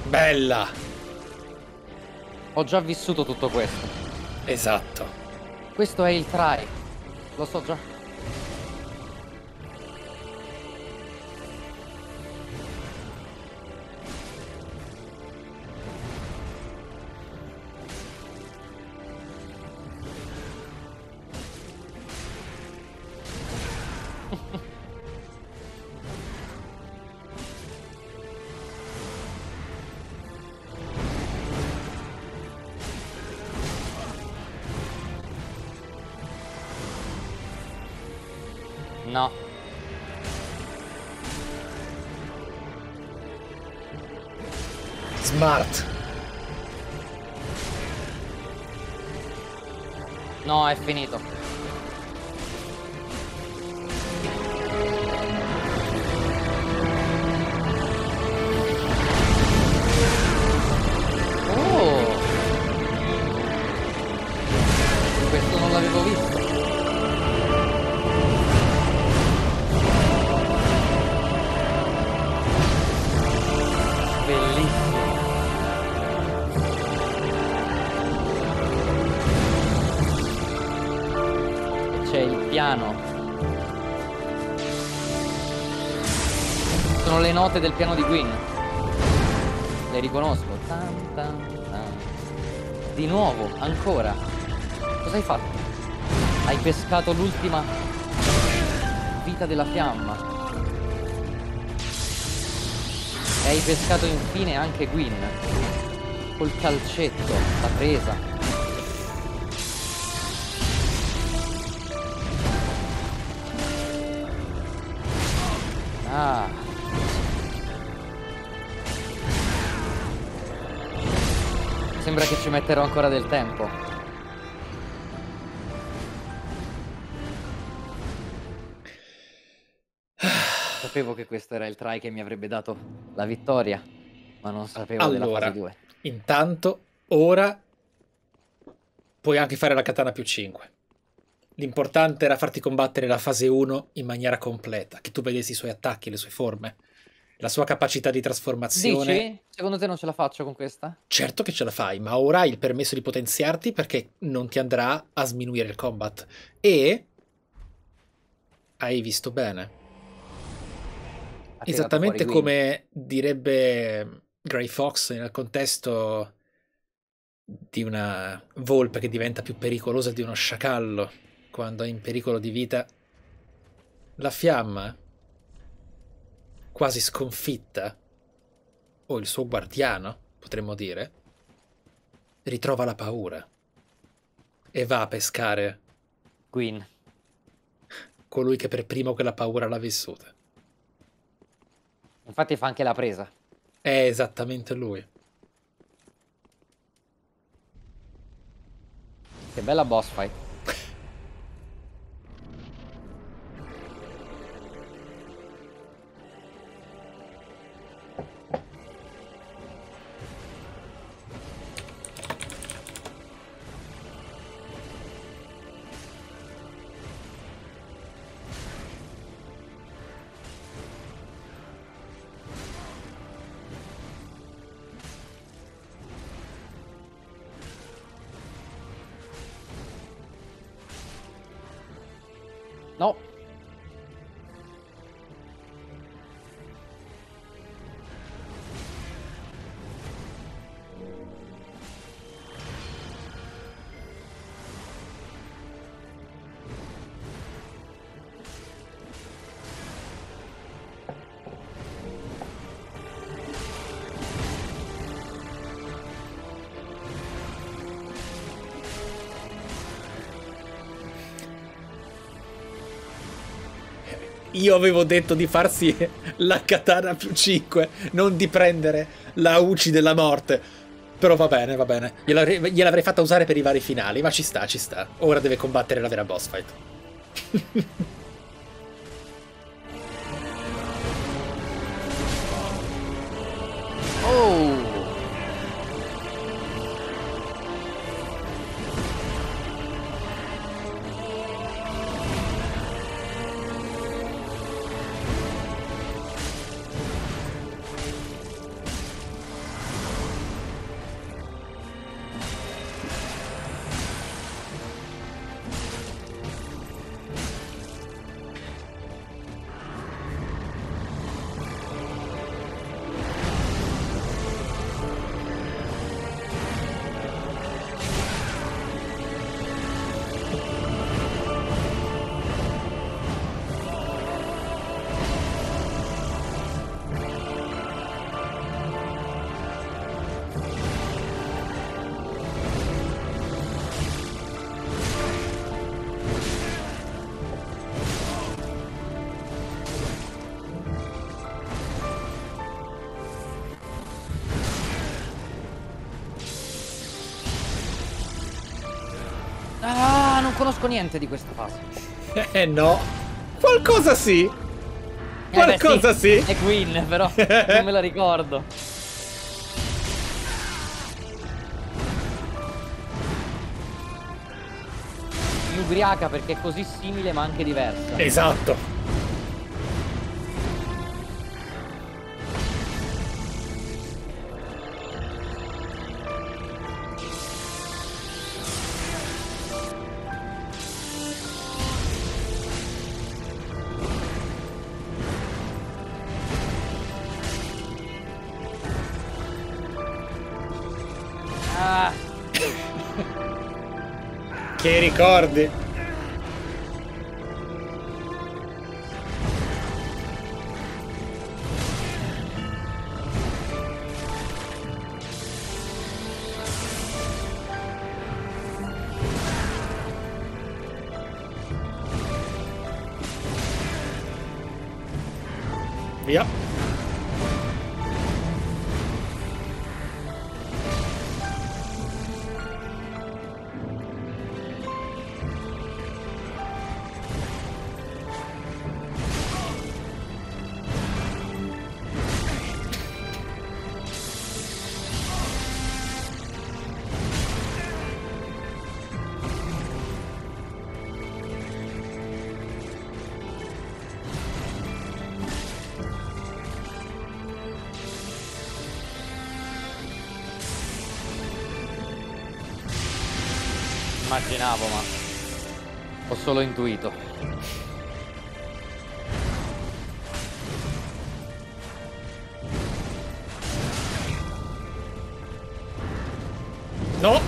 Bella. Ho già vissuto tutto questo. Esatto. Questo è il try. Lo so già. No. Smart. No, è finito. Piano. Sono le note del piano di Gwyn. Le riconosco. Tan, tan, tan. Di nuovo, ancora. Cosa hai fatto? Hai pescato l'ultima vita della fiamma. E hai pescato infine anche Gwyn. Col calcetto, la presa. Sembra che ci metterò ancora del tempo. Sapevo che questo era il try che mi avrebbe dato la vittoria, ma non sapevo della Allora, fase 2. intanto, ora puoi anche fare la katana più 5. L'importante era farti combattere la fase 1 in maniera completa, che tu vedessi i suoi attacchi, le sue forme, la sua capacità di trasformazione. Dici? Secondo te non ce la faccio con questa? Certo che ce la fai, ma ora hai il permesso di potenziarti perché non ti andrà a sminuire il combat. E hai visto bene. Ha tirato Esattamente come direbbe Gray Fox nel contesto di una volpe che diventa più pericolosa di uno sciacallo quando è in pericolo di vita, la fiamma, quasi sconfitta, o il suo guardiano, potremmo dire, ritrova la paura e va a pescare Gwyn. colui che per primo quella paura l'ha vissuta. Infatti fa anche la presa. È esattamente lui. Che bella boss fight. Io avevo detto di farsi la katana più 5, non di prendere la Uci della morte. Però va bene, va bene. Gliel'avrei, fatta usare per i vari finali, ma ci sta, ci sta. Ora deve combattere la vera boss fight. *laughs* conosco niente di questa fase. Eh no. Qualcosa sì. Eh beh, Qualcosa sì. È Queen, però non me la ricordo. Mi ubriaca perché è così simile ma anche diversa. Esatto. Ricordi? Immaginavo, ma ho solo intuito. No!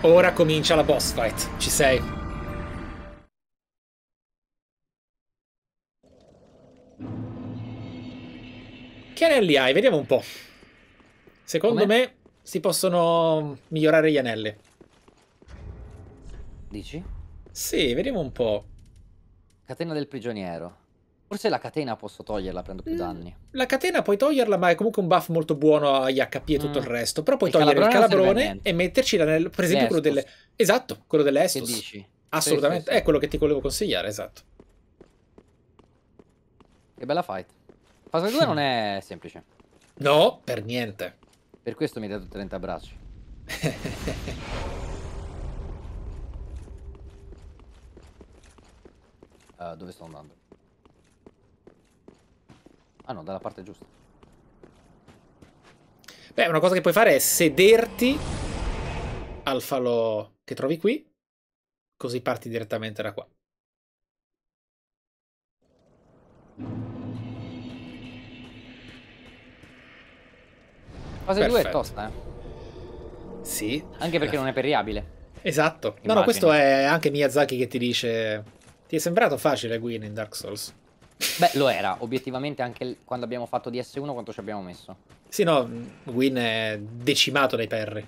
Ora comincia la boss fight. Ci sei. Anelli hai? Vediamo un po'. Secondo Come? me si possono migliorare gli anelli. Dici? Sì, vediamo un po'. Catena del prigioniero. Forse la catena posso toglierla, prendo più Mm. danni. La catena puoi toglierla, ma è comunque un buff molto buono agli HP e tutto Mm. il resto. Però puoi Il togliere il calabrone a calabrone e metterci l'anello. Per esempio, quello delle. Esatto, quello delle Che Estus. dici? Assolutamente, Sì, sì, sì. è quello che ti volevo consigliare, esatto. Che bella fight. Fase 2 non è semplice. No, per niente. Per questo mi hai dato 30 bracci. *laughs* Eh, dove sto andando? Ah no, dalla parte giusta. Beh, una cosa che puoi fare è sederti al falò che trovi qui, così parti direttamente da qua. Fase 2 è tosta, eh. Sì. Anche perché non è perriabile. Esatto. No, no, Immagino. questo è anche Miyazaki che ti dice... Ti è sembrato facile Gwyn in Dark Souls? Beh, lo era. Obiettivamente anche quando abbiamo fatto DS1 quanto ci abbiamo messo. Sì, no, Gwyn è decimato dai perri.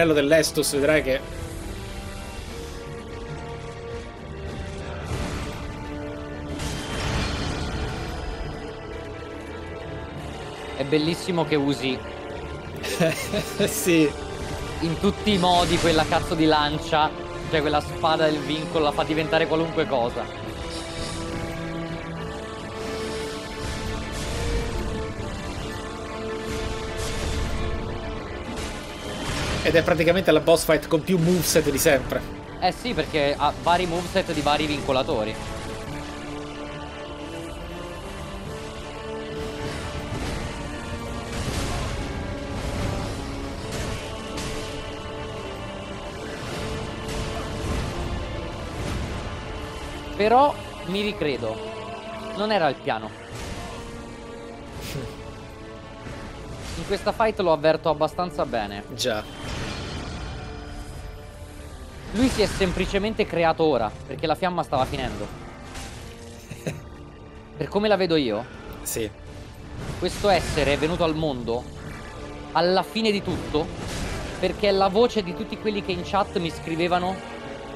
L'anello dell'Estus vedrai che... È bellissimo che usi *laughs* sì. in tutti i modi quella cazzo di lancia, cioè quella spada del vincolo, la fa diventare qualunque cosa. Ed è praticamente la boss fight con più moveset di sempre. Eh sì, perché ha vari moveset di vari vincolatori. Però mi ricredo. Non era il piano. *laughs* In questa fight lo avverto abbastanza bene. Già. Lui si è semplicemente creato ora, perché la fiamma stava finendo. *laughs* Per come la vedo io, Sì. questo essere è venuto al mondo alla fine di tutto, perché è la voce di tutti quelli che in chat mi scrivevano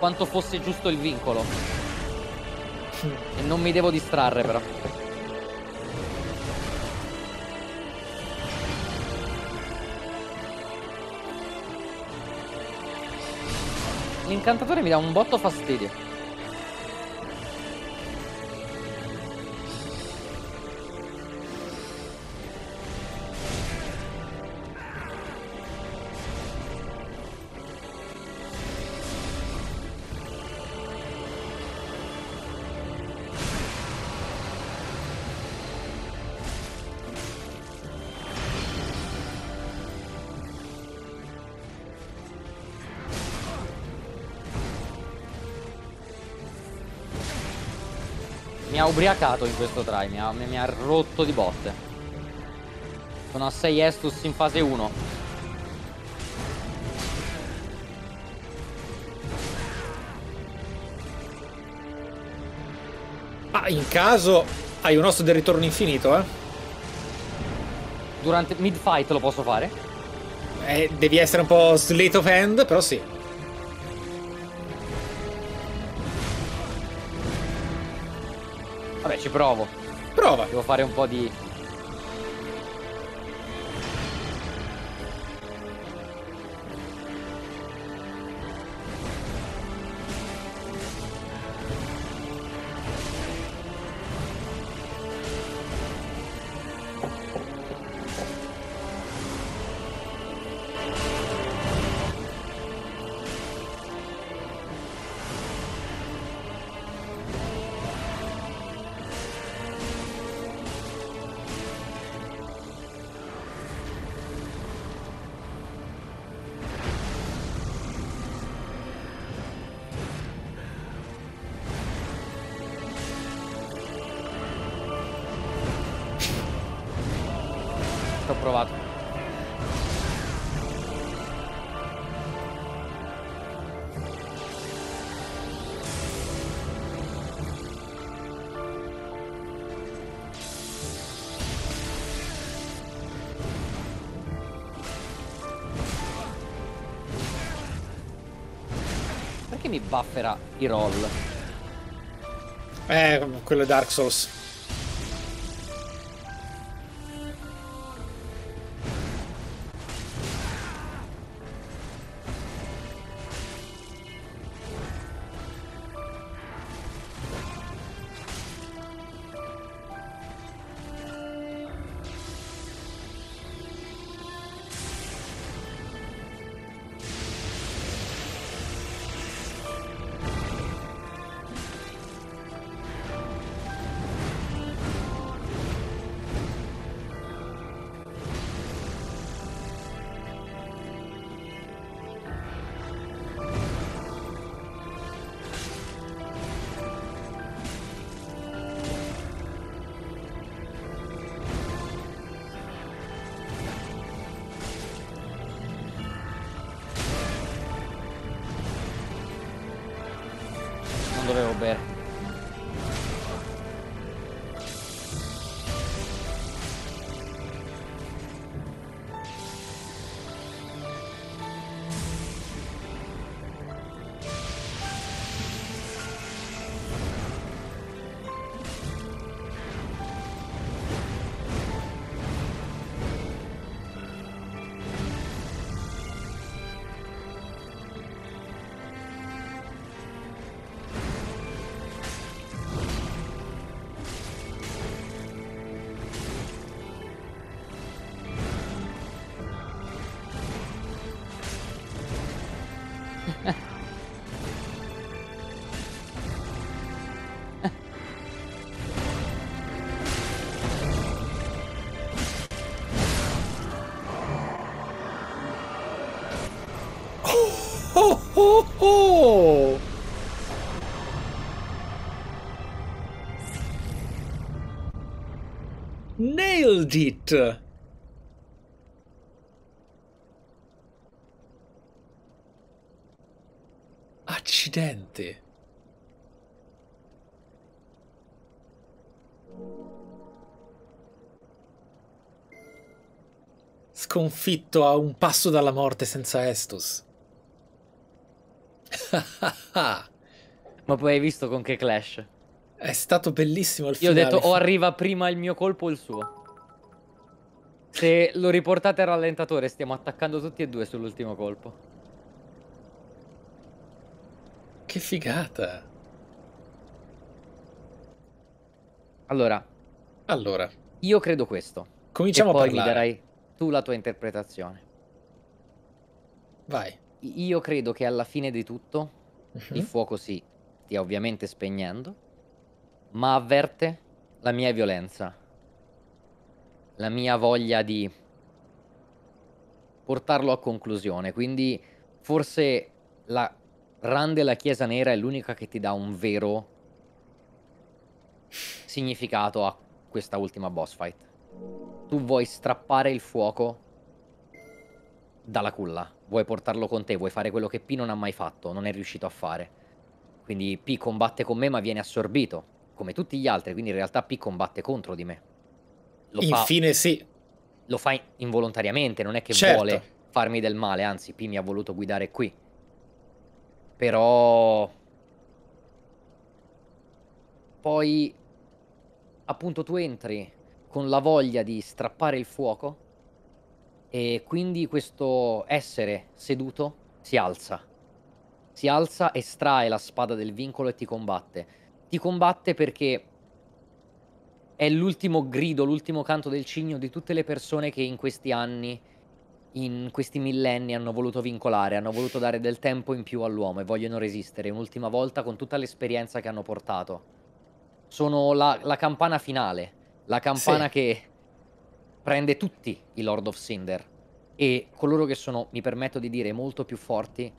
quanto fosse giusto il vincolo. *laughs* E non mi devo distrarre però. L'incantatore mi dà un botto fastidio. Ubriacato in questo try, mi ha, mi- ha rotto di botte. Sono a 6 Estus in fase 1. Ma in caso hai un osso del ritorno infinito, eh? Durante mid fight lo posso fare? Eh, devi essere un po' slate of hand, però sì. Ci provo. Prova. Devo fare un po' di... Buffera i roll? Eh, quello è Dark Souls. Nailed it! Accidenti. Sconfitto a un passo dalla morte senza Estus. *laughs* Ma poi hai visto con che clash? È stato bellissimo il Io ho finale. detto o arriva prima il mio colpo o il suo. Se lo riportate al rallentatore stiamo attaccando tutti e due sull'ultimo colpo. che figata. Allora, Allora, io credo questo. cominciamo e a poi mi parlare. darai tu la tua interpretazione. Vai. Io credo che alla fine di tutto il Mhm. fuoco si stia ovviamente spegnendo, ma avverte la mia violenza, la mia voglia di portarlo a conclusione. Quindi forse la run della Chiesa Nera è l'unica che ti dà un vero significato a questa ultima boss fight. Tu vuoi strappare il fuoco dalla culla, vuoi portarlo con te, vuoi fare quello che P non ha mai fatto, non è riuscito a fare. Quindi P combatte con me ma viene assorbito, come tutti gli altri, quindi in realtà P combatte contro di me. Lo fa, Infine sì. lo fa involontariamente, non è che Certo. vuole farmi del male, anzi P mi ha voluto guidare qui. Però poi appunto tu entri con la voglia di strappare il fuoco e quindi questo essere seduto si alza. Si alza, estrae la spada del vincolo e ti combatte. Ti combatte perché è l'ultimo grido, l'ultimo canto del cigno di tutte le persone che in questi anni, in questi millenni hanno voluto vincolare, hanno voluto dare del tempo in più all'uomo e vogliono resistere un'ultima volta con tutta l'esperienza che hanno portato. Sono la, la campana finale, la campana Sì. che prende tutti i Lord of Cinder e coloro che sono, mi permetto di dire, molto più forti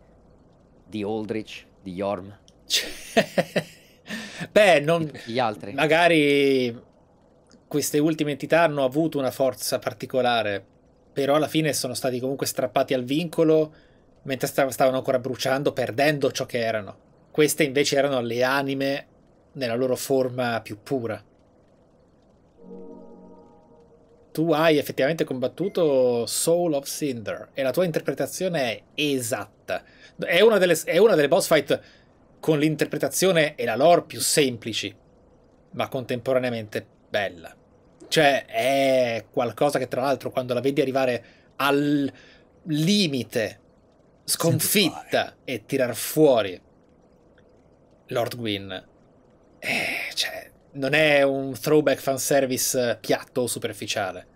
di Aldrich, di Yorm, Cioè, *laughs* Beh, non... gli altri. magari queste ultime entità hanno avuto una forza particolare, però alla fine sono stati comunque strappati al vincolo mentre stav- stavano ancora bruciando, perdendo ciò che erano. Queste invece erano le anime nella loro forma più pura. Tu hai effettivamente combattuto Soul of Cinder e la tua interpretazione è esatta. È una delle, è una delle boss fight con l'interpretazione e la lore più semplici, ma contemporaneamente bella. Cioè, è qualcosa che, tra l'altro, quando la vedi arrivare al limite, sconfitta e tirar fuori Lord Gwyn, eh, cioè, non è un throwback fanservice piatto o superficiale.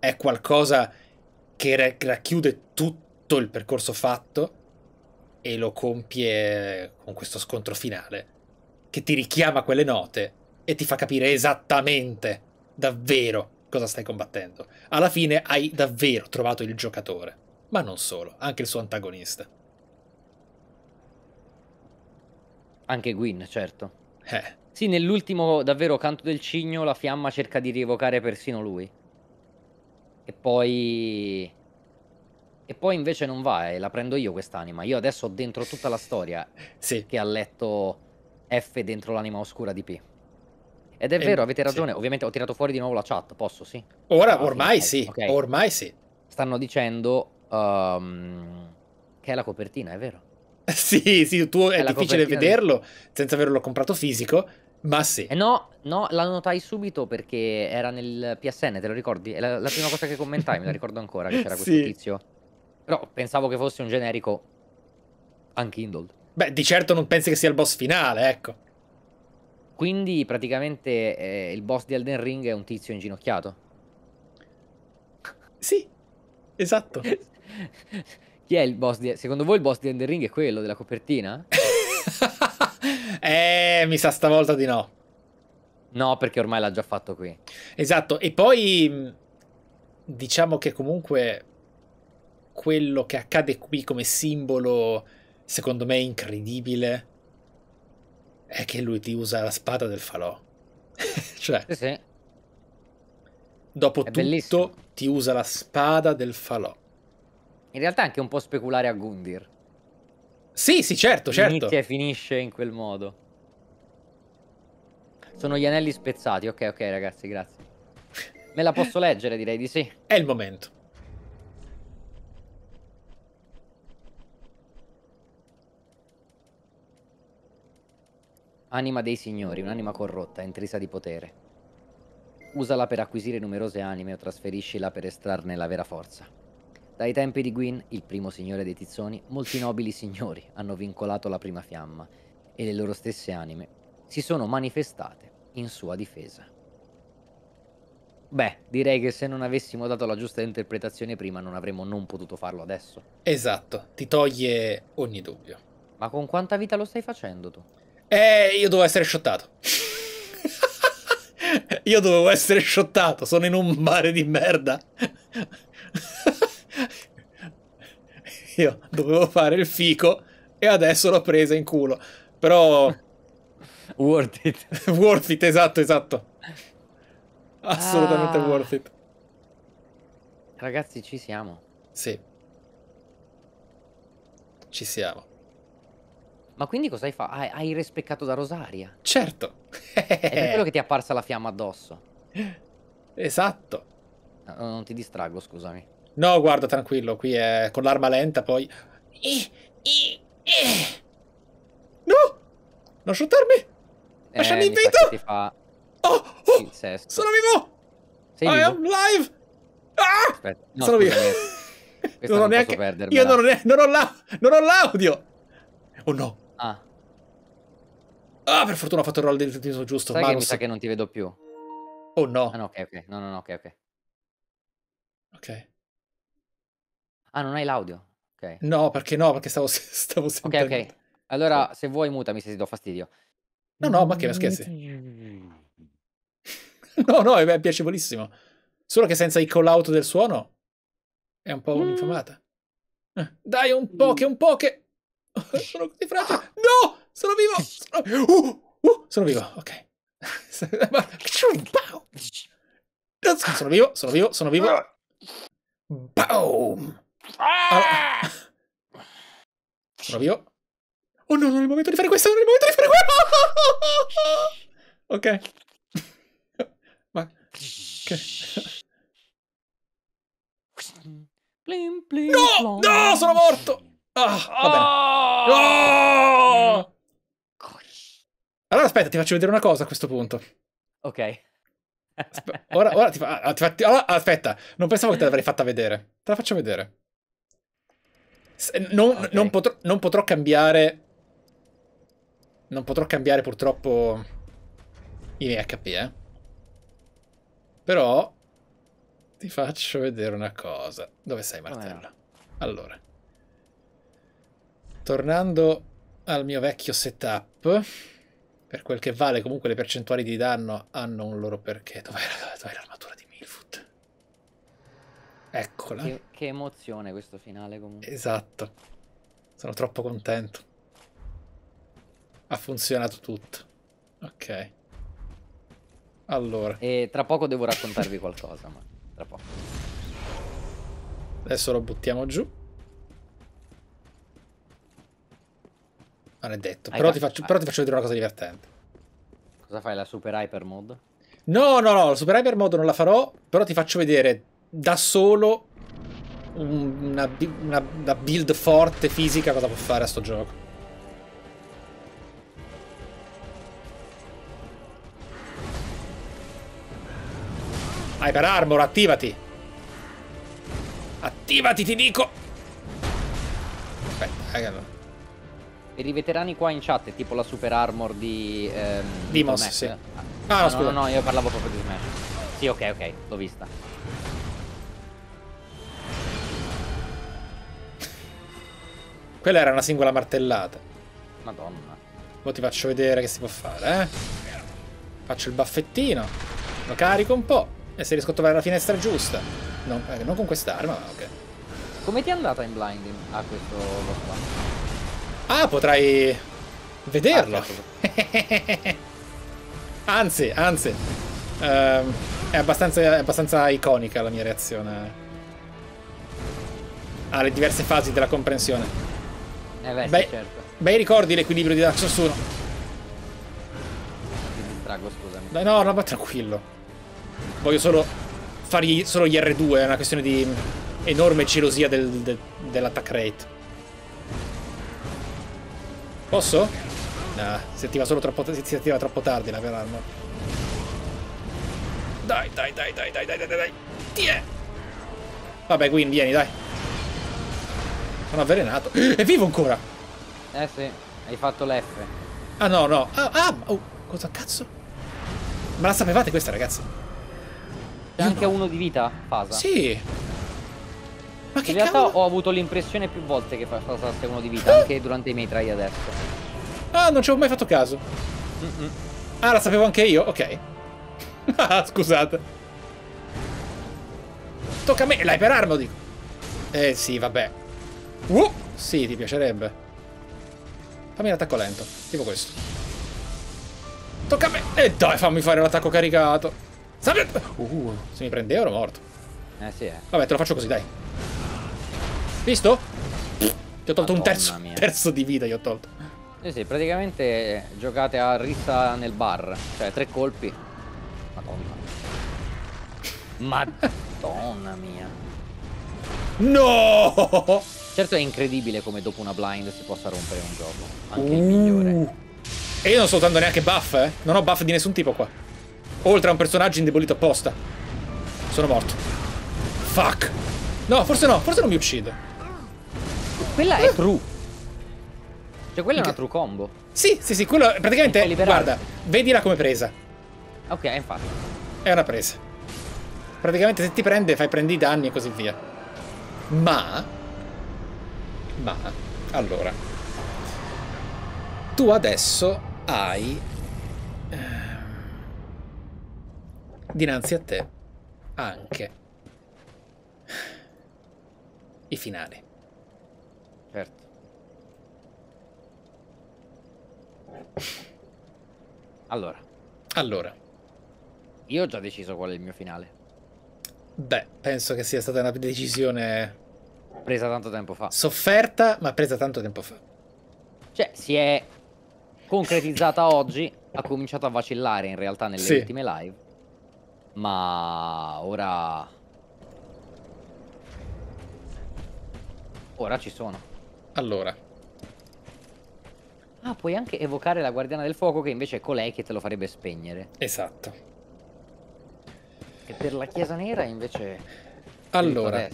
È qualcosa che ra- racchiude tutto il percorso fatto e lo compie con questo scontro finale che ti richiama quelle note e ti fa capire esattamente davvero cosa stai combattendo. Alla fine hai davvero trovato il giocatore, ma non solo, anche il suo antagonista. Anche Gwyn, certo. Eh, Sì, nell'ultimo davvero canto del cigno la fiamma cerca di rievocare persino lui. E poi... E poi invece non va e la prendo io quest'anima. Io adesso ho dentro tutta la storia sì, che ha letto F dentro l'anima oscura di P. Ed è E- vero, avete sì. ragione. Ovviamente ho tirato fuori di nuovo la chat, posso, sì? ora Ah, ormai sì, ok. ormai sì. Stanno dicendo ehm, che è la copertina, è vero? *laughs* Sì, sì, tu è, È difficile copertina di- vederlo senza averlo comprato fisico, ma sì. Eh no, no, la notai subito perché era nel PSN, te lo ricordi? È la, la prima cosa che commentai, me la ricordo ancora che c'era *laughs* questo Sì. tizio. Però pensavo che fosse un generico unkindled. Beh, di certo non pensi che sia il boss finale, ecco. Quindi praticamente eh, il boss di Elden Ring è un tizio inginocchiato. Sì, esatto. *laughs* Chi è il boss di... Secondo voi il boss di Elden Ring è quello della copertina? *laughs* eh, mi sa stavolta di no. No, perché ormai l'ha già fatto qui. Esatto, e poi mh, diciamo che comunque quello che accade qui come simbolo, secondo me incredibile, è che lui ti usa la spada del falò. *laughs* cioè, Sì, sì. dopo È tutto, bellissimo. ti usa la spada del falò. In realtà è anche un po' speculare a Gundir. Sì, sì, certo, certo. Inizia e finisce in quel modo. Sono gli anelli spezzati. Ok, ok, ragazzi, grazie. Me la posso *laughs* leggere, direi di sì. È il momento. Anima dei signori, un'anima corrotta, intrisa di potere. Usala per acquisire numerose anime o trasferiscila per estrarne la vera forza. Dai tempi di Gwyn, il primo signore dei tizzoni, molti nobili signori hanno vincolato la prima fiamma e le loro stesse anime si sono manifestate in sua difesa. Beh, direi che se non avessimo dato la giusta interpretazione prima non avremmo non potuto farlo adesso. Esatto, ti toglie ogni dubbio. Ma con quanta vita lo stai facendo tu? Eh, io dovevo essere shottato. *laughs* io dovevo essere shottato, sono in un mare di merda. *laughs* io dovevo fare il fico e adesso l'ho presa in culo. Però *laughs* Worth it. worth it, esatto, esatto. Assolutamente Ah. worth it. Ragazzi, ci siamo. Sì. Ci siamo. Ma quindi cosa hai fatto? Hai, hai respeccato da Rosaria? Certo. È per quello che ti è apparsa la fiamma addosso. Esatto. No, non ti distraggo, scusami. No, guarda, tranquillo, qui è con l'arma lenta, poi... Eh, eh, eh. No! Non shootarmi! Lasciami Eh, in vita! fa Oh, oh! Sono vivo! Sei I vivo? am live! Ah! Aspetta, no, sono vivo! *laughs* non ho non neanche... Io non ho, ne- non ho la- non ho l'audio! Oh no! Ah, Ah, per fortuna ho fatto il roll del titolo giusto. sai che mi sa che non ti vedo più. Oh no. Ah no, ok, ok. No, no, no, ok, ok. Ok. Ah, non hai l'audio? Ok. No, perché no? Perché stavo, *laughs* stavo Ok, sentendo... ok. Allora, se vuoi mutami se ti do fastidio. No, no, ma che ma scherzi? *laughs* No, no, è piacevolissimo. Solo che senza il call out del suono è un po' un'infamata. Eh, Dai, un po' che, un po' che... *laughs* Sono così fragile. No! Sono vivo! Sono, uh, uh, sono vivo, ok. *laughs* Sono vivo, sono vivo, sono vivo. Boom! Allora- Sono vivo. Oh no, non è il momento di fare questo, non è il momento di fare questo! *laughs* Ok. Ma... Che... Plim, No! No, sono morto! Ah, bene. Oh! Allora aspetta, ti faccio vedere una cosa a questo punto. Ok. Aspe- Ora, ora ti fa- ah, ti fa- ti- allora, aspetta, non pensavo che te l'avrei fatta vedere. Te la faccio vedere. Se- non, Ok. non potrò, non potrò cambiare. Non potrò cambiare purtroppo i miei HP, eh. Però ti faccio vedere una cosa. Dove sei, Martella? Allora. Tornando al mio vecchio setup, per quel che vale, comunque le percentuali di danno hanno un loro perché. Dov'è, l'armatura di Milfoot? Eccola. Che, che emozione questo finale comunque. Esatto. Sono troppo contento. Ha funzionato tutto. Ok. Allora, E tra poco devo raccontarvi qualcosa, ma tra poco. adesso lo buttiamo giù. Non è detto. Però ti, faccio, però ti faccio vedere una cosa divertente. Cosa fai la super hyper mode? No, no, no, la Super Hyper Mode non la farò, però ti faccio vedere da solo un- una, una- una build forte fisica cosa può fare a sto gioco. Hyper Armor, attivati! Attivati, ti dico! Aspetta, eh, che no. Per i veterani qua in chat è tipo la super armor di... Ehm, Dimos, sì. Ah, Ah, no, scusa. no, no, io parlavo proprio di Smash. Sì, ok, ok, l'ho vista. Quella era una singola martellata. Madonna. Ora ti faccio vedere che si può fare, eh. Faccio il baffettino, lo carico un po' e se riesco a trovare la finestra giusta. Non, eh, non con quest'arma, ma ok. Come ti è andata in blinding a questo boss qua? Ah, potrai vederlo. Ah, certo. *laughs* anzi, anzi. ehm, è, abbastanza, è abbastanza iconica la mia reazione alle diverse fasi della comprensione. Eh beh, Beh. certo. Bei ricordi l'equilibrio di Dark Souls 1. Ti distraggo, scusami. Dai, no, no, ma tranquillo. Voglio solo fargli solo gli R2, è una questione di enorme gelosia del, del- dell'attack rate. Posso? Nah, si attiva solo troppo, si attiva troppo tardi la vera armor. Dai, dai, dai, dai, dai, dai, dai, dai. Tiè. Vabbè, Gwyn, vieni, dai. Sono avvelenato. *gasps* È vivo ancora! Eh sì, hai fatto l'F. Ah no, no. Ah, ah, oh, cosa cazzo? Ma la sapevate questa, ragazzi? C'è anche no. uno di vita, Fasa. Sì. Ma che In realtà cavolo? ho avuto l'impressione più volte che fasasse uno di vita, anche durante i miei try adesso. Ah, non ci avevo mai fatto caso. Mm-mm. Ah, la sapevo anche io? Ok. *laughs* Ah, scusate. Tocca a me. L'hyperarmo, dico. Eh, sì, vabbè. Uh, sì, ti piacerebbe. Fammi l'attacco lento. Tipo questo. Tocca a me. E dai, fammi fare l'attacco caricato. Sappi- Uh, se mi prende oro, morto. Eh sì, eh. Vabbè, te lo faccio così, dai. Visto? Ti ho tolto un Madonna terzo, mia. terzo di vita, gli ho tolto. Sì, sì, praticamente giocate a rissa nel bar, cioè tre colpi. Madonna. Madonna mia. No! Certo è incredibile come dopo una blind si possa rompere un gioco. Anche il migliore. Uh. E io non sto usando neanche buff, eh. Non ho buff di nessun tipo qua. Oltre a un personaggio indebolito apposta. Sono morto. Fuck. No, forse no, forse non mi uccide. Quella è true. Cioè quella è una true combo. Sì, sì, sì, quello praticamente, guarda, vedila come presa. Ok, infatti. È una presa. Praticamente se ti prende, fai prendi i danni e così via. Ma... Ma... Allora... Tu adesso hai... ehm, Dinanzi a te anche i finali. Certo. Allora, Allora, io ho già deciso qual è il mio finale. beh, penso che sia stata una decisione Presa tanto tempo fa. sofferta, ma presa tanto tempo fa. Cioè, si è concretizzata oggi, ha cominciato a vacillare in realtà nelle Sì. ultime live. Ma ora... Ora ci sono. Allora, Ah, puoi anche evocare la guardiana del fuoco che invece è colei che te lo farebbe spegnere. esatto. E per la chiesa nera invece... Allora,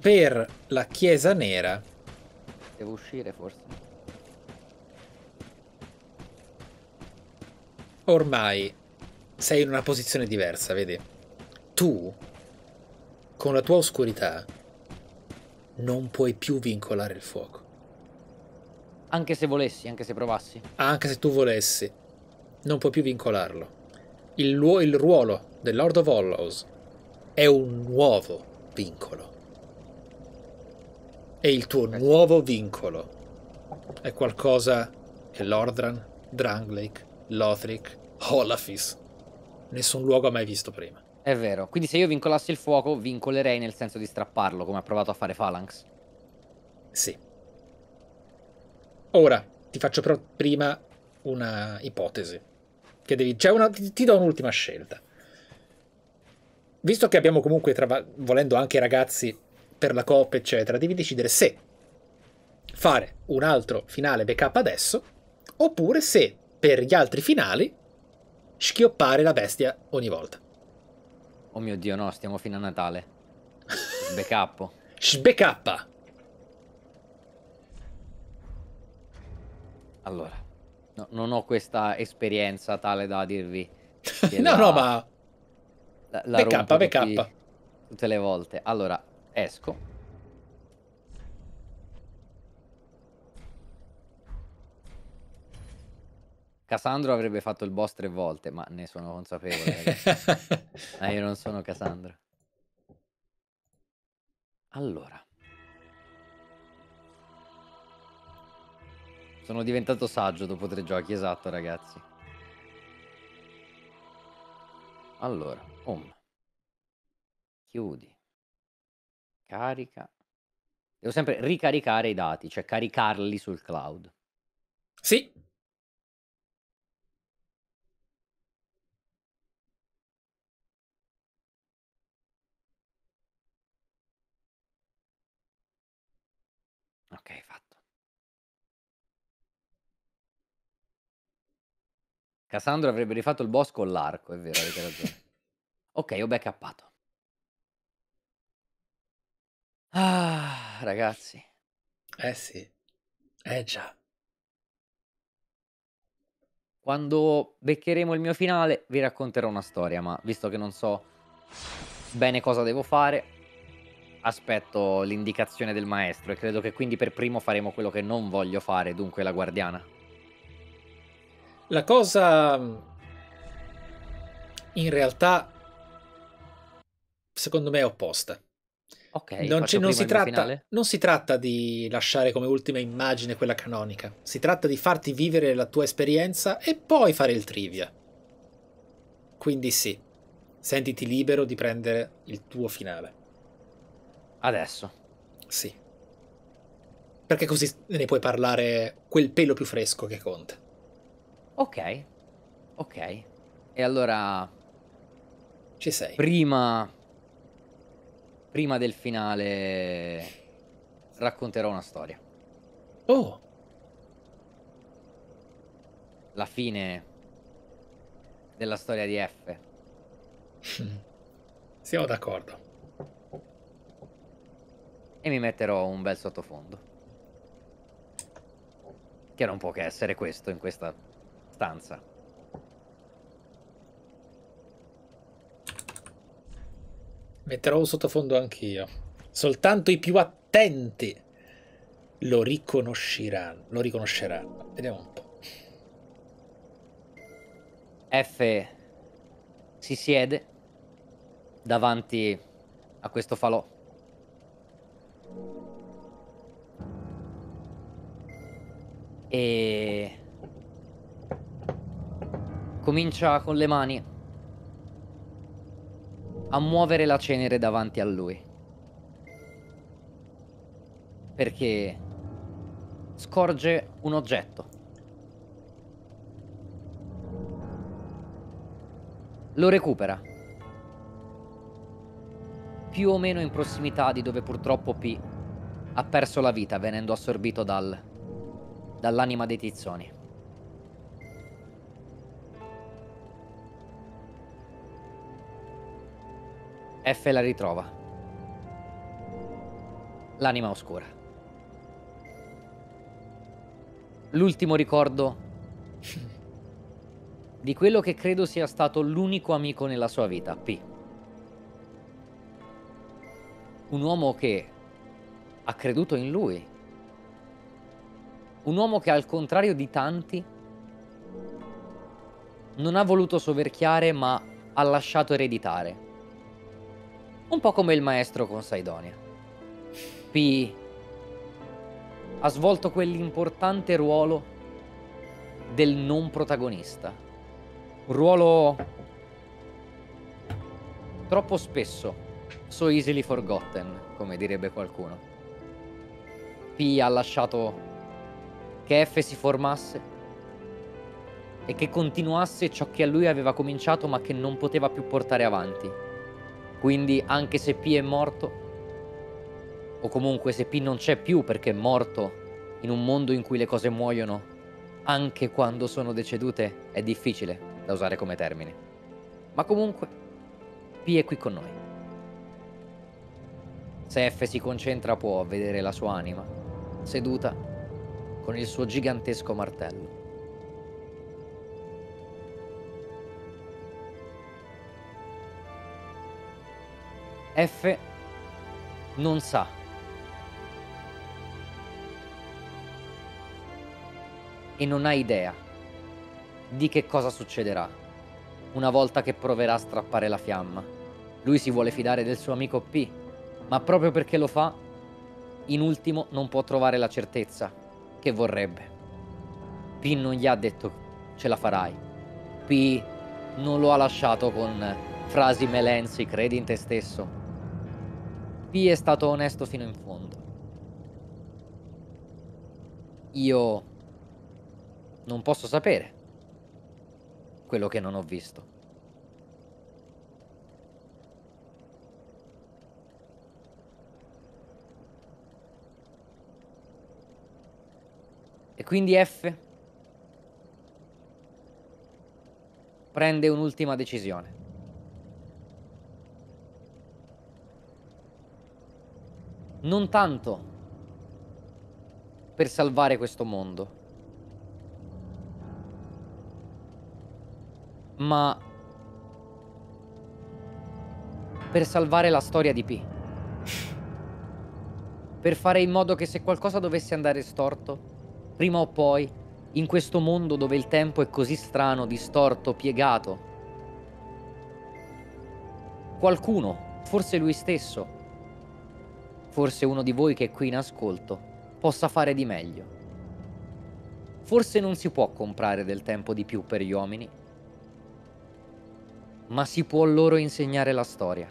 per la Chiesa Nera, Devo uscire forse. ormai sei in una posizione diversa, vedi? Tu, con la tua oscurità, non puoi più vincolare il fuoco. Anche se volessi, anche se provassi. Anche se tu volessi, non puoi più vincolarlo. Il, luo- il ruolo del Lord of Hollows è un nuovo vincolo. E il tuo nuovo vincolo è qualcosa che Lordran, Drangleic, Lothric, Olafis, nessun luogo ha mai visto prima. È vero. Quindi se io vincolassi il fuoco, vincolerei nel senso di strapparlo, come ha provato a fare Phalanx. Sì. Ora, ti faccio però prima una ipotesi. Che devi... C'è una... Ti ti do un'ultima scelta. Visto che abbiamo comunque, trava- volendo anche i ragazzi per la coppa, eccetera, devi decidere se fare un altro finale backup adesso, oppure se per gli altri finali schioppare la bestia ogni volta. Oh mio dio, no, stiamo fino a Natale. Backup. *laughs* Sbacappa! Allora, no, non ho questa esperienza tale da dirvi. *laughs* no, la- no, ma... La, la backup. tutti- tutte le volte. Allora, esco. Cassandro avrebbe fatto il boss tre volte, ma ne sono consapevole. *laughs* Ma io non sono Cassandra. Allora. Sono diventato saggio dopo tre giochi, esatto, ragazzi. Allora, home. Chiudi. Carica. Devo sempre ricaricare i dati, cioè caricarli sul cloud. sì, Ok, fatto. Cassandro avrebbe rifatto il boss con l'arco, è vero, avete ragione. Ok, ho backuppato. Ah, ragazzi. eh sì. Eh già. Quando beccheremo il mio finale vi racconterò una storia, ma visto che non so bene cosa devo fare, aspetto l'indicazione del maestro e credo che quindi per primo faremo quello che non voglio fare, dunque la guardiana. La cosa in realtà secondo me è opposta. Ok, Non, faccio non si tratta, non si tratta di lasciare come ultima immagine quella canonica, si tratta di farti vivere la tua esperienza e poi fare il trivia. Quindi sì, sentiti libero di prendere il tuo finale. Adesso. Sì. Perché così ne puoi parlare quel pelo più fresco che conta. Ok. Ok. E allora, Ci sei. prima prima del finale racconterò una storia. Oh, La fine della storia di F. siamo d'accordo. E mi metterò un bel sottofondo. Che non può che essere questo in questa stanza. Metterò un sottofondo anch'io. Soltanto i più attenti lo riconosceranno. Lo riconosceranno. Vediamo un po'. F si siede davanti a questo falò. E comincia con le mani a muovere la cenere davanti a lui. Perché scorge un oggetto. Lo recupera. Più o meno in prossimità di dove purtroppo P ha perso la vita venendo assorbito dal, dall'anima dei tizzoni. F la ritrova. L'anima oscura. L'ultimo ricordo *laughs* di quello che credo sia stato l'unico amico nella sua vita, P. Un uomo che ha creduto in lui. Un uomo che al contrario di tanti non ha voluto soverchiare ma ha lasciato ereditare. Un po' come il maestro con Saidonia. P ha svolto quell'importante ruolo del non protagonista. Un ruolo troppo spesso so easily forgotten, come direbbe qualcuno. P ha lasciato che F si formasse e che continuasse ciò che a lui aveva cominciato ma che non poteva più portare avanti. Quindi anche se P è morto, o comunque se P non c'è più perché è morto in un mondo in cui le cose muoiono, anche quando sono decedute, è difficile da usare come termine. Ma comunque, P è qui con noi. Se F si concentra può vedere la sua anima, seduta con il suo gigantesco martello. F non sa e non ha idea di che cosa succederà una volta che proverà a strappare la fiamma. Lui si vuole fidare del suo amico P, ma proprio perché lo fa, in ultimo non può trovare la certezza che vorrebbe. P non gli ha detto ce la farai. P non lo ha lasciato con frasi melensi, credi in te stesso. P è stato onesto fino in fondo. Io non posso sapere quello che non ho visto. E quindi F prende un'ultima decisione. Non tanto per salvare questo mondo, ma per salvare la storia di P. Per fare in modo che se qualcosa dovesse andare storto, prima o poi, in questo mondo dove il tempo è così strano, distorto, piegato, qualcuno, forse lui stesso, forse uno di voi che è qui in ascolto, possa fare di meglio. Forse non si può comprare del tempo di più per gli uomini, ma si può loro insegnare la storia.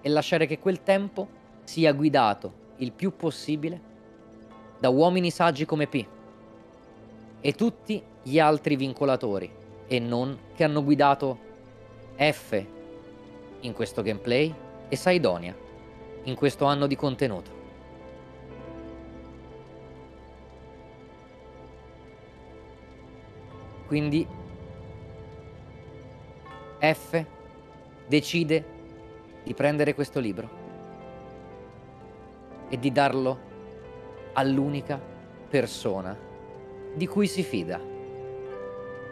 E lasciare che quel tempo sia guidato il più possibile da uomini saggi come P e tutti gli altri vincolatori e non che hanno guidato F in questo gameplay e Saidonia in questo anno di contenuto. Quindi F decide di prendere questo libro e di darlo all'unica persona di cui si fida,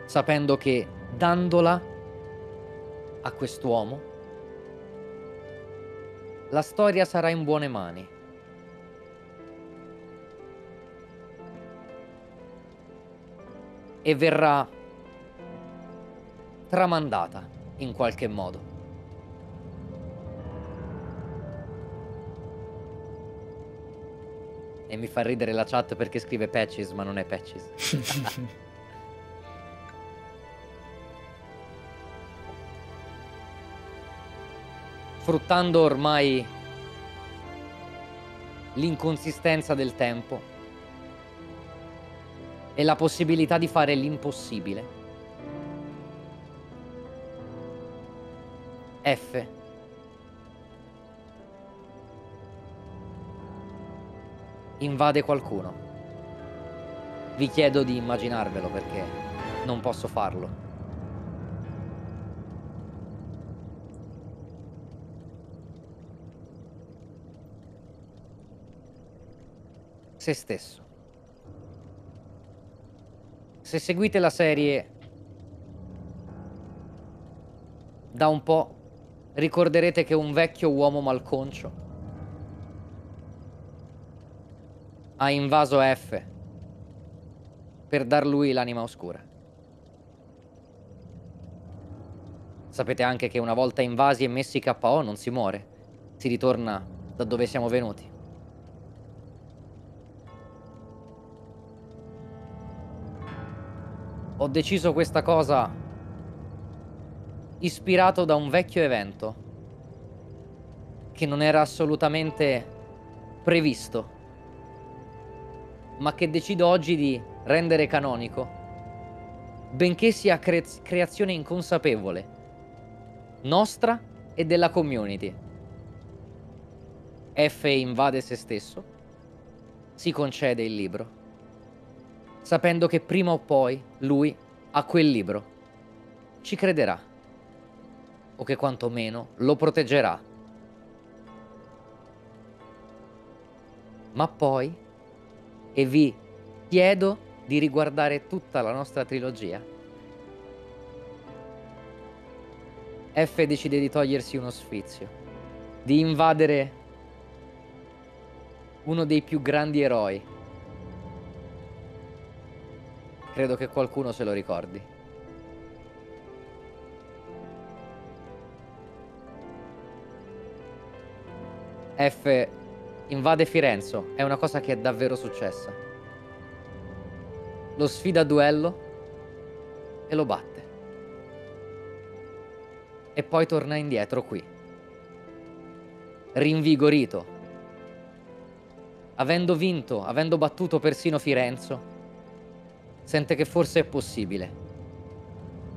sapendo che dandola a quest'uomo la storia sarà in buone mani. E verrà tramandata in qualche modo. E mi fa ridere la chat perché scrive patches, ma non è patches. *laughs* Sfruttando ormai l'inconsistenza del tempo e la possibilità di fare l'impossibile. F. Invade qualcuno. Vi chiedo di immaginarvelo perché non posso farlo. Se stesso. Se seguite la serie da un po', ricorderete che un vecchio uomo malconcio ha invaso F per dar lui l'anima oscura. Sapete anche che una volta invasi e messi KO non si muore, si ritorna da dove siamo venuti. Ho deciso questa cosa ispirato da un vecchio evento che non era assolutamente previsto, ma che decido oggi di rendere canonico, benché sia cre- creazione inconsapevole nostra e della community. F invade se stesso, si concede il libro, sapendo che prima o poi lui a quel libro ci crederà, o che quantomeno lo proteggerà. Ma poi, e vi chiedo di riguardare tutta la nostra trilogia, F decide di togliersi uno sfizio, di invadere uno dei più grandi eroi. Credo che qualcuno se lo ricordi. F invade Firenzo, è una cosa che è davvero successa. Lo sfida a duello e lo batte. E poi torna indietro qui. Rinvigorito. Avendo vinto, avendo battuto persino Firenzo, sente che forse è possibile.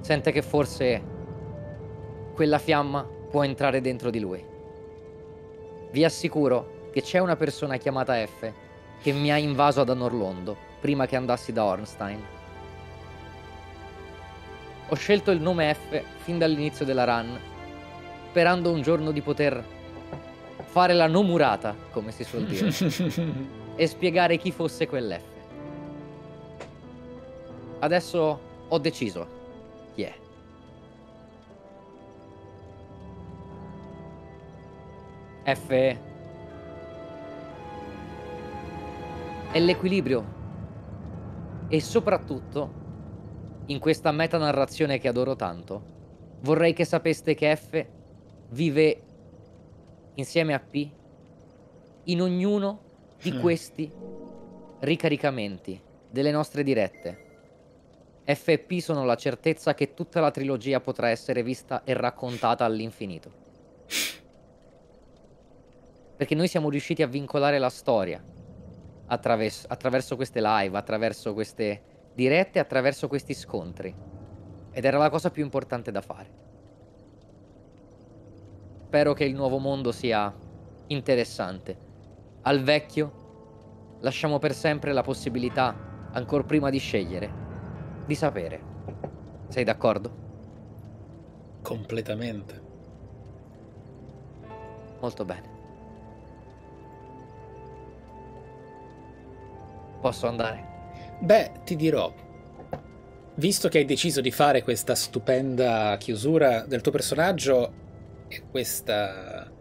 Sente che forse quella fiamma può entrare dentro di lui. Vi assicuro che c'è una persona chiamata F che mi ha invaso ad Anorlondo prima che andassi da Ornstein. Ho scelto il nome F fin dall'inizio della run, sperando un giorno di poter fare la nomurata, come si suol dire, *laughs* e spiegare chi fosse quell'F. Adesso ho deciso chi è. F è l'equilibrio e soprattutto in questa metanarrazione che adoro tanto vorrei che sapeste che F vive insieme a P in ognuno di Mm. questi ricaricamenti delle nostre dirette. F e P sono la certezza che tutta la trilogia potrà essere vista e raccontata all'infinito. Perché noi siamo riusciti a vincolare la storia attraverso, attraverso queste live, attraverso queste dirette, attraverso questi scontri. Ed era la cosa più importante da fare. Spero che il nuovo mondo sia interessante. Al vecchio lasciamo per sempre la possibilità, ancora prima di scegliere, di sapere. Sei d'accordo? Completamente. Molto bene. Posso andare? Beh, ti dirò, visto che hai deciso di fare questa stupenda chiusura del tuo personaggio e questa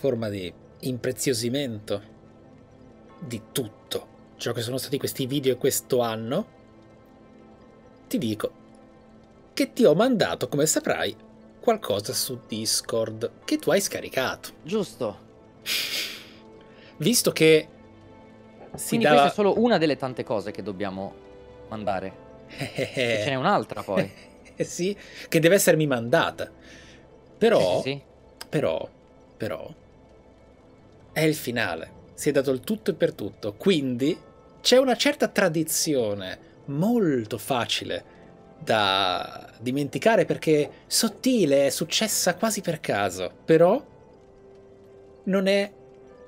forma di impreziosimento di tutto ciò che sono stati questi video e questo anno, ti dico che ti ho mandato, come saprai, qualcosa su Discord che tu hai scaricato. Giusto. Visto che si Quindi dava... questa è solo una delle tante cose che dobbiamo mandare. *laughs* Ce n'è un'altra poi. *laughs* Sì, che deve essermi mandata. Però, Sì, sì, sì. però, però, è il finale. Si è dato il tutto e per tutto. Quindi c'è una certa tradizione molto facile da dimenticare perché sottile, è successa quasi per caso. Però non è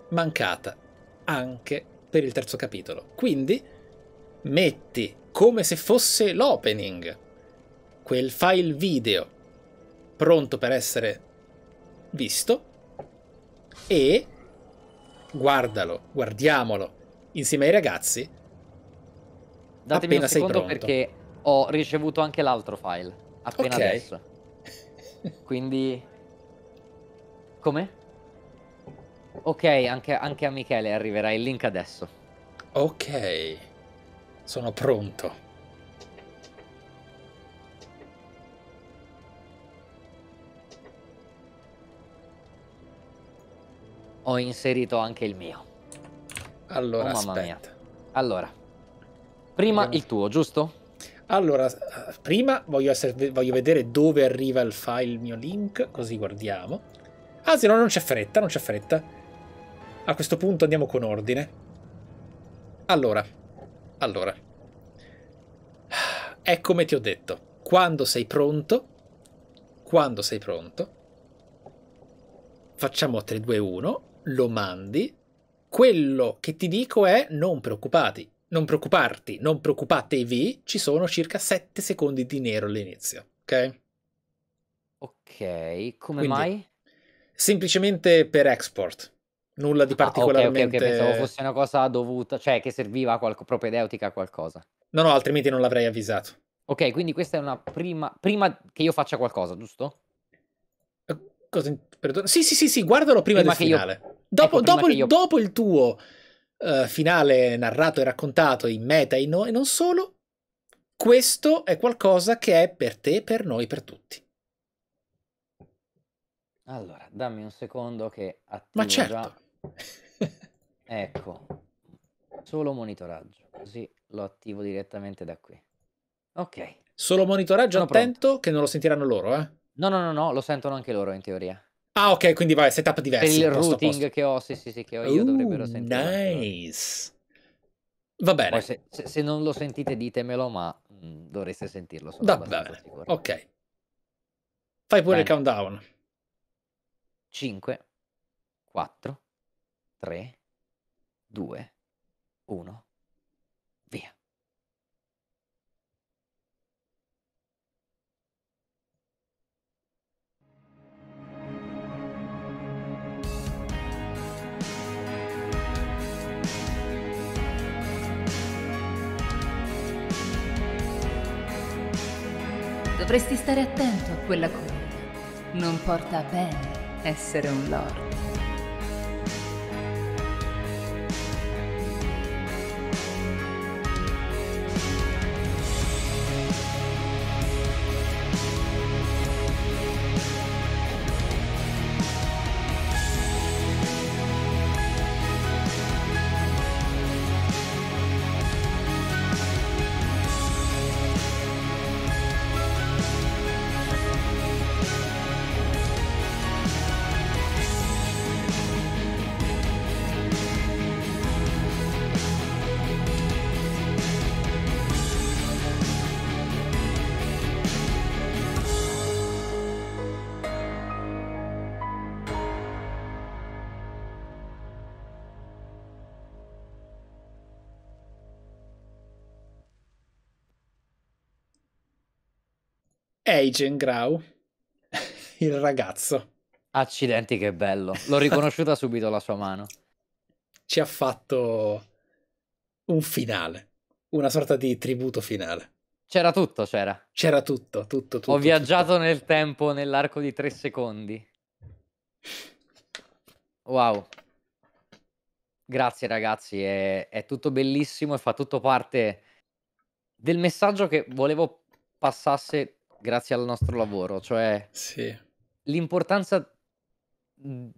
mancata anche per il terzo capitolo. Quindi metti come se fosse l'opening quel file video pronto per essere visto e guardalo, guardiamolo insieme ai ragazzi. Datemi appena un secondo perché ho ricevuto anche l'altro file. Appena Ok. adesso. Quindi... Come? Ok, anche, anche a Michele arriverà il link adesso. ok, sono pronto. Ho inserito anche il mio. Allora, Oh, mamma mia. aspetta. Allora, prima Andiamo. il tuo, giusto? Allora, prima voglio, essere- voglio vedere dove arriva il file, il mio link, così guardiamo. Anzi, no, non c'è fretta, non c'è fretta. A questo punto andiamo con ordine. Allora, allora. È come ti ho detto. Quando sei pronto, quando sei pronto, facciamo 3, 2, 1, lo mandi. Quello che ti dico è non preoccupati, non preoccuparti, non preoccupatevi, ci sono circa 7 secondi di nero all'inizio, ok? Ok, come Quindi, mai? Semplicemente per export, nulla di Ah, ok, ok, particolarmente... ok, pensavo fosse una cosa dovuta, cioè che serviva a qualco, propedeutica a qualcosa. No, no, altrimenti non l'avrei avvisato. Ok, quindi questa è una prima, prima che io faccia qualcosa, giusto? Eh, Cosa? Sì, sì, sì, sì, guardalo prima, Prima del che io- finale. Dopo, Ecco, dopo il, io- dopo il tuo eh, finale narrato e raccontato in meta e, no- e non solo, questo è qualcosa che è per te, per noi, per tutti. Allora, dammi un secondo che attivo Ma già. certo. *laughs* Ecco, solo monitoraggio, così lo attivo direttamente da qui. Ok. Solo monitoraggio Sono pronto. attento che non lo sentiranno loro, eh. No, no, no, no, lo sentono anche loro in teoria. Ah, ok, quindi vai, setup Per diversi. il a posto, routing posto. che ho, sì, sì, sì, che ho io, dovrebbero Uh, anche loro. Nice. Va bene. Se, se- se non lo sentite ditemelo, ma mm, dovreste sentirlo, sono Va bene. sicuro. Ok. Fai pure il Bene. countdown. 5, 4, 3, 2, 1, Dovresti stare attento a quella coda. Non porta a bene essere un lord. Agent Grau, *laughs* il ragazzo, Accidenti, che bello. L'ho riconosciuta subito la sua mano. ci ha fatto un finale, una sorta di tributo finale. C'era tutto, c'era. C'era tutto, tutto, tutto. Ho viaggiato nel tempo nell'arco di tre secondi. Wow. Grazie ragazzi, è, è tutto bellissimo e fa tutto parte del messaggio che volevo passasse grazie al nostro lavoro, cioè. Sì, l'importanza mh,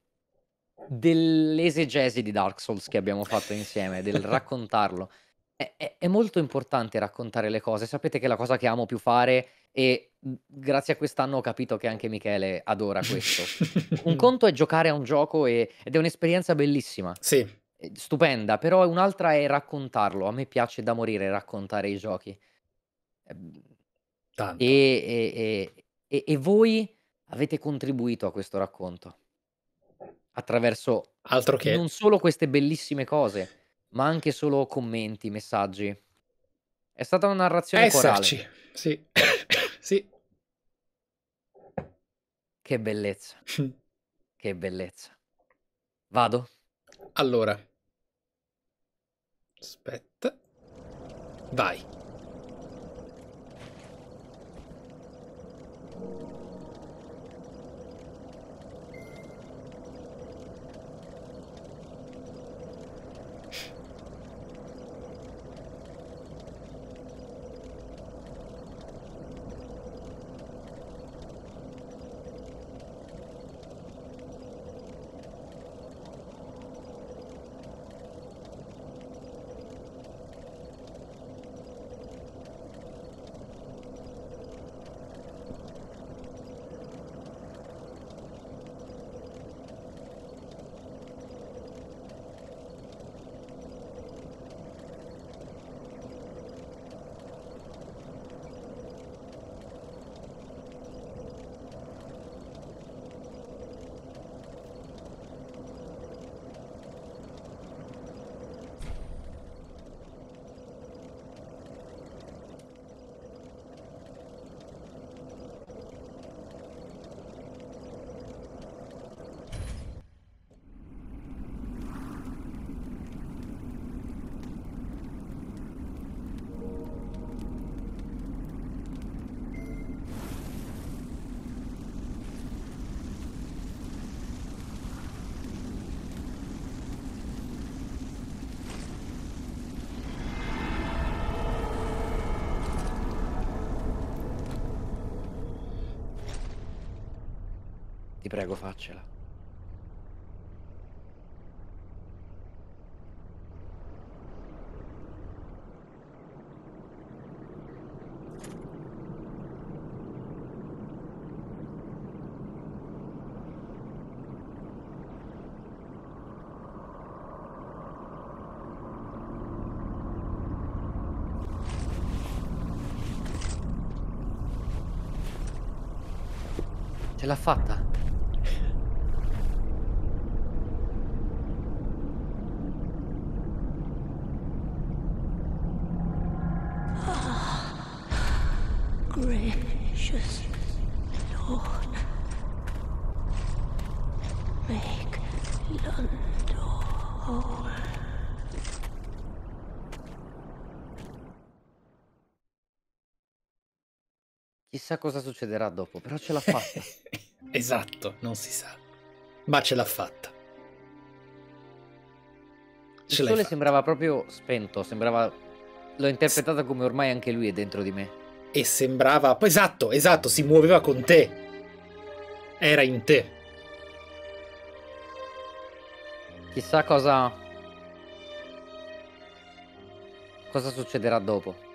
dell'esegesi di Dark Souls che abbiamo fatto insieme, del *laughs* raccontarlo. È, è- è molto importante raccontare le cose. Sapete che è la cosa che amo più fare e mh, grazie a quest'anno ho capito che anche Michele adora questo. *laughs* Un conto è giocare a un gioco e- ed è un'esperienza bellissima, Sì, stupenda, però un'altra è raccontarlo. A me piace da morire raccontare i giochi. Tanto. E, e- e- e- voi avete contribuito a questo racconto attraverso Altro che... non solo queste bellissime cose, ma anche solo commenti, messaggi. È stata una narrazione corale. Esserci, sì, *coughs* sì. Che bellezza, *laughs* che bellezza. Vado? Allora, aspetta, vai. Prego, faccela. Ce l'ha fatta? Chissà cosa succederà dopo, però ce l'ha *laughs* fatta. esatto, non si sa. Ma ce l'ha fatta. Il Ce l'hai sole fatta. sembrava proprio spento, sembrava... L'ho interpretata come ormai anche lui è dentro di me. E sembrava... Esatto, esatto, si muoveva con te. Era in te. Chissà cosa... Cosa succederà dopo.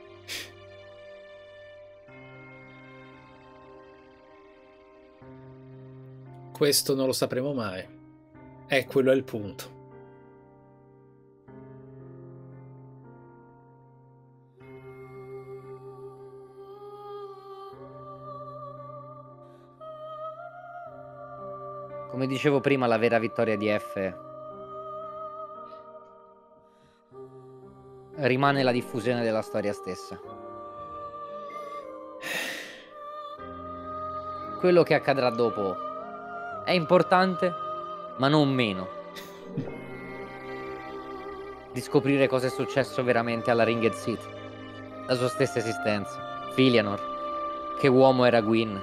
Questo non lo sapremo mai. E quello è il punto. Come dicevo prima, la vera vittoria di F rimane la diffusione della storia stessa. Quello che accadrà dopo è importante, ma non meno. Di scoprire cosa è successo veramente alla Ringed City, la sua stessa esistenza, Filianor, che uomo era Gwyn.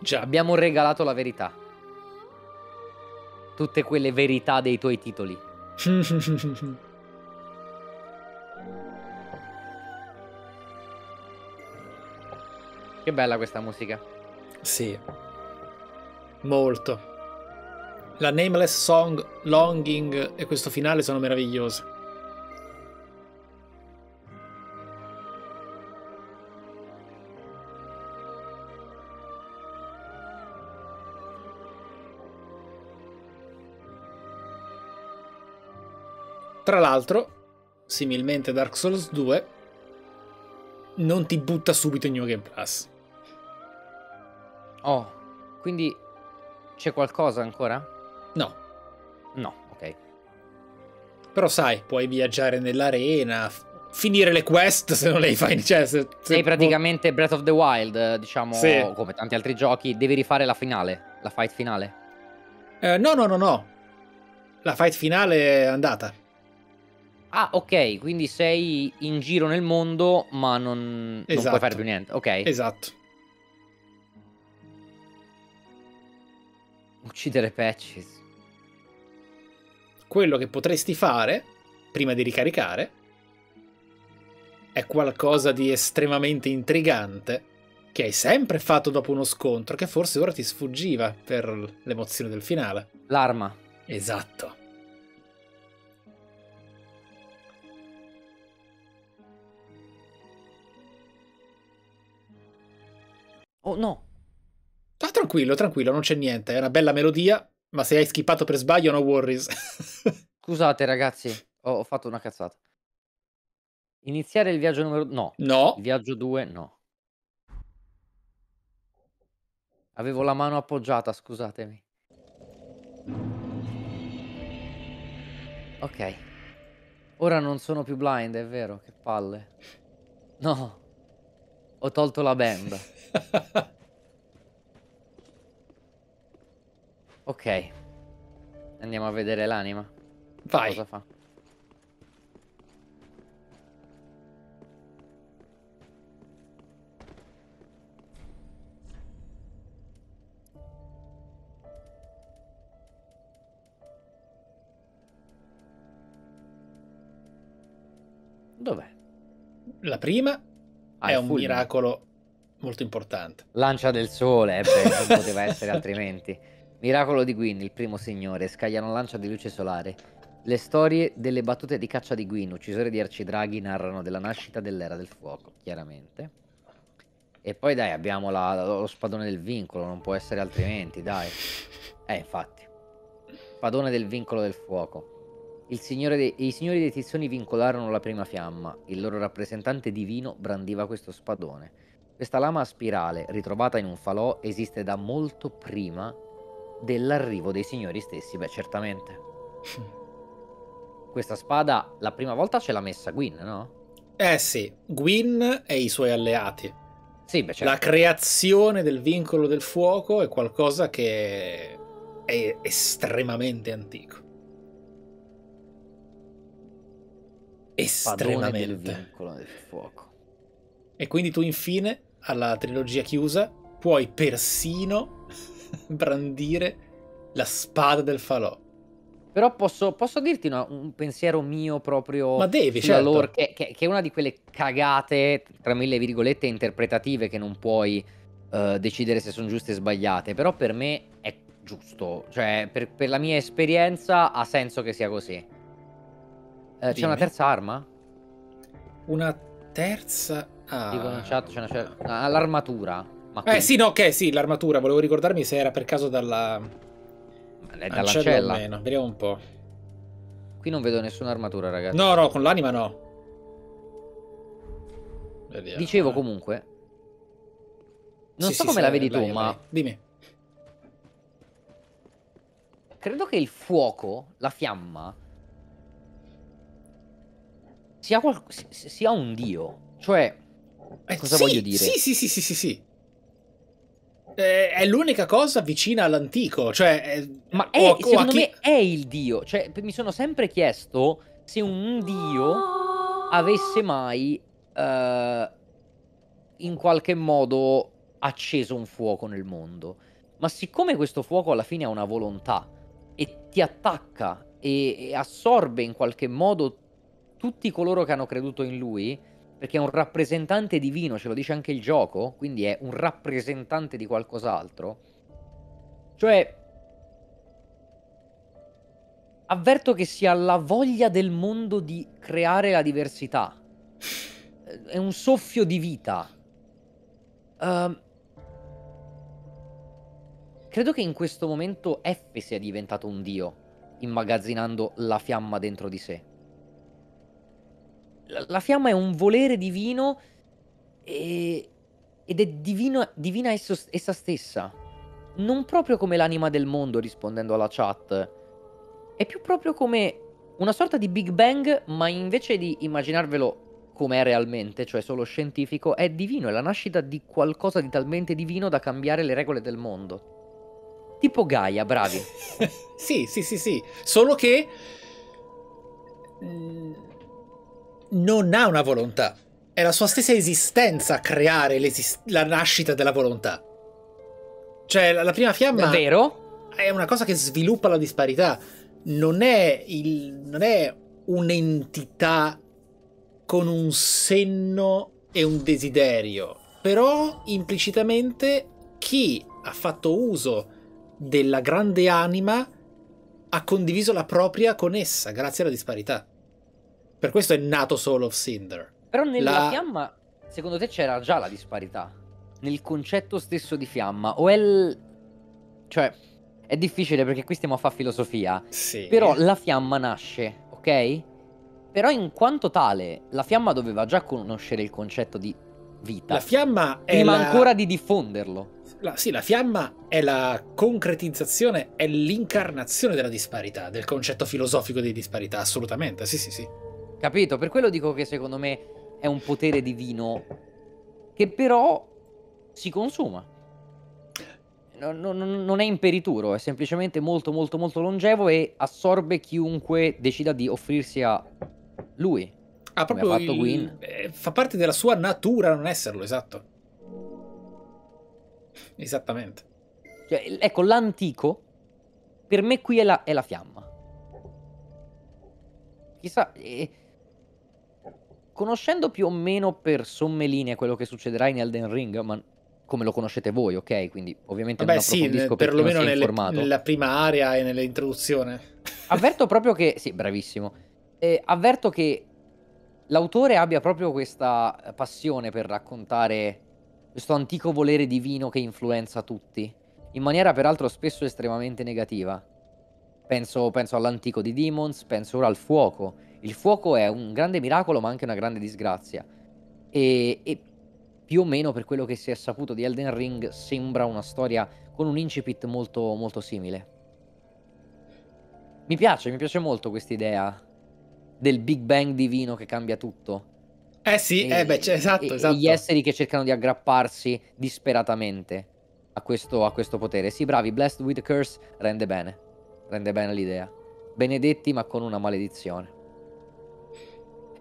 Già. Abbiamo regalato la verità. Tutte quelle verità dei tuoi titoli. *laughs* Che bella questa musica. sì. Molto. La Nameless Song, Longing e questo finale sono meravigliosi. Tra l'altro, similmente a Dark Souls 2, non ti butta subito in New Game Plus. Oh, quindi c'è qualcosa ancora? No, No, ok. però sai, puoi viaggiare nell'arena, finire le quest se non le hai fai. Cioè, se, se- Sei praticamente Breath of the Wild, eh, diciamo, Sì. come tanti altri giochi, devi rifare la finale, la fight finale. Eh, no, no, no, no. La fight finale è andata. Ah, ok, quindi sei in giro nel mondo, ma non, non Esatto. puoi fare più niente. Ok. Esatto. Uccidere Patches. Quello che potresti fare, prima di ricaricare, è qualcosa di estremamente intrigante che hai sempre fatto dopo uno scontro, che forse ora ti sfuggiva per l'emozione del finale. L'arma. Esatto. Oh no. Ah, tranquillo, tranquillo, non c'è niente. È una bella melodia, ma se hai skippato per sbaglio, no worries. *laughs* Scusate ragazzi, ho, ho fatto una cazzata. Iniziare il viaggio numero... No. no, Il viaggio 2 no. Avevo la mano appoggiata, scusatemi. Ok. Ora non sono più blind, è vero, che palle. No. Ho tolto la band. *laughs* Ok. Andiamo a vedere l'anima. Vai. Cosa fa? Dov'è? La prima Ah, è il un miracolo molto importante. Lancia del sole, eh, beh, non poteva essere altrimenti. *laughs* Miracolo di Gwyn, il primo signore, scaglia una lancia di luce solare. Le storie delle battute di caccia di Gwyn, uccisore di arcidraghi, narrano della nascita dell'era del fuoco, chiaramente. E poi dai, abbiamo la- lo spadone del vincolo, non può essere altrimenti, dai. Eh, infatti. Spadone del vincolo del fuoco. Dei- I signori dei tizzoni vincolarono la prima fiamma. Il loro rappresentante divino brandiva questo spadone. Questa lama a spirale, ritrovata in un falò, esiste da molto prima dell'arrivo dei signori stessi. Beh, certamente. *laughs* Questa spada la prima volta ce l'ha messa Gwyn, no? Eh sì, Gwyn e i suoi alleati. Sì, beh, certo. La creazione del vincolo del fuoco è qualcosa che è estremamente antico. Del Estremamente. vincolo del fuoco. E quindi tu infine, alla trilogia chiusa, puoi persino *laughs* brandire la spada del falò. Però posso, posso dirti una- un pensiero mio proprio Ma devi, sulla certo. lore, che, che- che è una di quelle cagate, tra mille virgolette, interpretative che non puoi eh, decidere se sono giuste e sbagliate. Però per me è giusto. Cioè, per, per la mia esperienza ha senso che sia così. Eh, c'è una terza arma? Una terza... Ah. Dicono in chat, c'è una ah, l'armatura. Ma Eh sì, no, ok, sì, l'armatura. Volevo ricordarmi se era per caso dalla... è dall'ancella. meno. Vediamo un po'. Qui non vedo nessuna armatura, ragazzi. No, no, con l'anima no. Vediamo. Dicevo eh. comunque. Non Sì, so sì, come la vedi tu, ma Dimmi. credo che il fuoco, la fiamma, sia, qual- si- si- sia un dio. Cioè, Eh, Cosa sì, voglio dire? Sì, sì, sì, sì, sì, sì. Eh, è l'unica cosa vicina all'antico, cioè... eh, ma è, o secondo chi- me è il dio. Cioè, mi sono sempre chiesto se un dio avesse mai eh, in qualche modo acceso un fuoco nel mondo. Ma siccome questo fuoco alla fine ha una volontà e ti attacca e, e assorbe in qualche modo tutti coloro che hanno creduto in lui, perché è un rappresentante divino, ce lo dice anche il gioco, quindi è un rappresentante di qualcos'altro. Cioè, avverto che sia la voglia del mondo di creare la diversità. È un soffio di vita. Ehm, credo che in questo momento F sia diventato un dio, immagazzinando la fiamma dentro di sé. La, fiamma è un volere divino e- ed è divino- divina esso- essa stessa. Non proprio come l'anima del mondo, rispondendo alla chat. È più proprio come una sorta di Big Bang, ma invece di immaginarvelo come è realmente, cioè solo scientifico, è divino, è la nascita di qualcosa di talmente divino da cambiare le regole del mondo. Tipo Gaia, bravi. *laughs* sì, sì, sì, sì. Solo che mm, non ha una volontà. È la sua stessa esistenza a creare la nascita della volontà. Cioè, la, la prima fiamma È vero? è una cosa che sviluppa la disparità. Non è, il, non è un'entità con un senno e un desiderio. Però implicitamente chi ha fatto uso della grande anima ha condiviso la propria con essa, grazie alla disparità. Per questo è nato Soul of Cinder. Però nella La- fiamma, secondo te c'era già la disparità? Nel concetto stesso di fiamma? O è il... Cioè, è difficile perché qui stiamo a fare filosofia. Sì. Però la fiamma nasce, ok? Però in quanto tale, la fiamma doveva già conoscere il concetto di vita. la fiamma è prima la... ancora di diffonderlo. la- sì, la fiamma è la concretizzazione, è l'incarnazione della disparità, del concetto filosofico di disparità, assolutamente. Sì, sì, sì. Capito? Per quello dico che secondo me è un potere divino che però si consuma. Non, non- non è imperituro, è semplicemente molto molto molto longevo e assorbe chiunque decida di offrirsi a lui. Come proprio ha fatto il- eh, fa parte della sua natura non esserlo, esatto. Esattamente. Cioè, ecco, l'antico, per me qui è la, è la fiamma. Chissà, eh, conoscendo più o meno per somme linee quello che succederà in Elden Ring, ma come lo conoscete voi, ok? Quindi ovviamente Vabbè, non sì, approfondisco per chi non perlomeno nelle- informato. nella prima area e nell'introduzione. *laughs* Avverto proprio che, sì, bravissimo, Eh, avverto che l'autore abbia proprio questa eh, passione per raccontare questo antico volere divino che influenza tutti, in maniera peraltro spesso estremamente negativa. Penso, penso all'antico di Demons, penso ora al fuoco. Il fuoco è un grande miracolo ma anche una grande disgrazia. E, e più o meno per quello che si è saputo di Elden Ring sembra una storia con un incipit molto, molto simile. Mi piace, mi piace molto questa idea del Big Bang divino che cambia tutto. Eh sì, eh beh, cioè, esatto, e- esatto. E gli esseri che cercano di aggrapparsi disperatamente a questo, a questo potere. Sì, bravi, Blessed with Curse rende bene. Rende bene l'idea. Benedetti ma con una maledizione.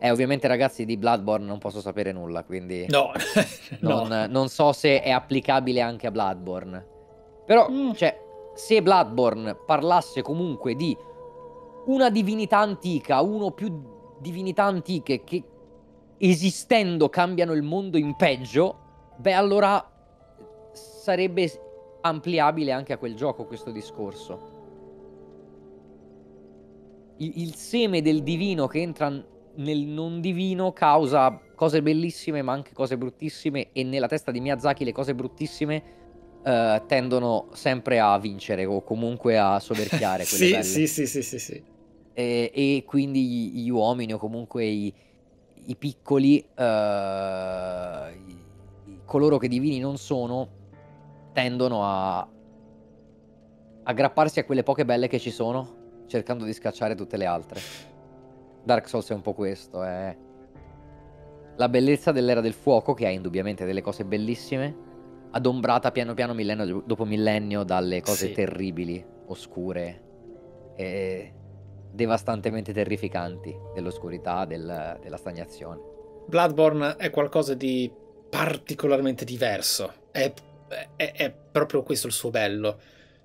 Eh, ovviamente ragazzi di Bloodborne non posso sapere nulla, quindi No, *laughs* no. non, non so se è applicabile anche a Bloodborne. Però, Mm. cioè, se Bloodborne parlasse comunque di una divinità antica, uno o più divinità antiche che esistendo cambiano il mondo in peggio, beh allora sarebbe ampliabile anche a quel gioco questo discorso. Il, il seme del divino che entra nel non divino causa cose bellissime ma anche cose bruttissime e nella testa di Miyazaki le cose bruttissime eh, tendono sempre a vincere o comunque a soverchiare *laughs* quelle sì, belle. sì, sì, sì, sì, sì. E, e quindi gli, gli uomini o comunque i, i piccoli, eh, i- coloro che divini non sono, tendono a aggrapparsi a quelle poche belle che ci sono, cercando di scacciare tutte le altre. Dark Souls è un po' questo, è la bellezza dell'era del fuoco, che ha indubbiamente delle cose bellissime, adombrata piano piano millennio dopo millennio dalle cose Sì. terribili, oscure e devastantemente terrificanti dell'oscurità, del- della stagnazione. Bloodborne è qualcosa di particolarmente diverso. È, è- è proprio questo il suo bello.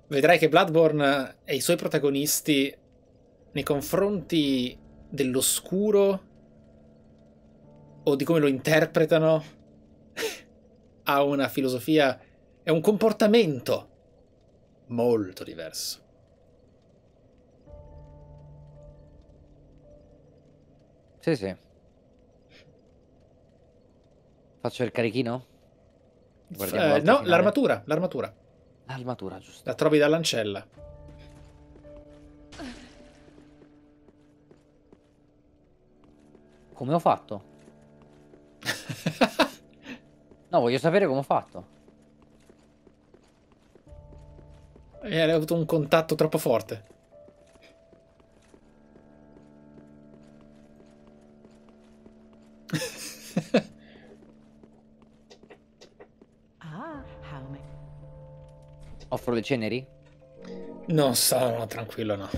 Vedrai che Bloodborne e i suoi protagonisti, nei confronti dell'oscuro o di come lo interpretano, ha una filosofia e un comportamento molto diverso. Sì, sì. Faccio il carichino? Eh, no, l'armatura, l'armatura. L'armatura, giusto. La trovi dall'ancella. Come ho fatto? *laughs* No, voglio sapere come ho fatto. E hai avuto un contatto troppo forte. Ah. Offro le ceneri? Non so, no, tranquillo, no.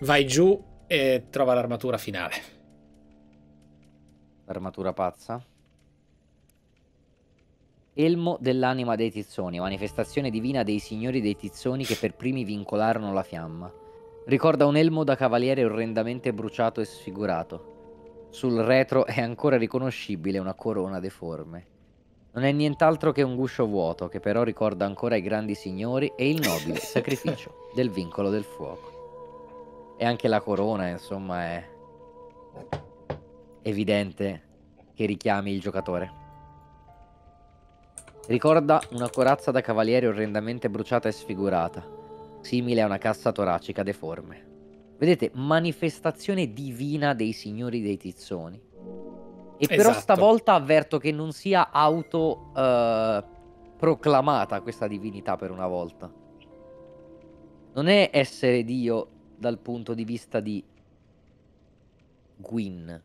Vai giù e trova l'armatura finale. L'armatura pazza. Elmo dell'anima dei tizzoni, manifestazione divina dei signori dei tizzoni che per primi vincolarono la fiamma. Ricorda un elmo da cavaliere orrendamente bruciato e sfigurato. Sul retro è ancora riconoscibile una corona deforme. Non è nient'altro che un guscio vuoto che però ricorda ancora i grandi signori e il nobile *laughs* sacrificio del vincolo del fuoco. E anche la corona, insomma, è evidente che richiami il giocatore. Ricorda una corazza da cavaliere orrendamente bruciata e sfigurata, simile a una cassa toracica deforme. Vedete, manifestazione divina dei signori dei tizzoni. E però Esatto. stavolta avverto che non sia auto eh, proclamata questa divinità per una volta. Non è essere Dio dal punto di vista di Gwyn.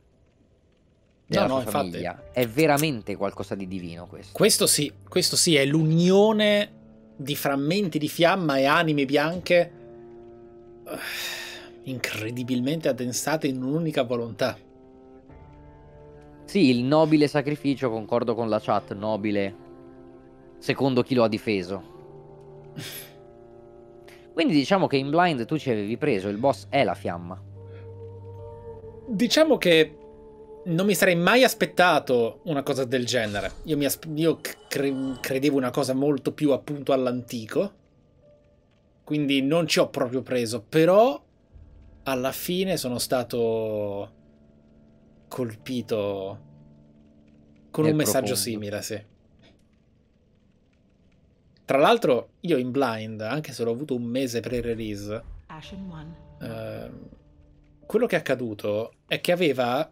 Della No, no, sua infatti. famiglia. È veramente qualcosa di divino questo. Questo sì, questo sì, è l'unione di frammenti di fiamma e anime bianche eh, incredibilmente addensate in un'unica volontà. Sì, il nobile sacrificio, concordo con la chat, nobile secondo chi lo ha difeso. *laughs* Quindi diciamo che in blind tu ci avevi preso, il boss è la fiamma. Diciamo che non mi sarei mai aspettato una cosa del genere. Io, io cre- credevo una cosa molto più appunto all'antico. Quindi non ci ho proprio preso. Però alla fine sono stato colpito con Nel un messaggio profondo. simile, sì. Tra l'altro, io in blind, anche se l'ho avuto un mese pre-release, Ashen One. Ehm, quello che è accaduto è che aveva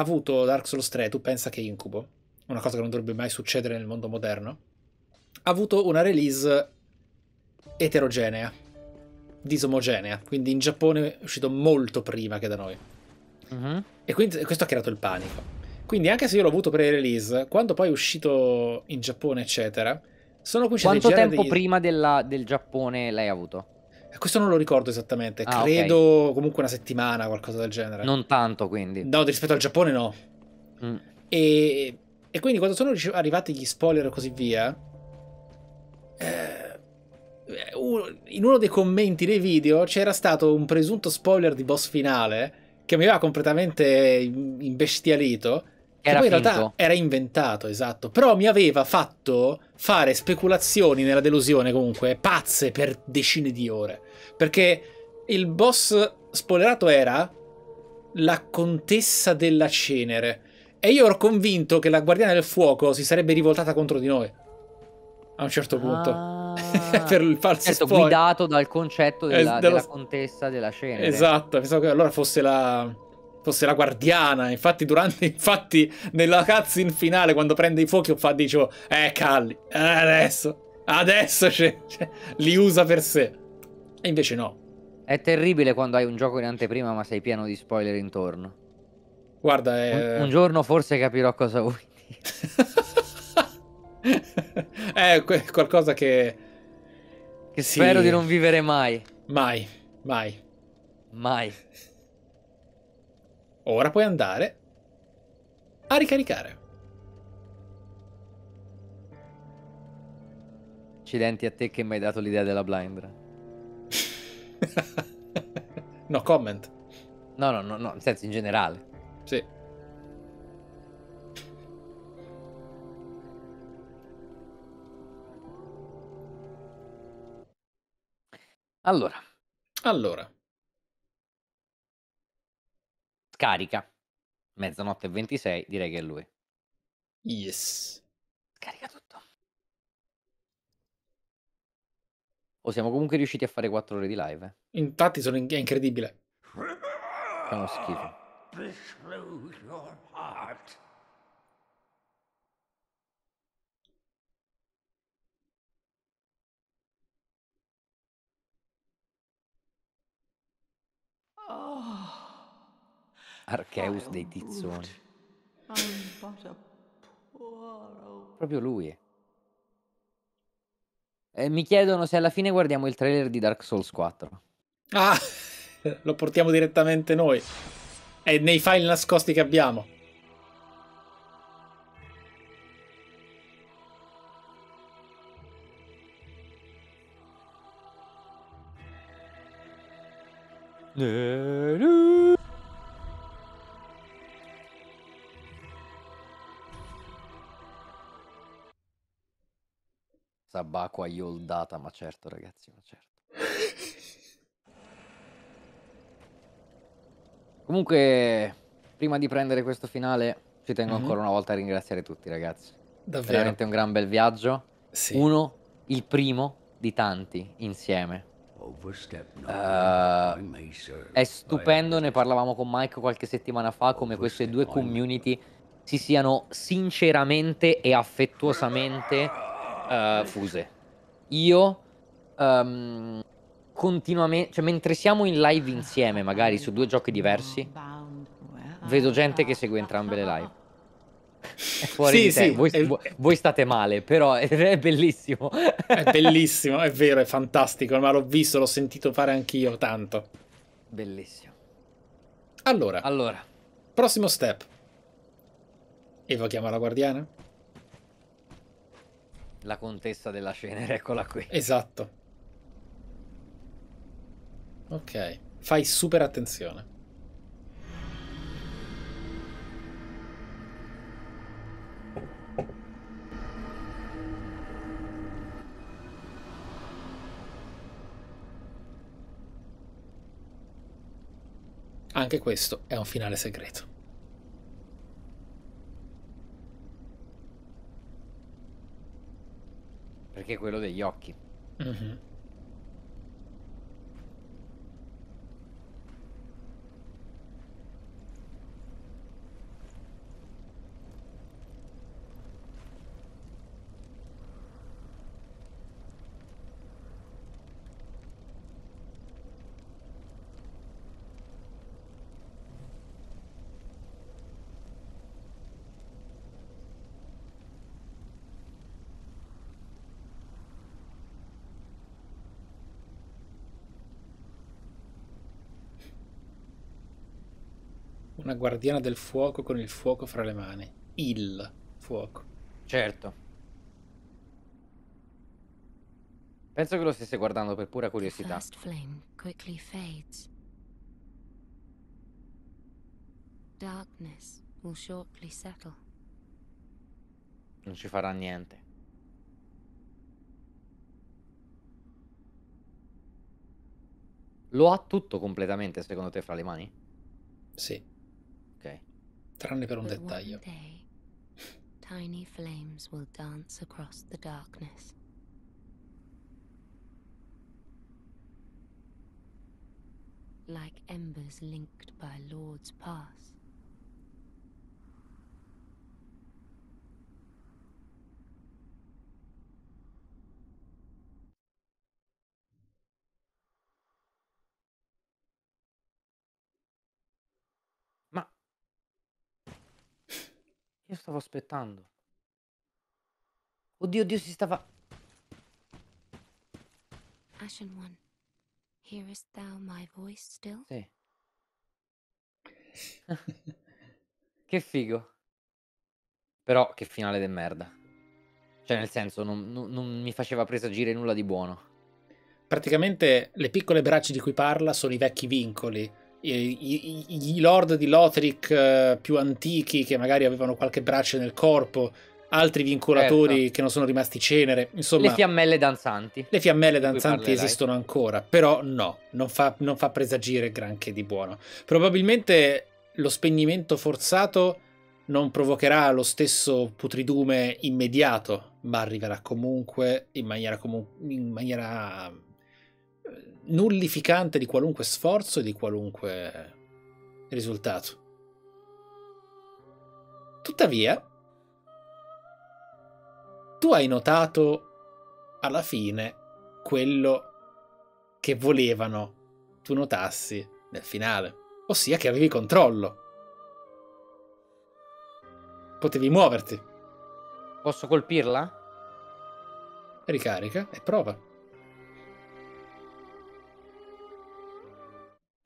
avuto Dark Souls 3, tu pensa che incubo, una cosa che non dovrebbe mai succedere nel mondo moderno, ha avuto una release eterogenea, disomogenea, quindi in Giappone è uscito molto prima che da noi. Mhm. E quindi questo ha creato il panico. Quindi anche se io l'ho avuto pre-release, quando poi è uscito in Giappone, eccetera, sono cominciati Quanto tempo degli- prima della- del Giappone l'hai avuto? Questo non lo ricordo esattamente. Ah. Credo comunque una settimana, qualcosa del genere. Non tanto, quindi. No, rispetto al Giappone no. Mm. E, e quindi quando sono arrivati gli spoiler e così via, eh, uno- in uno dei commenti dei video c'era stato un presunto spoiler di boss finale che mi aveva completamente im- imbestialito. Che Era poi in realtà finto. era inventato, esatto. Però mi aveva fatto fare speculazioni nella delusione comunque pazze per decine di ore. Perché il boss spoilerato era la contessa della cenere. E io ero convinto che la guardiana del fuoco si sarebbe rivoltata contro di noi. A un certo punto. Ah. *laughs* per il falso Certo, spoiler. guidato dal concetto della, Eh, dello- della contessa della cenere. Esatto, pensavo che allora fosse la, fosse la guardiana. Infatti, durante, infatti, nella cutscene finale, quando prende i fuochi, fa, dicevo, eh, Calli, adesso, adesso c'è- c'è- li usa per sé. E invece no. È terribile quando hai un gioco in anteprima ma sei pieno di spoiler intorno. Guarda, Un, è... un giorno forse capirò cosa vuoi dire. *laughs* è que- qualcosa che... Che Sì. spero di non vivere mai. Mai, mai. Mai. Ora puoi andare a ricaricare. Accidenti a te che mi hai dato l'idea della blind. *laughs* no comment. No, no, no, no, nel senso in generale. Sì. Allora, Allora, scarica. Mezzanotte e 26, direi che è lui. yes. Scarica tutto. O siamo comunque riusciti a fare 4 ore di live. eh. Infatti sono in- è incredibile. Facciamo schifo. Disclose your heart. Dei tizzoni. I'm but a poor old Proprio lui. Eh, mi chiedono se alla fine guardiamo il trailer di Dark Souls 4. Ah, *laughs* lo portiamo direttamente noi. È nei file nascosti che abbiamo. Sabacqua ioldata, ma certo ragazzi, ma certo. Comunque, prima di prendere questo finale, ci tengo Mhm. ancora una volta a ringraziare tutti ragazzi. Davvero. Veramente un gran bel viaggio. Sì. Uno, il primo di tanti insieme. Uh, È stupendo, ne parlavamo con Mike qualche settimana fa, come queste due community si siano sinceramente e affettuosamente eh, fuse. Io ehm, continuamente, cioè mentre siamo in live insieme, magari su due giochi diversi, vedo gente che segue entrambe le live. È fuori Sì, di te. sì, voi, è- voi- state male, però è, *laughs* è bellissimo. È bellissimo, è vero, è fantastico, ma l'ho visto, l'ho sentito fare anch'io tanto. Bellissimo. Allora, Allora, prossimo step. Evochiamo la guardiana? La contessa della cenere, eccola qui. Esatto. Ok, fai super attenzione. Anche questo è un finale segreto. Perché è quello degli occhi. Mhm. Guardiana del fuoco con il fuoco fra le mani. Il fuoco. Certo. Penso che lo stesse guardando per pura curiosità. Non ci farà niente. Lo ha tutto completamente, secondo te, fra le mani? Sì, Ok. tranne per un But dettaglio. one day, tiny flames will dance across the darkness. Like embers linked by Lord's Pass. Io stavo aspettando. Oddio, oddio, si stava... Ashen One, hearest thou my voice still? Sì. *laughs* Che figo. Però che finale de merda. Cioè, nel senso, non, non- non mi faceva presagire nulla di buono. Praticamente le piccole braccia di cui parla sono i vecchi vincoli. I, i- i lord di Lothric eh, più antichi che magari avevano qualche braccio nel corpo, altri vincolatori Certo. che non sono rimasti cenere. Insomma, Le fiammelle danzanti. le fiammelle danzanti esistono ancora, però no, non fa, non fa presagire granché di buono. Probabilmente lo spegnimento forzato non provocherà lo stesso putridume immediato, ma arriverà comunque in maniera, comu- in maniera nullificante di qualunque sforzo e di qualunque risultato. Tuttavia, tu hai notato alla fine quello che volevano tu notassi nel finale, ossia che avevi controllo. Potevi muoverti, Posso colpirla? ricarica e prova.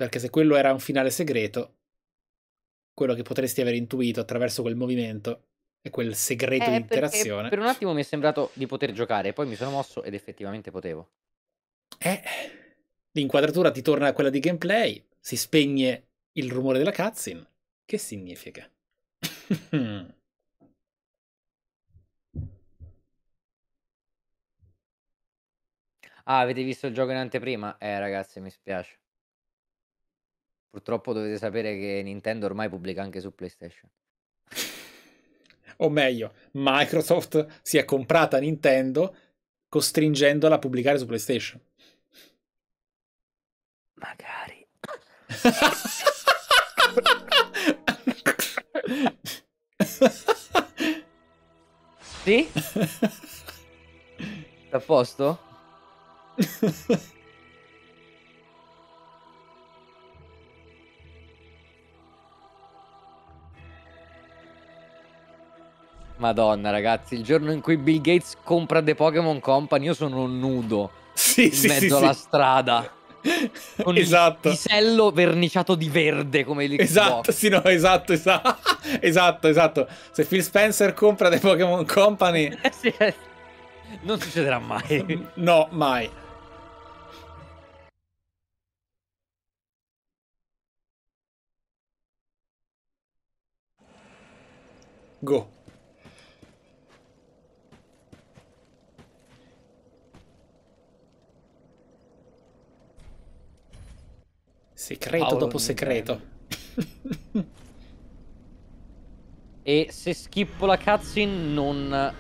Perché se quello era un finale segreto, quello che potresti aver intuito attraverso quel movimento e quel segreto di Eh, perché interazione. Per un attimo mi è sembrato di poter giocare, poi mi sono mosso ed effettivamente potevo. Eh, l'inquadratura ti torna a quella di gameplay, si spegne il rumore della cutscene. Che significa? *laughs* Ah, avete visto il gioco in anteprima? Eh, ragazzi, mi spiace. Purtroppo dovete sapere che Nintendo ormai pubblica anche su PlayStation. o meglio, Microsoft si è comprata Nintendo costringendola a pubblicare su PlayStation. Magari. Sì? A posto? *laughs* Madonna, ragazzi, il giorno in cui Bill Gates compra The Pokémon Company, io sono nudo sì, in sì, mezzo sì, alla strada. *laughs* Con esatto. il pisello verniciato di verde come l'Xbox. Esatto, sì, no, esatto, esatto, *laughs* esatto, esatto. Se Phil Spencer compra The Pokémon Company, *laughs* Sì. Non succederà mai. no, mai. Go. Segreto Paolo dopo segreto. E se schippo la cutscene non...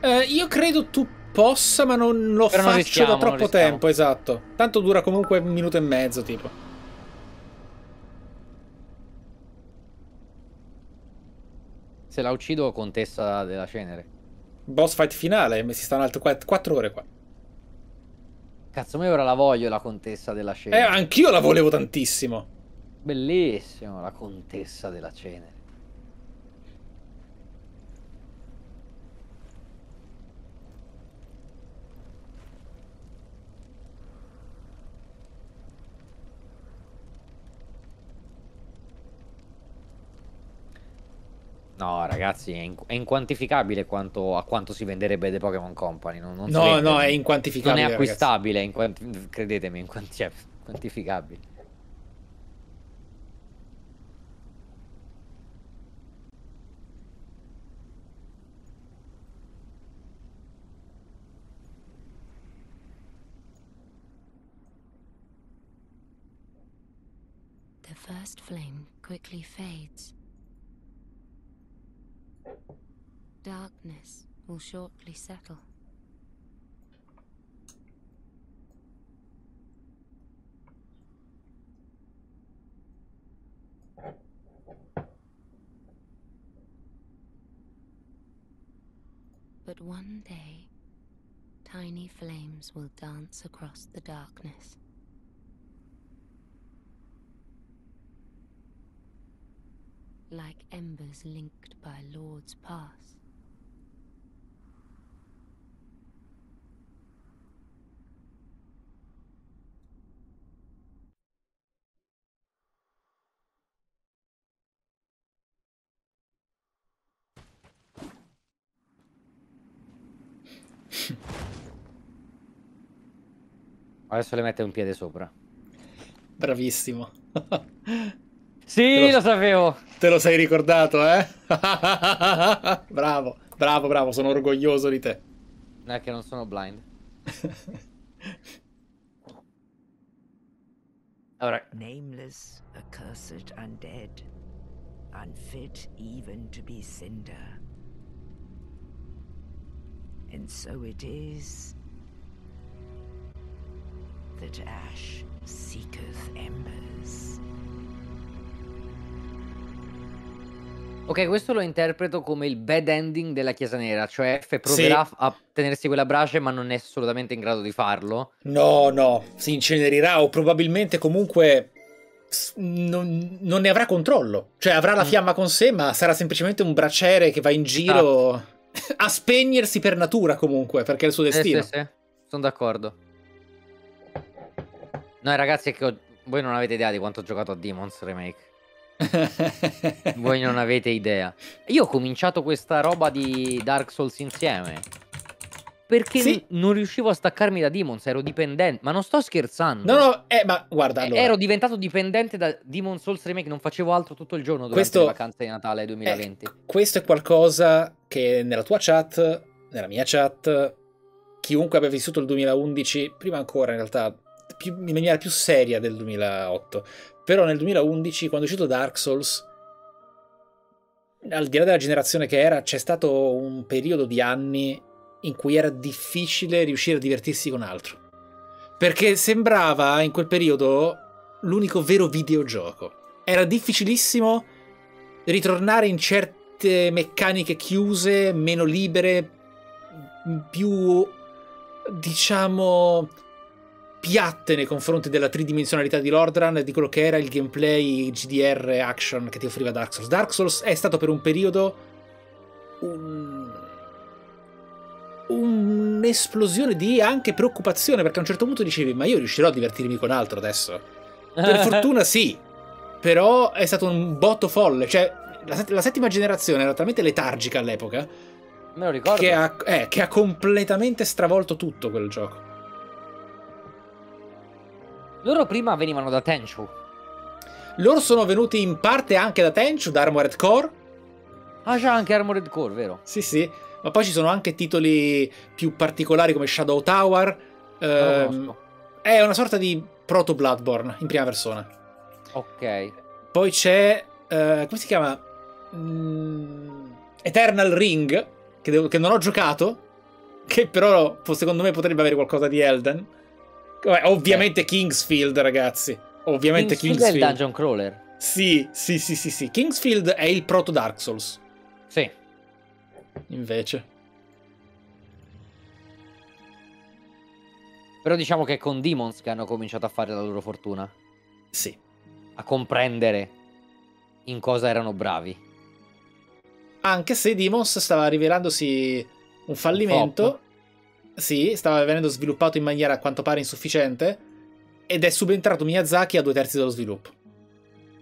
Eh, io credo tu possa, ma non lo Però non faccio rischiamo, da non troppo tempo, esatto. Tanto dura comunque un minuto e mezzo, tipo. Se la uccido contessa della cenere. Boss fight finale, si stanno altre 4 ore qua. Cazzo, ma io ora la voglio la contessa della Eh, cenere. anch'io la volevo tantissimo. Bellissimo, la contessa della cenere. No, ragazzi, è, in- è inquantificabile quanto, a quanto si venderebbe The Pokémon Company. Non, non No, vende. no, è Non inquantificabile. è ragazzi. acquistabile, è inquanti- credetemi, è inquanti- cioè, quantificabile. The first flame quickly fades. Darkness will shortly settle. But one day, tiny flames will dance across the darkness. like embers linked by Lord's Pass. Adesso le mette un piede sopra. Bravissimo. *laughs* Sì, lo- lo sapevo. Te lo sei ricordato, eh? *laughs* bravo, bravo, bravo, sono orgoglioso di te. Non è che non sono blind. *laughs* Allora, Nameless, accursed undead, unfit even to be cinder. And so it is that ash seeketh embers. ok, questo lo interpreto come il bad ending della Chiesa Nera, cioè F proverà a tenersi quella brace ma non è assolutamente in grado di farlo. No, no, si incenerirà o probabilmente comunque non, non ne avrà controllo. Cioè avrà la Mm. fiamma con sé, ma sarà semplicemente un braciere che va in giro *laughs* a spegnersi per natura comunque, perché è il suo Sì, destino. sì, sì, sono d'accordo. No, ragazzi, è che ho- voi non avete idea di quanto ho giocato a Demons Remake. *laughs* Voi non avete idea. Io ho cominciato questa roba di Dark Souls insieme. Perché Sì. non riuscivo a staccarmi da Demons, ero dipendente. Ma non sto scherzando. No, no, eh, ma guarda, Eh, allora, Ero diventato dipendente da Demon Souls Remake, non facevo altro tutto il giorno durante Questo- le vacanze di Natale 2020. questo è qualcosa che nella tua chat, nella mia chat, chiunque abbia vissuto il 2011, prima ancora in realtà, più- in maniera più seria del 2008, però nel 2011, quando è uscito Dark Souls, al di là della generazione che era, c'è stato un periodo di anni in cui era difficile riuscire a divertirsi con altro. Perché sembrava in quel periodo l'unico vero videogioco. Era difficilissimo ritornare in certe meccaniche chiuse, meno libere, più diciamo piatte nei confronti della tridimensionalità di Lordran e di quello che era il gameplay GDR action che ti offriva Dark Souls. Dark Souls è stato per un periodo un- un'esplosione di anche preoccupazione perché a un certo punto dicevi ma io riuscirò a divertirmi con altro adesso per *laughs* fortuna sì, però è stato un botto folle. Cioè, la, set- la settima generazione era talmente letargica all'epoca Me lo ricordo. che ha, eh, che ha completamente stravolto tutto quel gioco. Loro prima venivano da Tenchu. Loro sono venuti in parte anche da Tenchu, da Armored Core. Ah, c'è anche Armored Core, vero? Sì, sì. Ma poi ci sono anche titoli più particolari come Shadow Tower. Ehm, è una sorta di proto Bloodborne in prima persona. Ok. Poi c'è. eh, come si chiama? Mm, Eternal Ring. Che, devo- che non ho giocato. Che però secondo me potrebbe avere qualcosa di Elden. Vabbè, ovviamente Kingsfield, ragazzi. Ovviamente Kingsfield Kingsfield. è il dungeon crawler. Sì, sì, sì, sì, sì. Kingsfield è il proto Dark Souls. Sì. Invece. Però diciamo che è con Demons che hanno cominciato a fare la loro fortuna. Sì. A comprendere in cosa erano bravi. Anche se Demons stava rivelandosi un fallimento. Sì, stava venendo sviluppato in maniera a quanto pare insufficiente. Ed è subentrato Miyazaki a due terzi dello sviluppo.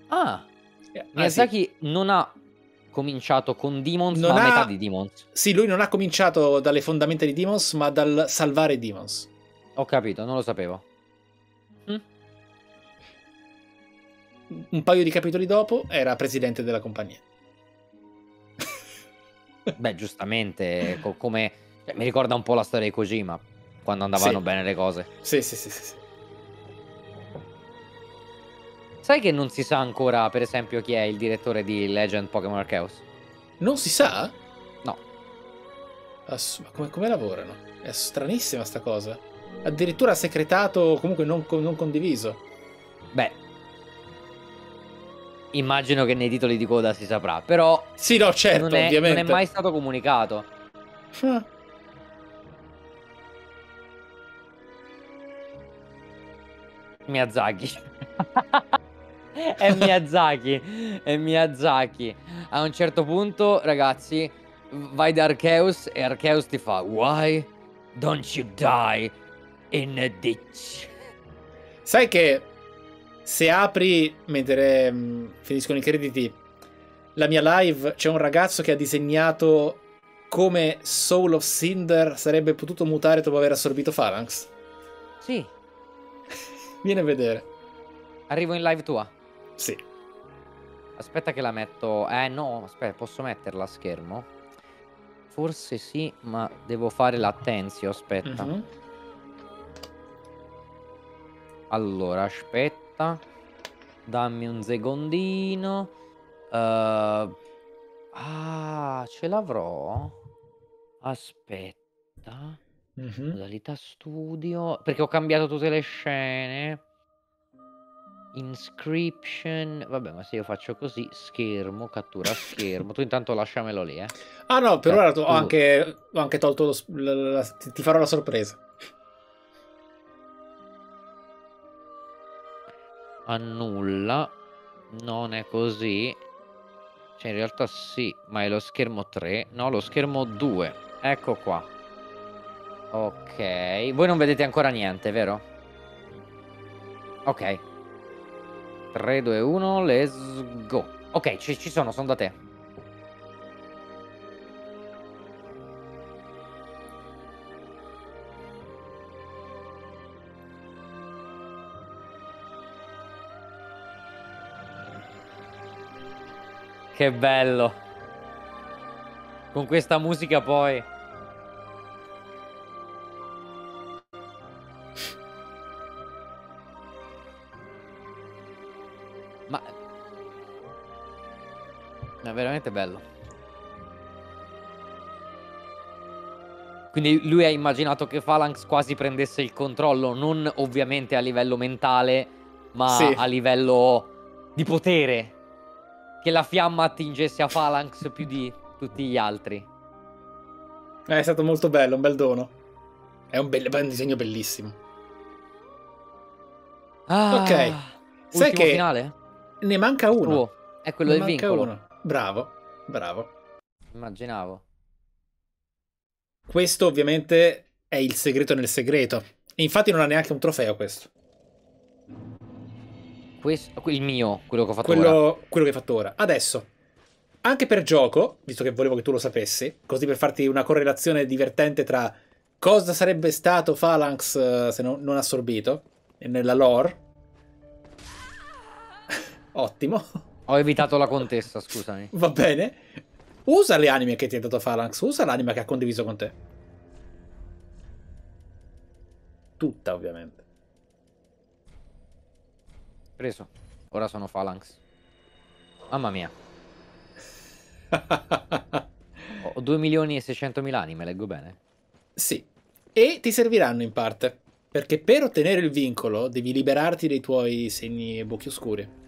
Ah, Eh, ah, Miyazaki non ha cominciato con Demons, Non ma a ha- metà di Demons. Sì, lui non ha cominciato dalle fondamenta di Demons, ma dal salvare Demons. Ho capito, non lo sapevo. Un paio di capitoli dopo era presidente della compagnia. Beh, giustamente, co- come... cioè, mi ricorda un po' la storia di Kojima, quando andavano Sì. bene le cose. Sì, sì, sì, sì. sì. Sai che non si sa ancora, per esempio, chi è il direttore di Legend Pokémon Arceus? Non si sa? No. Ass- ma come, come lavorano? È stranissima sta cosa. Addirittura segretato o comunque non, non condiviso. Beh, immagino che nei titoli di coda si saprà, però Sì, no, certo, non, è, non ovviamente. è mai stato comunicato. Miyazaki. *laughs* è Miyazaki. È Miyazaki. A un certo punto, ragazzi, vai da Arceus e Arceus ti fa Why don't you die in a ditch? Sai che se apri mentre mm, finiscono i crediti la mia live, c'è un ragazzo che ha disegnato come Soul of Cinder sarebbe potuto mutare dopo aver assorbito Phalanx. Sì, Vieni a vedere. arrivo in live tua. Sì. Aspetta che la metto. Eh no, aspetta, posso metterla a schermo? Forse sì, ma devo fare l'attenzio, aspetta. Mhm. Allora, aspetta. Dammi un secondino. Eh, ah, ce l'avrò? Aspetta. Mhm. Modalità studio. Perché ho cambiato tutte le scene. Inscription. Vabbè, ma se io faccio così, schermo, cattura schermo. tu intanto lasciamelo lì, eh. Ah no, per ora ho tu- anche, ho anche tolto lo, s- la- la- la- ti ti farò la sorpresa. Annulla. Non è così. Cioè, in realtà sì, ma è lo schermo 3. No, lo schermo 2. Ecco qua. Ok. Voi non vedete ancora niente, vero? Ok. 3, 2, 1, let's go. Ok, ci, ci sono, sono da te. Che bello. Con questa musica poi. Veramente bello. Quindi lui ha immaginato che Phalanx quasi prendesse il controllo, non ovviamente a livello mentale, ma Sì. a livello di potere. Che la fiamma attingesse a Phalanx più di tutti gli altri. Eh, È stato molto bello, un bel dono. È un, bel, un disegno bellissimo. Ah, Ok. Sai che finale? ne manca uno. Tuo. È quello Ne del vincolo. uno. Bravo, bravo. Immaginavo. Questo ovviamente è il segreto nel segreto. E infatti non ha neanche un trofeo questo. Questo, il mio, quello che ho fatto ora. Quello, quello che hai fatto ora. Adesso, anche per gioco, visto che volevo che tu lo sapessi, così per farti una correlazione divertente tra cosa sarebbe stato Phalanx eh, se non, non assorbito, e nella lore. *laughs* Ottimo, Ho evitato la contessa, scusami. va bene. Usa le anime che ti ha dato Phalanx, usa l'anima che ha condiviso con te. Tutta, ovviamente. Preso. Ora sono Phalanx. Mamma mia. *laughs* Ho 2 milioni e 600 mila anime, leggo bene. Sì, e ti serviranno in parte, perché per ottenere il vincolo devi liberarti dei tuoi segni e buchi oscuri.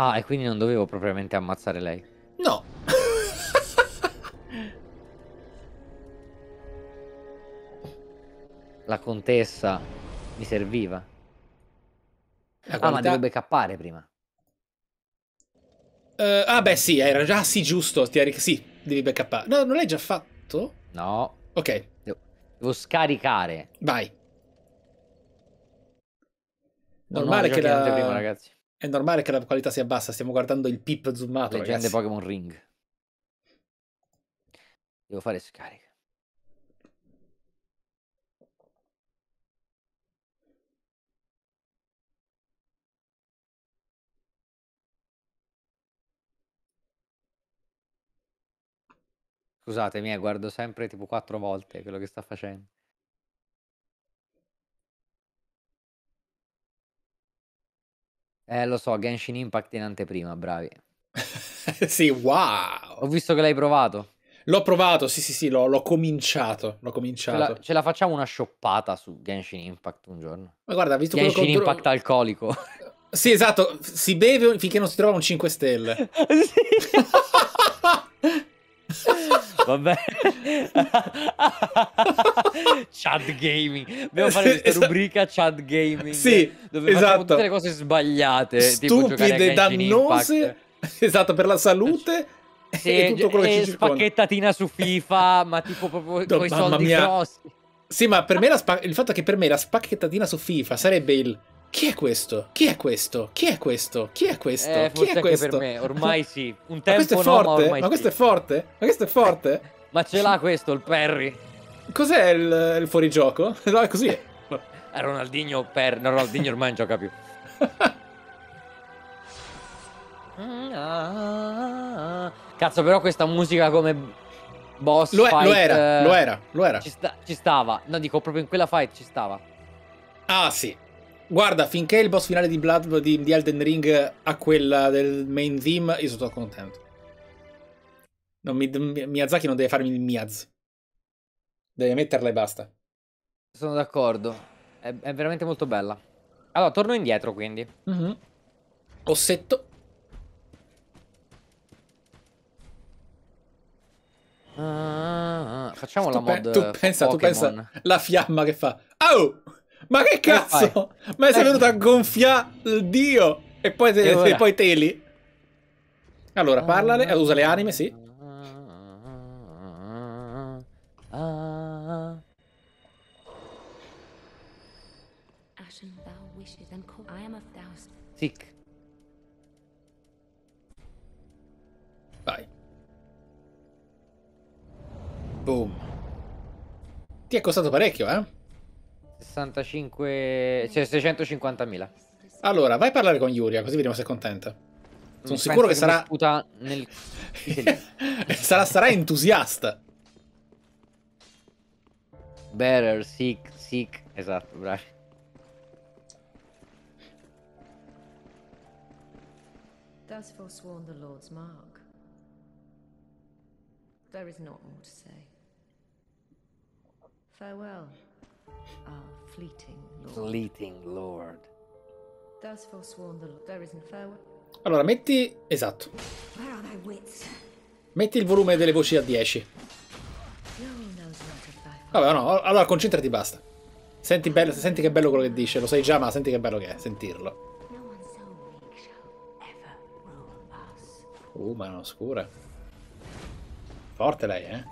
Ah, e quindi non dovevo propriamente ammazzare lei. No. La contessa mi serviva. La Ah, ma qualità- devo backuppare prima. Eh, ah, beh, sì, era già sì, giusto. Ti. Sì, devi backuppare. No, non l'hai già fatto? No, Ok, devo scaricare. vai. Normale che la... anteprima, ragazzi. È normale che la qualità sia bassa, stiamo guardando il pip zoomato, Leggende ragazzi. Pokémon Ring. Devo fare scarica. Scusatemi, eh, guardo sempre tipo quattro volte quello che sta facendo. Eh, lo so, Genshin Impact in anteprima, bravi. *laughs* sì, wow! Ho visto che l'hai provato. L'ho provato, sì, sì, sì, l'ho, l'ho cominciato. L'ho Ce cominciato. la, ce la facciamo una shoppata su Genshin Impact un giorno. Ma guarda, visto quello Genshin che ho- Impact alcolico. *laughs* Sì, esatto, si beve finché non si trova un 5 stelle. *laughs* Vabbè. Chad Gaming. Dobbiamo fare questa esatto. rubrica Chad Gaming. Sì, dove esatto. tutte le cose sbagliate. Stupide, dannose. Esatto, per la salute Sì, e tutto quello che ci spacchettatina su FIFA, ma tipo proprio No, con i soldi mia. grossi. Sì, ma per me la spa- il fatto che per me la spacchettatina su FIFA sarebbe il chi è questo? Chi è questo? Chi è questo? Chi è questo? Eh, Chi forse è questo? per me, ormai sì. *laughs* Un Ma tempo questo è no, forte? ma ormai ma questo sì. è forte? Ma questo è forte? *laughs* Ma ce l'ha questo, il Perry. Cos'è il, il fuorigioco? *laughs* No, è così. Eh, Ronaldinho per no, Ronaldinho ormai non gioca più. Cazzo, però questa musica come boss Lo, è- fight lo era, eh, lo era, lo era. Ci, sta- ci stava. No, dico proprio in quella fight ci stava. Ah, sì. Guarda, finché il boss finale di Blood di, di Elden Ring ha quella del main theme, io sono contento. Non mi- Mi- Miyazaki non deve farmi il Miyaz. Deve metterla e basta. Sono d'accordo. È, è veramente molto bella. Allora, torno indietro quindi. Mhm. Ossetto. Ah, facciamo la tu, pe- mod tu pensa, tu Pokémon. pensa la fiamma che fa. Oh! Ma che cazzo? Ma sei Eh. venuto a gonfiare il dio e poi, te- E e poi teli? Allora, parlale, eh, usa le anime, sì. Ah. Sick. Vai. Boom. Ti è costato parecchio, eh? 65 cioè 650.000 Allora, vai a parlare con Yuria, così vediamo se è contenta. Sono Mm, sicuro che mi sarà... sputa nel *laughs* sarà, sarà entusiasta. better sick sick esatto bravi Thus forsworn the Lord's mark. There is not more to say. Farewell, our fleeting Lord. Fleeting Lord Thus forsworn the Lord. There isn't farewell. Allora, metti... Esatto. Where are thy wits? Metti il volume delle voci a 10. No one knows not of thy Vabbè, no, allora concentrati, basta. Senti, bello, senti che bello quello che dice, lo sai già, ma senti che bello che è, sentirlo. Uh, mano scura. Forte lei, eh?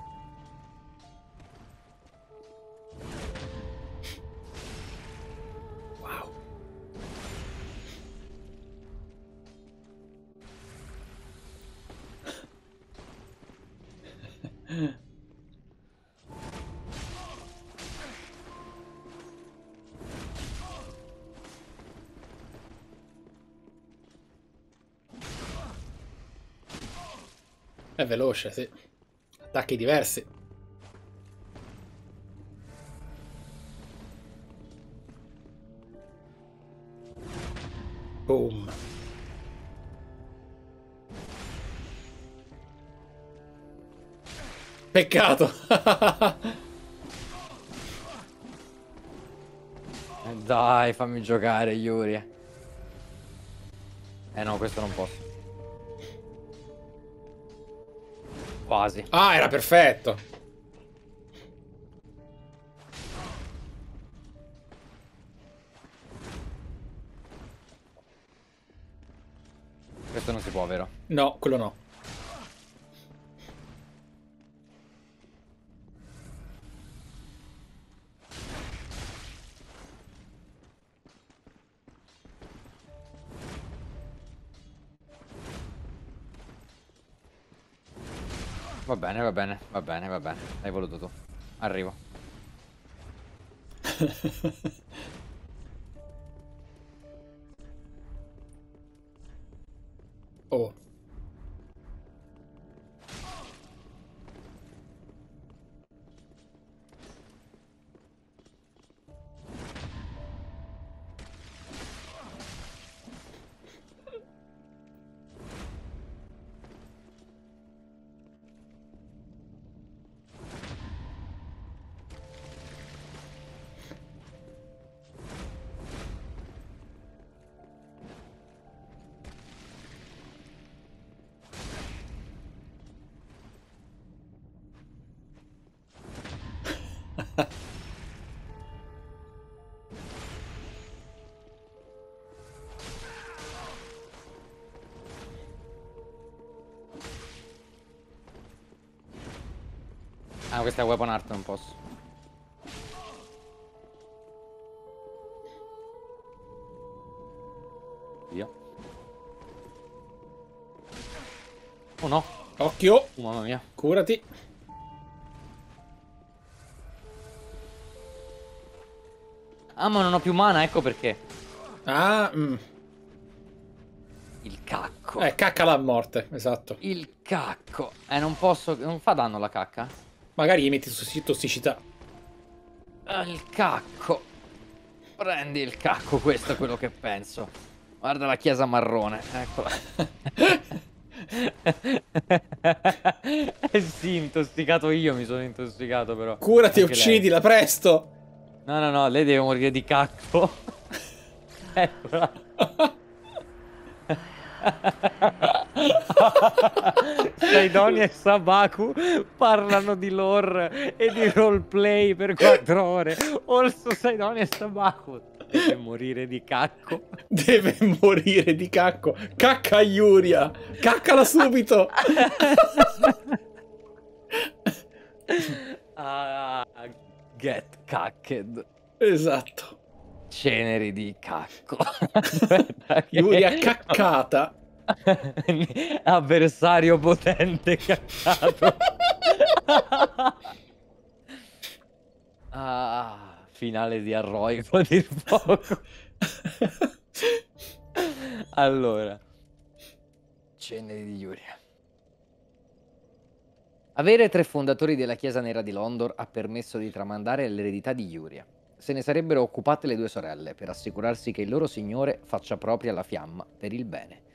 È veloce, sì. Attacchi diversi. Peccato. Eh, dai fammi giocare Yuri eh no questo non posso quasi ah, era perfetto. questo non si può vero No, quello no. Va bene, va bene, va bene, va bene. L'hai voluto tu. Arrivo. *laughs* questa è weapon art, non posso. Via. Oh no, Occhio, oh, mamma mia. curati. Ah, ma non ho più mana, ecco perché. Ah, mm. Il cacco. eh, caccala a morte, esatto. Il cacco. Eh, non posso... Non fa danno la cacca? Magari gli metti tossi- tossicità. Ah, il cacco. Prendi il cacco, questo è quello che penso. Guarda la chiesa marrone, eccola. *laughs* eh sì, intossicato io, mi sono intossicato però. Curati Anche lei. uccidila, presto. No, no, no, lei deve morire di cacco. *laughs* Eccola. *laughs* Saidoni e Sabaku parlano di lore e di roleplay per 4 ore. Orso Saidoni e Sabaku deve morire di cacco. Deve morire di cacco. Cacca Yuria. Caccala subito. *laughs* Ah, get cacked. esatto. Ceneri di cacco. *laughs* Aspetta che- Yuria caccata. *laughs* Avversario potente caccato. *laughs* ah, finale di Arroico a *laughs* dir poco. allora, ceneri di Yuria. Avere tre fondatori della Chiesa Nera di Londor ha permesso di tramandare l'eredità di Yuria. Se ne sarebbero occupate le due sorelle per assicurarsi che il loro signore faccia propria la fiamma per il bene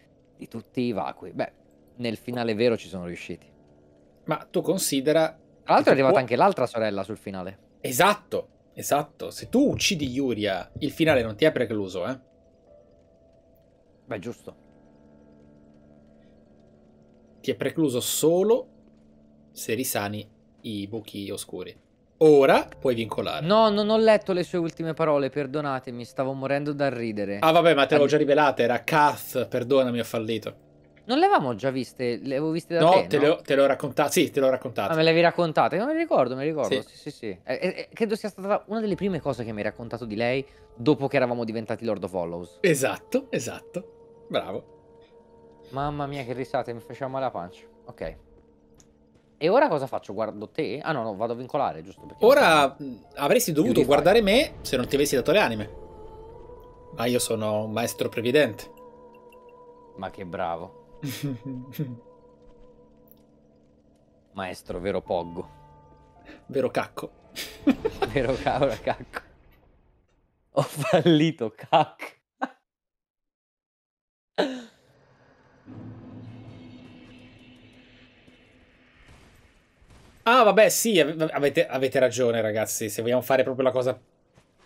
di tutti i vacui. Beh, nel finale vero ci sono riusciti. Ma tu considera... Tra l'altro è arrivata può- anche l'altra sorella sul finale. Esatto, esatto. Se tu uccidi Yuria, il finale non ti è precluso, eh. Beh, giusto. Ti è precluso solo se risani i buchi oscuri. Ora puoi vincolare. No, non ho letto le sue ultime parole, perdonatemi, stavo morendo dal ridere. Ah, vabbè, ma te l'avevo già rivelata. Era Kath, perdonami, ho fallito. Non le avevamo già viste? Le avevo viste da No, te, te, no? le te le ho raccontate. Sì, te le ho Ah, raccontate. me le avevi raccontate? Non me le ricordo, me le ricordo. Sì. Sì, sì, sì. Eh, eh, eh, credo sia stata una delle prime cose che mi hai raccontato di lei dopo che eravamo diventati Lord of Hollows. Esatto, esatto. Bravo. Mamma mia, che risate, mi faceva male la pancia. Ok. E ora cosa faccio? Guardo te? Ah no, no, vado a vincolare, giusto? Perché Ora avresti dovuto guardare me se non ti avessi dato le anime. Ma io sono un maestro previdente. Ma che bravo. *laughs* Maestro, vero Poggo. Vero cacco. *laughs* Vero cavolo, cacco. Ho fallito, cacco. Ah, vabbè, sì, ave- avete, avete ragione, ragazzi. Se vogliamo fare proprio la cosa.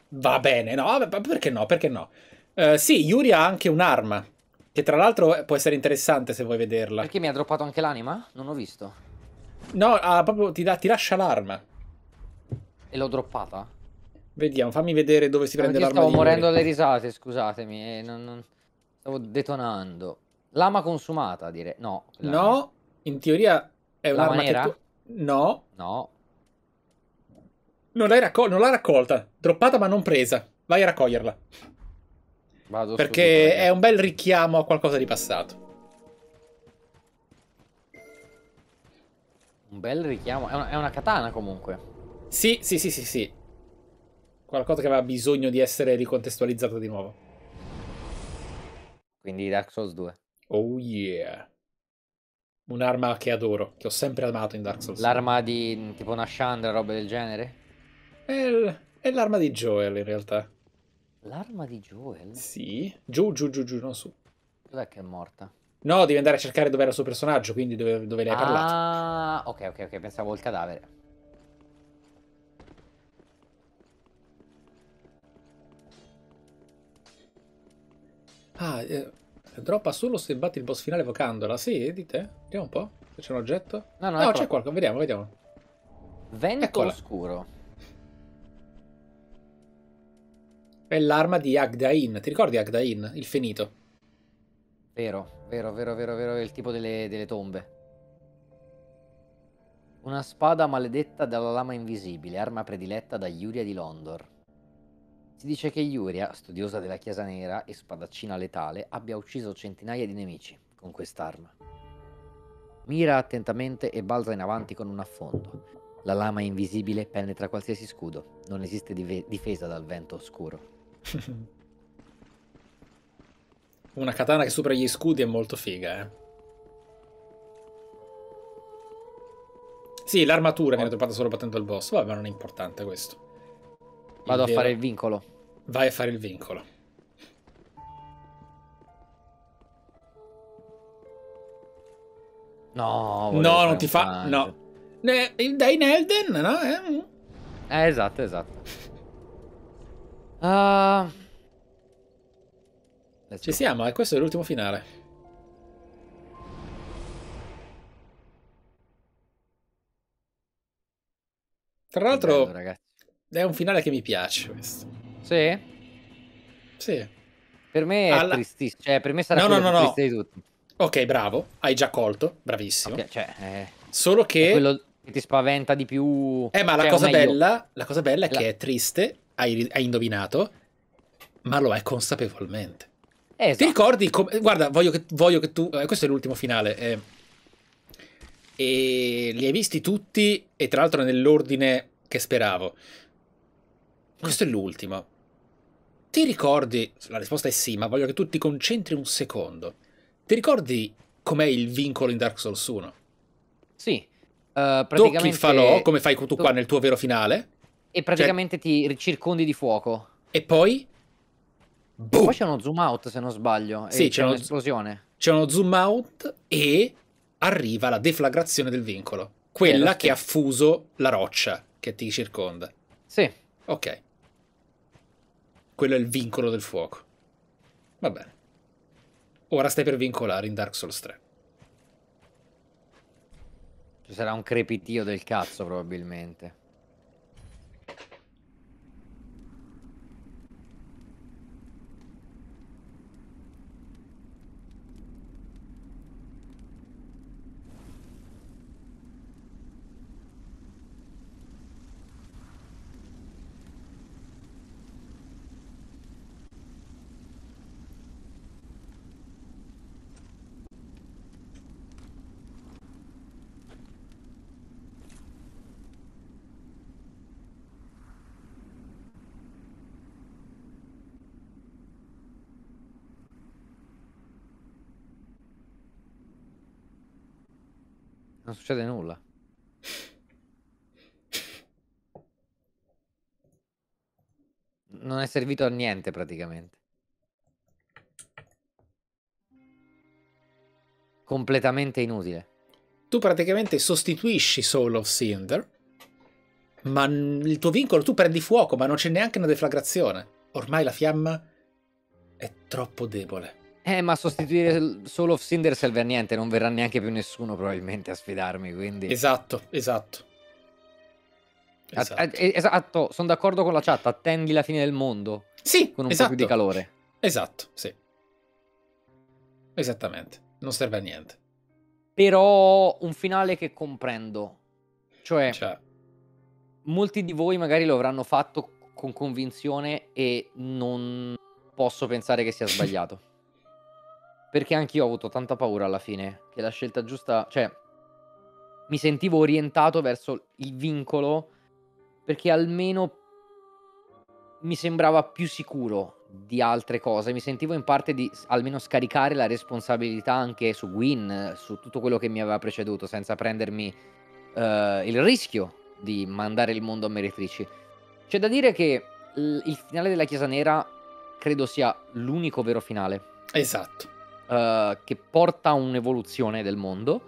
Va bene, no? Vabbè, ma perché no? Perché no? Eh, sì, Yuri ha anche un'arma. Che tra l'altro può essere interessante se vuoi vederla. Perché mi ha droppato anche l'anima? Non ho visto. No, ha proprio ti, dà- ti lascia l'arma. E l'ho droppata? Vediamo, fammi vedere dove si No, prende l'arma. stavo morendo alle risate, scusatemi. eh, non- non- Stavo detonando. Lama consumata, direi. No. No, in teoria è un'arma che nera? tu... No, No. non l'hai raccol- non l'ha raccolta. Droppata ma non presa. Vai a raccoglierla. Vado Perché è un bel richiamo a qualcosa di passato. Un bel richiamo. È una, è una katana comunque. Sì, sì, sì, sì, sì. Qualcosa che aveva bisogno di essere ricontestualizzato di nuovo. Quindi Dark Souls 2. Oh yeah. Un'arma che adoro, che ho sempre amato in Dark Souls. L'arma di tipo una Chandra, roba del genere? È, l'arma di Joel in realtà. L'arma di Joel? Sì. Giù, giù, giù, giù, non su. Dov'è che è morta? No, devi andare a cercare dove era il suo personaggio, quindi dove, dove ne hai parlato. Ah, ok, ok, ok, pensavo il cadavere. Ah, eh, droppa solo se batti il boss finale evocandola. Sì, di te. Vediamo un po'. Se c'è un oggetto. No, no, No, c'è qua. qualcosa. Vediamo, vediamo. Vento Eccola. oscuro. È l'arma di Agdain. Ti ricordi Agdain? Il finito. Vero, vero, vero, vero, vero, è il tipo delle, delle tombe. Una spada maledetta dalla lama invisibile, arma prediletta da Yuria di Londor. Si dice che Yuria, studiosa della Chiesa Nera e spadaccina letale, abbia ucciso centinaia di nemici con quest'arma. Mira attentamente e balza in avanti con un affondo. La lama invisibile penetra qualsiasi scudo, non esiste dive- difesa dal vento oscuro. *laughs* Una katana che supera gli scudi è molto figa, eh. Sì, l'armatura viene trovata solo battendo il boss. Vabbè, non è importante questo. Vado a fare il vincolo. Vai a fare il vincolo. No, No, non ti fa. punch. No. Eh, dai in Elden, no? Eh? Eh, esatto, esatto. *laughs* Let's Ci siamo, e questo è l'ultimo finale. Tra l'altro. È un finale che mi piace questo. Sì? Sì. Per me è Alla- tristissimo. Cioè, per me sarà No, no, no, no. triste di tutti. Ok, bravo. Hai già colto. Bravissimo. Ok, cioè, eh, Solo che. quello che ti spaventa di più. Eh, ma la Cioè, o cosa bella. La cosa bella è La- che è triste. Hai, hai indovinato. Ma lo è consapevolmente. eh, Ti esatto. ricordi? come- Guarda, voglio che, voglio che tu. eh, questo è l'ultimo finale. eh. e li hai visti tutti, e tra l'altro nell'ordine che speravo. Questo è l'ultimo. Ti ricordi? La risposta è sì, ma voglio che tu ti concentri un secondo. Ti ricordi com'è il vincolo in Dark Souls 1? Sì. Tocchi praticamente... il falò, come fai tu qua nel tuo vero finale, E praticamente ti circondi di fuoco. e poi. boom! Poi c'è uno zoom out, se non sbaglio. Sì, c'è un'esplosione. c'è uno zoom out e arriva la deflagrazione del vincolo. Quella che ha fuso la roccia che ti circonda. Sì. Ok. Quello è il vincolo del fuoco. Va bene. Ora stai per vincolare in Dark Souls 3. Ci sarà un crepitio del cazzo, probabilmente. Succede nulla. Non è servito a niente praticamente. Completamente inutile. Tu praticamente sostituisci Soul of Cinder, ma il tuo vincolo tu prendi fuoco, ma non c'è neanche una deflagrazione. Ormai la fiamma è troppo debole. Eh, ma sostituire of Cinder serve a niente, non verrà neanche più nessuno probabilmente a sfidarmi, quindi... Esatto, esatto. Esatto. esatto, sono d'accordo con la chat, attendi la fine del mondo Sì, con un esatto. po' più di calore. Esatto, sì. Esattamente. Non serve a niente. Però un finale che comprendo. Cioè, Cioè, molti di voi magari lo avranno fatto con convinzione e non posso pensare che sia sbagliato. *laughs* Perché anch'io ho avuto tanta paura alla fine che la scelta giusta, cioè mi sentivo orientato verso il vincolo perché almeno mi sembrava più sicuro di altre cose. Mi sentivo in parte di almeno scaricare la responsabilità anche su Gwyn, su tutto quello che mi aveva preceduto, senza prendermi eh, il rischio di mandare il mondo a meretrici. C'è da dire che il finale della Chiesa Nera credo sia l'unico vero finale Esatto. Eh, che porta a un'evoluzione del mondo.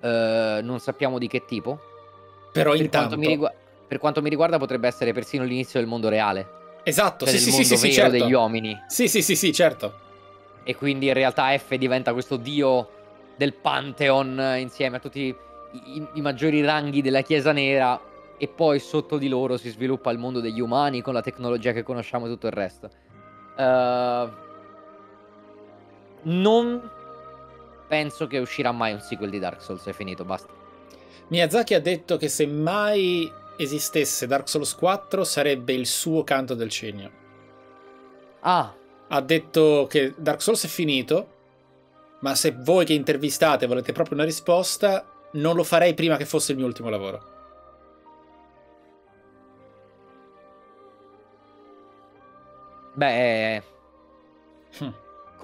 Eh, non sappiamo di che tipo. Però Per intanto... quanto, mi rigua- per quanto mi riguarda, potrebbe essere persino l'inizio del mondo reale. Esatto, Cioè sì, sì, sì, mondo sì, certo. degli uomini. Sì, sì, sì, sì, certo. E quindi in realtà F diventa questo dio del Pantheon eh, insieme a tutti i, i- maggiori ranghi della Chiesa Nera. E poi sotto di loro si sviluppa il mondo degli umani con la tecnologia che conosciamo e tutto il resto. Eh, non penso che uscirà mai un sequel di Dark Souls. È finito, basta. Miyazaki ha detto che se mai esistesse Dark Souls 4 sarebbe il suo canto del cigno. Ah, Ha detto che Dark Souls è finito, ma se voi che intervistate volete proprio una risposta, non lo farei prima che fosse il mio ultimo lavoro. beh, Hm,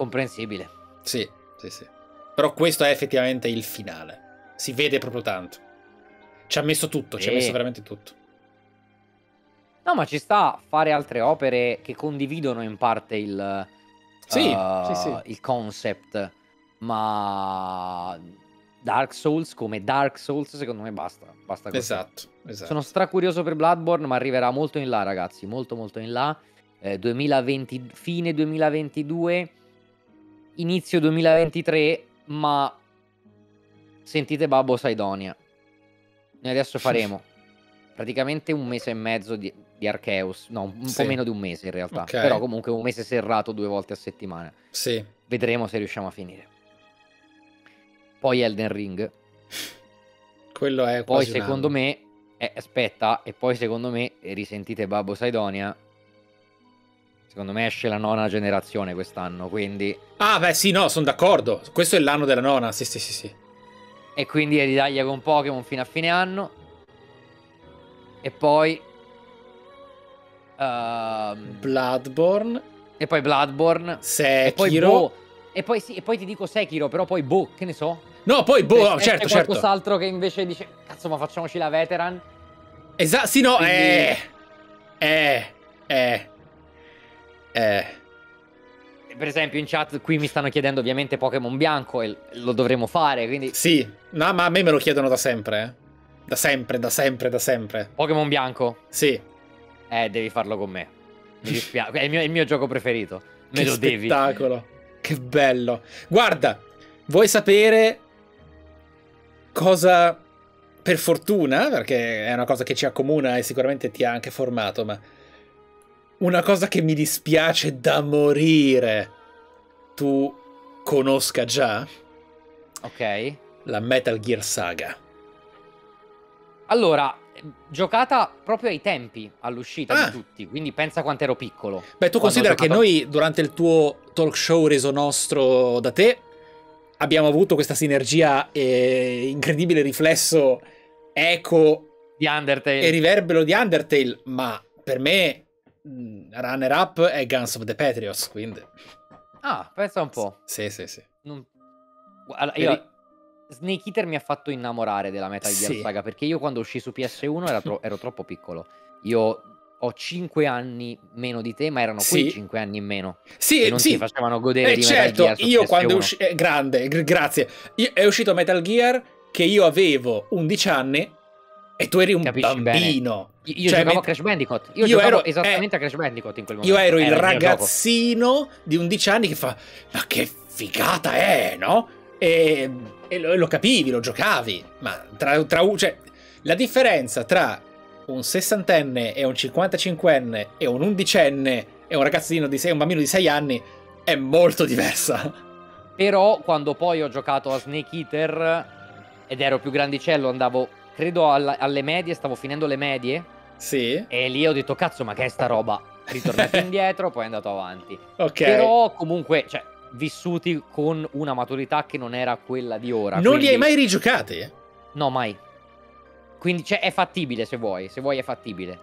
comprensibile. Sì, sì, sì. Però questo è effettivamente il finale. Si vede proprio tanto. Ci ha messo tutto, ci ha Sì. messo veramente tutto. No, ma ci sta a fare altre opere che condividono in parte il, Sì, uh, sì, sì. il concept, ma Dark Souls come Dark Souls secondo me basta, basta così. Esatto, esatto. Sono stracurioso per Bloodborne, ma arriverà molto in là, ragazzi, molto molto in là. Eh, 2020, fine 2022, inizio 2023, ma sentite Babbo Saidonia. Noi adesso faremo praticamente un mese e mezzo di, di Arceus, no, un Sì. po' meno di un mese in realtà, Ok. però comunque un mese serrato due volte a settimana. Sì. Vedremo se riusciamo a finire. Poi Elden Ring, Quello è poi secondo me, eh, aspetta, e poi secondo me, risentite Babbo Saidonia, secondo me esce la nona generazione quest'anno, quindi... Ah, beh, sì, no, sono d'accordo. Questo è l'anno della nona. Sì, sì, sì, sì. E quindi è ridaglia con Pokémon fino a fine anno. E poi... ehm, Bloodborne, e poi Bloodborne. E poi Sekiro. boh. E poi, sì, e poi ti dico Sekiro, però poi boh, che ne so. No, poi boh, no, certo, certo. qualcos'altro che invece dice, cazzo, ma facciamoci la veteran. Esatto, sì, no, Quindi- eh, eh, eh, eh. Per esempio in chat qui mi stanno chiedendo ovviamente Pokémon bianco e lo dovremo fare, quindi Sì, no, ma a me me lo chiedono da sempre, eh. Da sempre, da sempre, da sempre. Pokémon bianco, Sì. eh, devi farlo con me. Mi *laughs* dispiace, è il mio, è il mio gioco preferito. Me che lo devi. spettacolo. Che bello. Guarda, vuoi sapere cosa per fortuna, perché è una cosa che ci accomuna e sicuramente ti ha anche formato, ma una cosa che mi dispiace da morire tu conosca già, Ok. la Metal Gear Saga. Allora, giocata proprio ai tempi all'uscita Ah. di tutti, quindi pensa quanto ero piccolo. Beh, tu considera che giocato- noi durante il tuo talk show reso nostro da te abbiamo avuto questa sinergia e incredibile riflesso eco di Undertale. e riverbero di Undertale, ma per me runner up è Guns of the Patriots, quindi Ah, pensa un po'. sì, sì, sì. Non- Eri- io... Snake Eater mi ha fatto innamorare della Metal Gear Sì. Saga perché io quando uscì su PS1 era *laughs* tro- ero troppo piccolo. Io ho 5 anni meno di te, ma erano quei Sì. 5 anni in meno. Sì, non sì. ti facevano godere Eh, di Metal certo, Gear su io quando è PS1. uscito grande, gr- grazie. Io- è uscito Metal Gear che io avevo 11 anni e tu eri un Capisci bambino. Io, io Cioè, giocavo a Crash Bandicoot. Io, Io ero- esattamente eh, a Crash Bandicoot in quel momento. Io ero il gioco. ragazzino di 11 anni che fa: Ma che figata è, no? E, e lo, lo capivi, lo giocavi. Ma tra, tra cioè, la differenza tra un sessantenne e un 55enne e un undicenne e un ragazzino di 6, un bambino di 6 anni è molto diversa. Però quando poi ho giocato a Snake Eater ed ero più grandicello, andavo, credo alla- alle medie, stavo finendo le medie Sì, e lì ho detto cazzo ma che è sta roba? Ritornato *laughs* indietro, poi è andato avanti. ok. Però comunque, cioè, vissuti con una maturità che non era quella di ora. non li quindi- hai mai rigiocati? No, mai. Quindi cioè, è fattibile se vuoi, se vuoi è fattibile.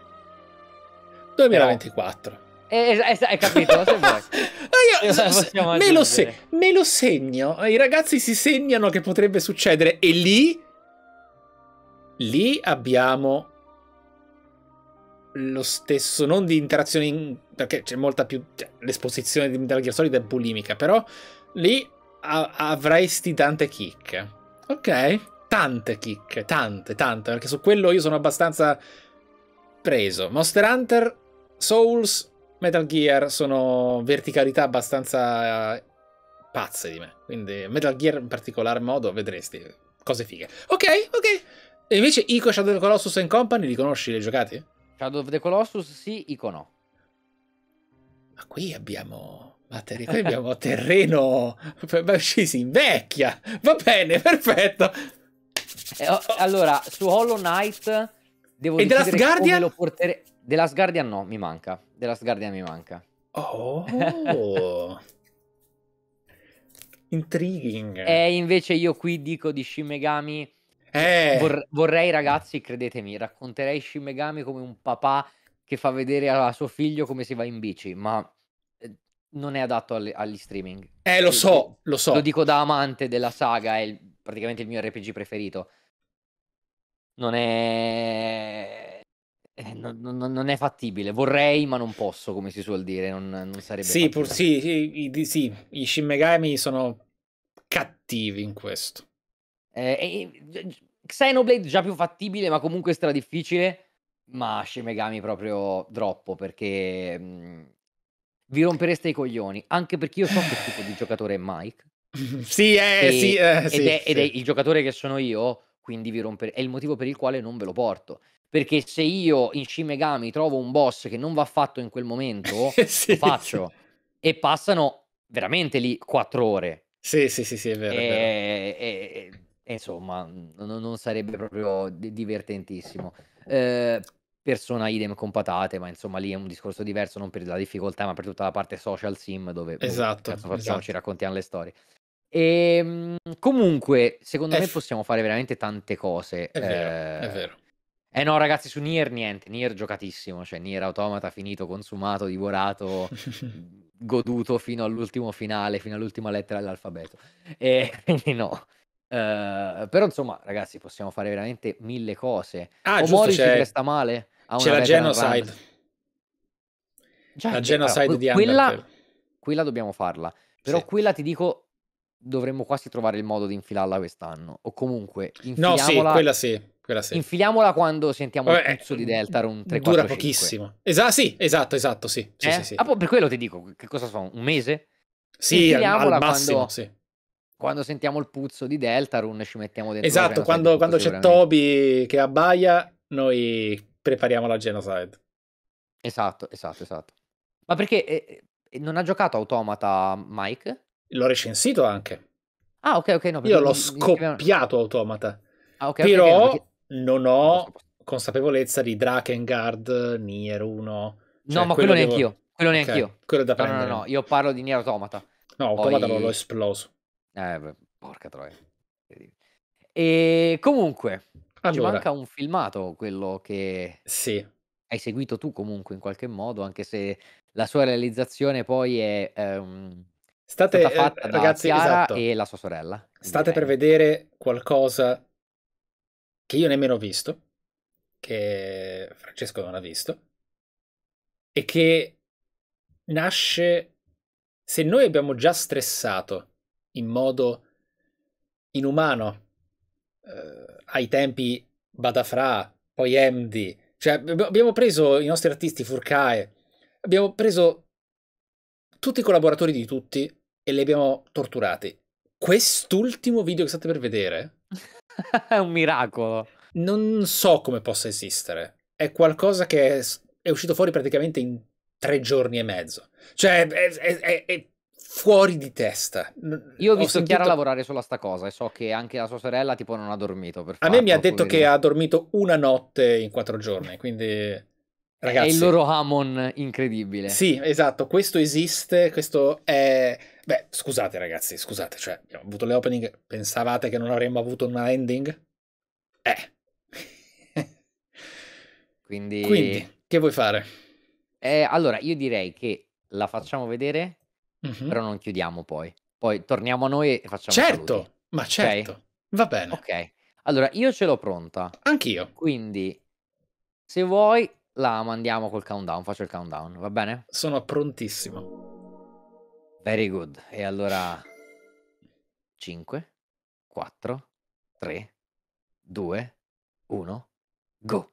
2024. Eh, eh, hai capito? Se vuoi. *laughs* Ah, io- Eh, me, lo me lo segno. I ragazzi si segnano che potrebbe succedere. E lì. Lì abbiamo. Lo stesso. Non di interazione. in- perché c'è molta più. cioè, l'esposizione di Metal Gear Solid è bulimica. Però lì a- avresti tante chicche. Ok? Tante chicche. Tante, tante. Perché su quello io sono abbastanza preso. Monster Hunter, Souls, Metal Gear sono verticalità abbastanza eh, pazze di me. Quindi Metal Gear in particolar modo vedresti cose fighe. Ok, ok. E invece Ico Shadow of the Colossus and Company li conosci? Li hai giocati? Shadow of the Colossus sì, Ico no. Ma qui abbiamo. ma ter- qui abbiamo *laughs* terreno. Ma ci si invecchia. Va bene, perfetto. Eh, oh, allora, su Hollow Knight devo E The Last Guardian? lo portere- The Last Guardian no, mi manca. The Last Guardian mi manca. Oh. *laughs* Intriguing. E invece io qui dico di Shin Megami Eh. vor- vorrei ragazzi, credetemi, racconterei Shin Megami come un papà che fa vedere a suo figlio come si va in bici, ma eh, non è adatto alle- agli streaming. Eh, lo so, lo so. Lo dico da amante della saga, è il- praticamente il mio RPG preferito. Non è... eh, non, non- non è fattibile. Vorrei, ma non posso, come si suol dire. Non, non sarebbe Sì, pur, sì, sì, i, sì, i Shin Megami sono cattivi in questo. Eh, e- e- Xenoblade già più fattibile, ma comunque stra difficile. Ma Shin Megami proprio troppo, perché mh, vi rompereste i coglioni. Anche perché io so che tipo di giocatore è Mike. *laughs* sì, eh, E- sì, eh, ed, sì, è, ed sì. è il giocatore che sono io, quindi vi rompere. È il motivo per il quale non ve lo porto. Perché se io in Shin Megami trovo un boss che non va fatto in quel momento, *laughs* Sì, lo faccio. E passano veramente lì quattro ore. Sì, sì, sì, sì, è vero, è vero. E, e- insomma, non, non sarebbe proprio di- divertentissimo. Eh, persona idem con patate, ma insomma lì è un discorso diverso, non per la difficoltà, ma per tutta la parte social sim dove boh, Esatto, cazzo facciamo, esatto. ci raccontiamo le storie. E, comunque, secondo È me f- possiamo fare veramente tante cose. È vero, eh, è vero. eh no, ragazzi, su Nier niente, Nier giocatissimo, cioè Nier Automata finito, consumato, divorato, *laughs* goduto fino all'ultimo finale, fino all'ultima lettera dell'alfabeto. E *laughs* quindi no. Eh, però insomma, ragazzi, possiamo fare veramente mille cose. Ah, giusto, Omori si c'è, presta male c'è la Genocide. Già, La Genocide allora, di que- quella, Undertale. quella dobbiamo farla. Però Sì. quella ti dico, dovremmo quasi trovare il modo di infilarla quest'anno. O comunque, No, sì, infiliamola, quella sì, quella sì. infiliamola quando sentiamo il Vabbè, puzzo di Deltarune 3 Dura 4 5. pochissimo. Esatto, sì, esatto, esatto, sì. Sì, Eh? sì. Ah, per quello ti dico, che cosa fa? Un mese? Sì, al, infiliamola al massimo, quando- sì. Quando sentiamo il puzzo di Deltarune ci mettiamo dentro Esatto, quando, quando c'è. Toby che abbaia, noi prepariamo la Genocide. Esatto, esatto, esatto. Ma perché eh, eh, non ha giocato Automata Mike? L'ho recensito anche. Ah, ok, ok, no. Io l'ho mi- mi scoppiato Automata. Ah, ok, ok, ok, Però no, perché- non ho consapevolezza di Drakengard, Nier 1. No, Cioè, ma quello devo- neanch'io. Quello Ok, neanch'io. Quello da No, no, no, prendere. no, io parlo di Nier Automata. No, Automata Poi- l'ho esploso. Eh, beh, porca troia. E comunque, ci Allora, manca un filmato, quello che sì. hai seguito tu comunque in qualche modo, anche se la sua realizzazione poi è ehm, State, stata eh, fatta da ragazzi, Chiara esatto. e la sua sorella. State per direi. vedere qualcosa che io nemmeno ho visto, che Francesco non ha visto, e che nasce se noi abbiamo già stressato in modo inumano eh, ai tempi Badafra, poi MD, cioè ab- abbiamo preso i nostri artisti Furcae, abbiamo preso tutti i collaboratori di tutti e li abbiamo torturati. Quest'ultimo video che state per vedere *laughs* è un miracolo. non so come possa esistere. È qualcosa che è, uscito fuori praticamente in tre giorni e mezzo. Cioè, è- è- è fuori di testa. Io ho visto sentito- Chiara lavorare solo a sta cosa e so che anche la sua sorella tipo non ha dormito per A me mi ha farlo, detto che poverina. ha dormito una notte in quattro giorni, quindi... Ragazzi, È il loro Hamon incredibile. Sì, esatto, questo esiste, questo è... Beh, scusate ragazzi, scusate, cioè abbiamo avuto le opening, pensavate che non avremmo avuto una ending? Eh. *laughs* Quindi... Quindi, che vuoi fare? Eh, allora, io direi che la facciamo vedere, Mhm. però non chiudiamo poi. Poi torniamo a noi e facciamo Certo, saluti. ma Ok? certo. Va bene. Ok. Allora, io ce l'ho pronta. Anch'io. Quindi, se vuoi, la mandiamo col countdown. Faccio il countdown, va bene? Sono prontissimo. Very good. E allora 5, 4, 3, 2, 1, go.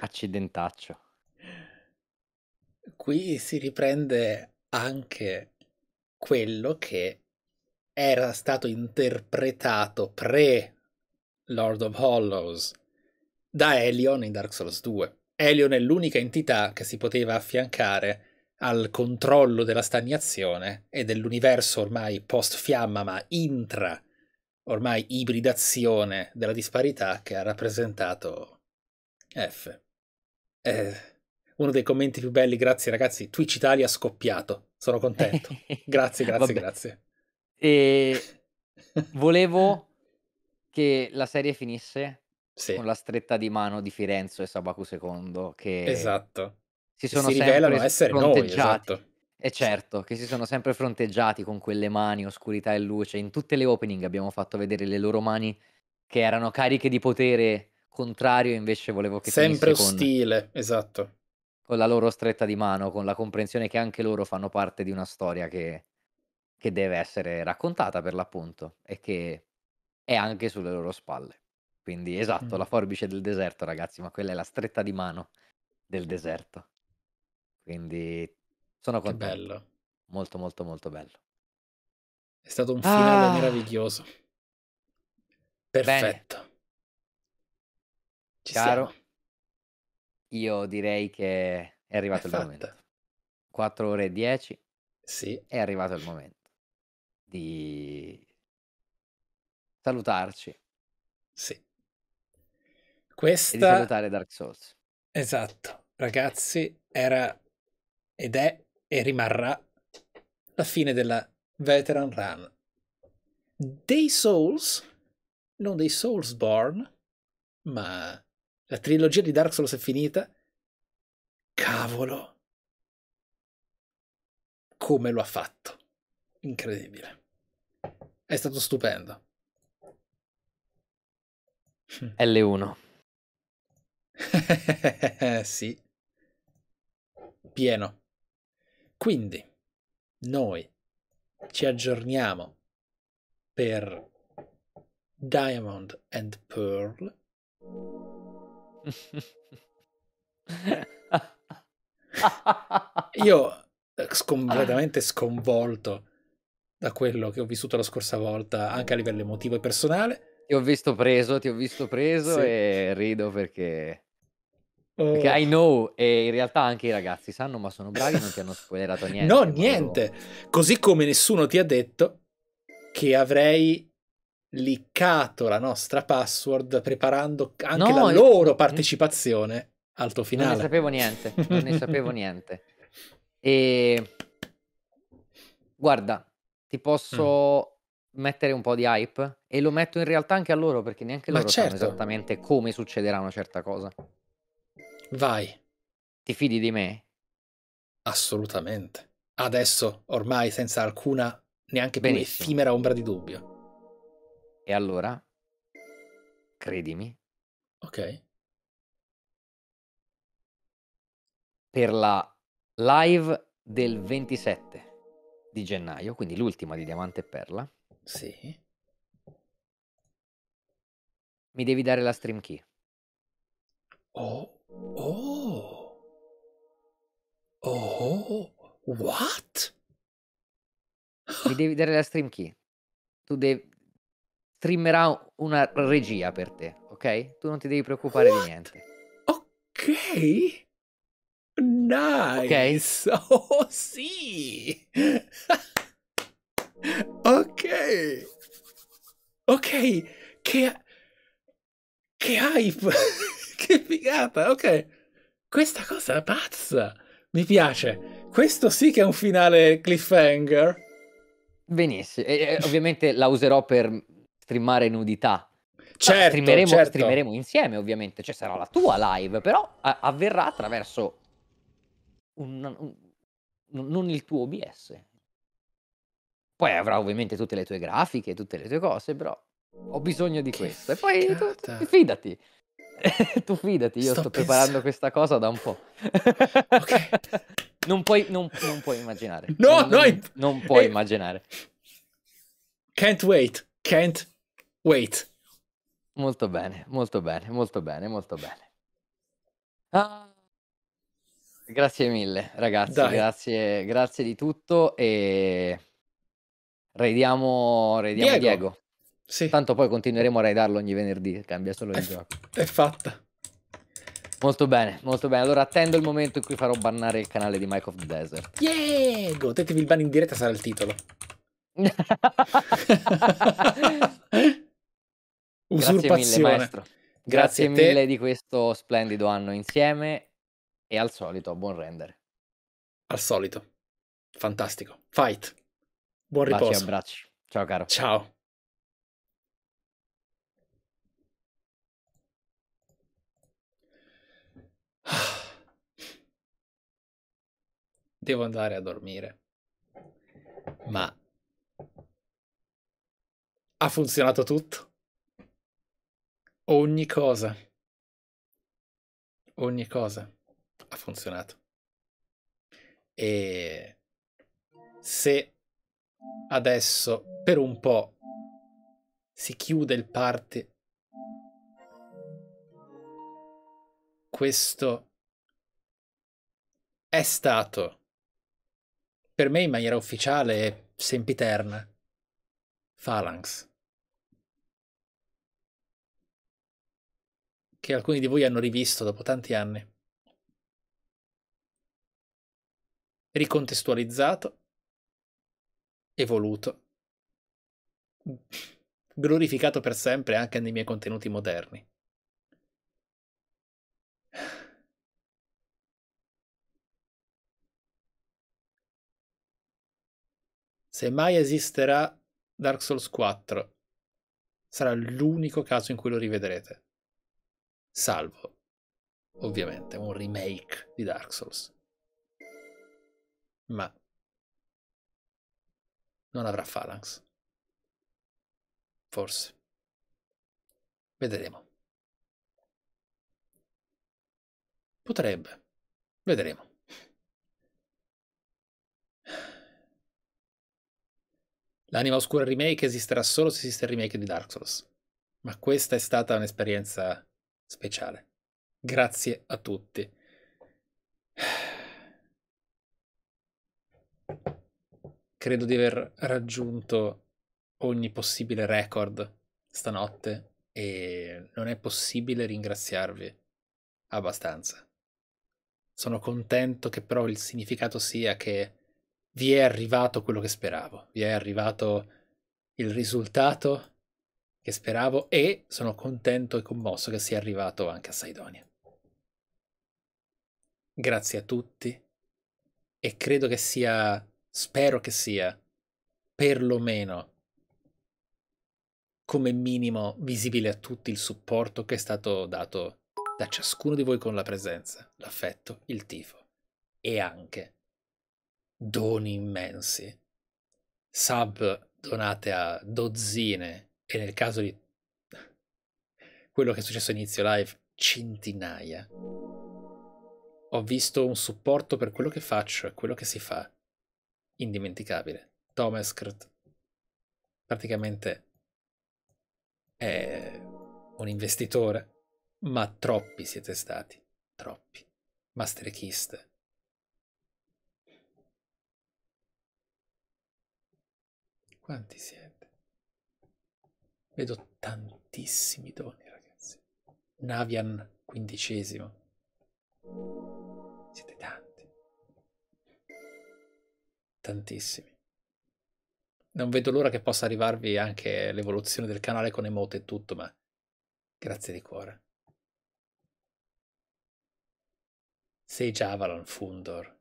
Accidentaccio. Qui si riprende anche quello che era stato interpretato pre Lord of Hollows da Elion in Dark Souls 2. Elion è l'unica entità che si poteva affiancare al controllo della stagnazione e dell'universo ormai post fiamma ma intra ormai ibridazione della disparità che ha rappresentato F. Eh, uno dei commenti più belli, grazie ragazzi, Twitch Italia scoppiato, sono contento. *laughs* Grazie, grazie, grazie. E *laughs* volevo che la serie finisse Sì, con la stretta di mano di Firenzo e Sabaku II che esatto. si sono si rivelano essere noi, esatto. E certo, che si sono sempre fronteggiati con quelle mani, oscurità e luce. In tutte le opening abbiamo fatto vedere le loro mani che erano cariche di potere contrario, invece volevo che Sempre finisse con, ostile, esatto. con la loro stretta di mano, con la comprensione che anche loro fanno parte di una storia che, che deve essere raccontata per l'appunto e che è anche sulle loro spalle. Quindi esatto, Mm. la forbice del deserto, ragazzi, ma quella è la stretta di mano del deserto. Quindi sono Che contento. bello. Molto, molto, molto bello. È stato un finale Ah. meraviglioso. Bene, Perfetto. Ci caro, siamo. io direi che è È arrivato il fatta. momento. 4 ore e 10, Sì. è arrivato il momento di salutarci Sì. e di Questa, salutare Dark Souls. esatto, ragazzi, era ed è e rimarrà la fine della Veteran Run. Dei Souls, non dei Soulsborne, ma la trilogia di Dark Souls è finita. Cavolo. Come lo ha fatto. Incredibile. È stato stupendo. L1. *laughs* sì. Pieno. Quindi noi ci aggiorniamo per Diamond and Pearl. Io eh, completamente sconvolto da quello che ho vissuto la scorsa volta, anche a livello emotivo e personale. Ti ho visto preso, ti ho visto preso Sì. e rido perché... Perché Oh. I know, e in realtà anche i ragazzi sanno, ma sono bravi, non ti hanno spoilerato *laughs* niente. No, ma loro- niente. Così come nessuno ti ha detto che avrei liccato la nostra password preparando anche No, la io- loro partecipazione al tuo Non ne finale. sapevo niente, *laughs* non ne sapevo niente. E guarda, ti posso mettere un po' di hype e lo metto in realtà anche a loro perché neanche Ma loro sanno certo. esattamente come succederà una certa cosa. Vai, Ti fidi di me? assolutamente. Adesso, ormai senza alcuna neanche più Benissimo. effimera ombra di dubbio. E allora, credimi, Ok. per la live del 27 di gennaio, quindi l'ultima di Diamante e Perla, Sì. mi devi dare la stream key. Oh. Oh. Oh. What? Mi devi dare la stream key. Tu devi... Streamerà una regia per te, ok? Tu non ti devi preoccupare What? di niente. Ok. Nice. *laughs* Oh, sì. ok. Ok. Che... Che hype. *laughs* che figata. Ok. Questa cosa è pazza. Mi piace. Questo sì che è un finale cliffhanger. Benissimo. E ovviamente la userò per streamare nudità. Certo, streameremo, certo. streameremo insieme, ovviamente. Cioè, sarà la tua live, però a- avverrà attraverso un, un- non il tuo OBS. Poi avrà ovviamente tutte le tue grafiche, tutte le tue cose, però ho bisogno di Che questo. E poi tu, tu fidati. *laughs* tu fidati, io Sto sto, preparando questa cosa da un po'. Ok. *laughs* non, puoi, non, non puoi immaginare. No, non, no, non- puoi è- immaginare. Can't wait. Can't wait. Molto bene, molto bene, molto bene, molto bene. Ah, grazie mille, ragazzi, Dai. grazie, grazie di tutto e raidiamo, raidiamo Diego. Diego. Sì, Tanto poi continueremo a raidarlo ogni venerdì, cambia solo il è, gioco. è fatta. Molto bene, molto bene. Allora attendo il momento in cui farò bannare il canale di Mike of the Desert. Diego, te il ban in diretta sarà il titolo. *laughs* *laughs* Grazie mille, Usurpazione. maestro. Grazie Grazie mille di questo splendido anno insieme e al solito buon render. Al solito. Fantastico. Fight. Buon Baci e riposo. abbracci. Ciao caro. Ciao. *sighs* Devo andare a dormire. Ma ha funzionato tutto. Ogni cosa. Ogni cosa ha funzionato. E se adesso per un po' si chiude il party. Questo è stato per me in maniera ufficiale e sempiterna Phalanx. Che alcuni di voi hanno rivisto dopo tanti anni. Ricontestualizzato, evoluto, glorificato per sempre anche nei miei contenuti moderni. Se mai esisterà Dark Souls 4, sarà l'unico caso in cui lo rivedrete. Salvo, ovviamente, un remake di Dark Souls. Ma non avrà Phalanx. Forse. Vedremo. Potrebbe. Vedremo. L'anima oscura remake esisterà solo se esiste il remake di Dark Souls. Ma questa è stata un'esperienza speciale. Grazie a tutti. Credo di aver raggiunto ogni possibile record stanotte e non è possibile ringraziarvi abbastanza. Sono contento che però il significato sia che vi è arrivato quello che speravo, vi è arrivato il risultato che speravo e sono contento e commosso che sia arrivato anche a Saidonia. Grazie a tutti e credo che sia, spero che sia, perlomeno come minimo visibile a tutti il supporto che è stato dato da ciascuno di voi con la presenza, l'affetto, il tifo e anche doni immensi, sub donate a dozzine e nel caso di quello che è successo inizio live, centinaia. Ho visto un supporto per quello che faccio e quello che si fa. Indimenticabile. Tomeskrt praticamente è un investitore, ma troppi siete stati. Troppi. Masterchiste Quanti siete? Vedo tantissimi doni, ragazzi. Navian quindicesimo. Siete tanti. Tantissimi. Non vedo l'ora che possa arrivarvi anche l'evoluzione del canale con emote e tutto, ma grazie di cuore. Sei Javalon Fundor.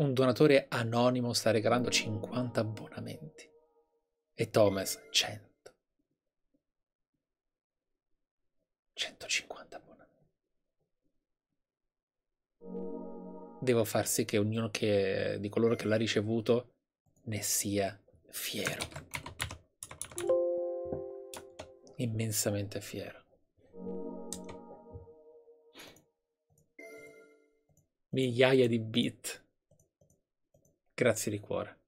Un donatore anonimo sta regalando 50 abbonamenti e Thomas 100. 150 abbonamenti. Devo far sì che ognuno che, di coloro che l'ha ricevuto ne sia fiero. Immensamente fiero. Migliaia di bit Grazie di cuore.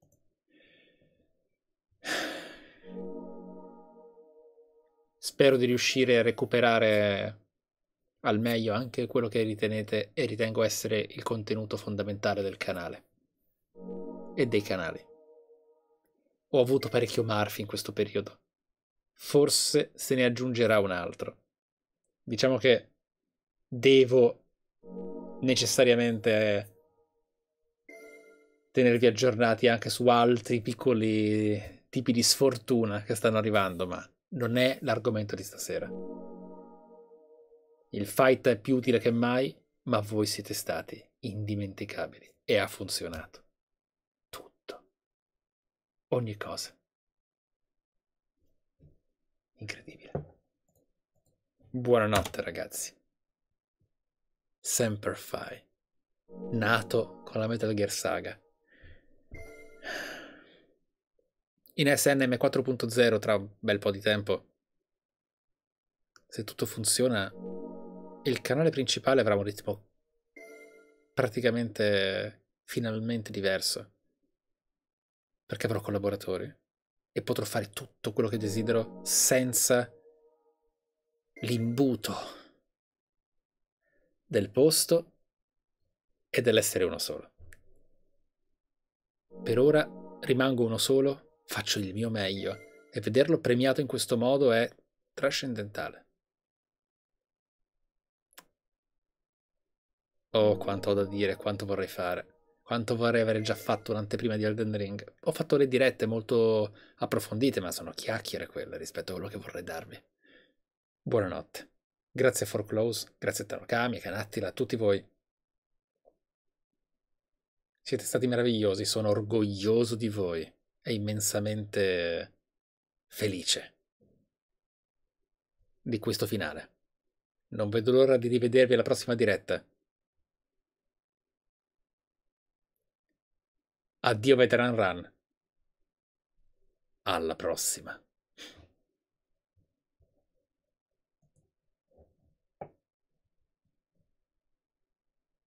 Spero di riuscire a recuperare al meglio anche quello che ritenete e ritengo essere il contenuto fondamentale del canale e dei canali. Ho avuto parecchio Marfi in questo periodo. Forse se ne aggiungerà un altro. Diciamo che devo necessariamente tenervi aggiornati anche su altri piccoli tipi di sfortuna che stanno arrivando, ma non è l'argomento di stasera. Il fight è più utile che mai, ma voi siete stati indimenticabili e ha funzionato. Tutto. Ogni cosa. Incredibile. Buonanotte ragazzi. Semper Fi. Nato con la Metal Gear Saga in SNM 4.0 tra un bel po' di tempo se tutto funziona, il canale principale avrà un ritmo praticamente finalmente diverso. Perché avrò collaboratori e potrò fare tutto quello che desidero senza l'imbuto del posto e dell'essere uno solo. Per ora rimango uno solo, faccio il mio meglio e vederlo premiato in questo modo è trascendentale. Oh, quanto ho da dire, quanto vorrei fare. Quanto vorrei avere già fatto un'anteprima di Elden Ring. Ho fatto le dirette molto approfondite, ma sono chiacchiere quelle rispetto a quello che vorrei darvi. Buonanotte. Grazie a Forclose, grazie a Tanokami, Canattila, a tutti voi. Siete stati meravigliosi, sono orgoglioso di voi e immensamente felice di questo finale. Non vedo l'ora di rivedervi alla prossima diretta. Addio Veteran Run. Alla prossima.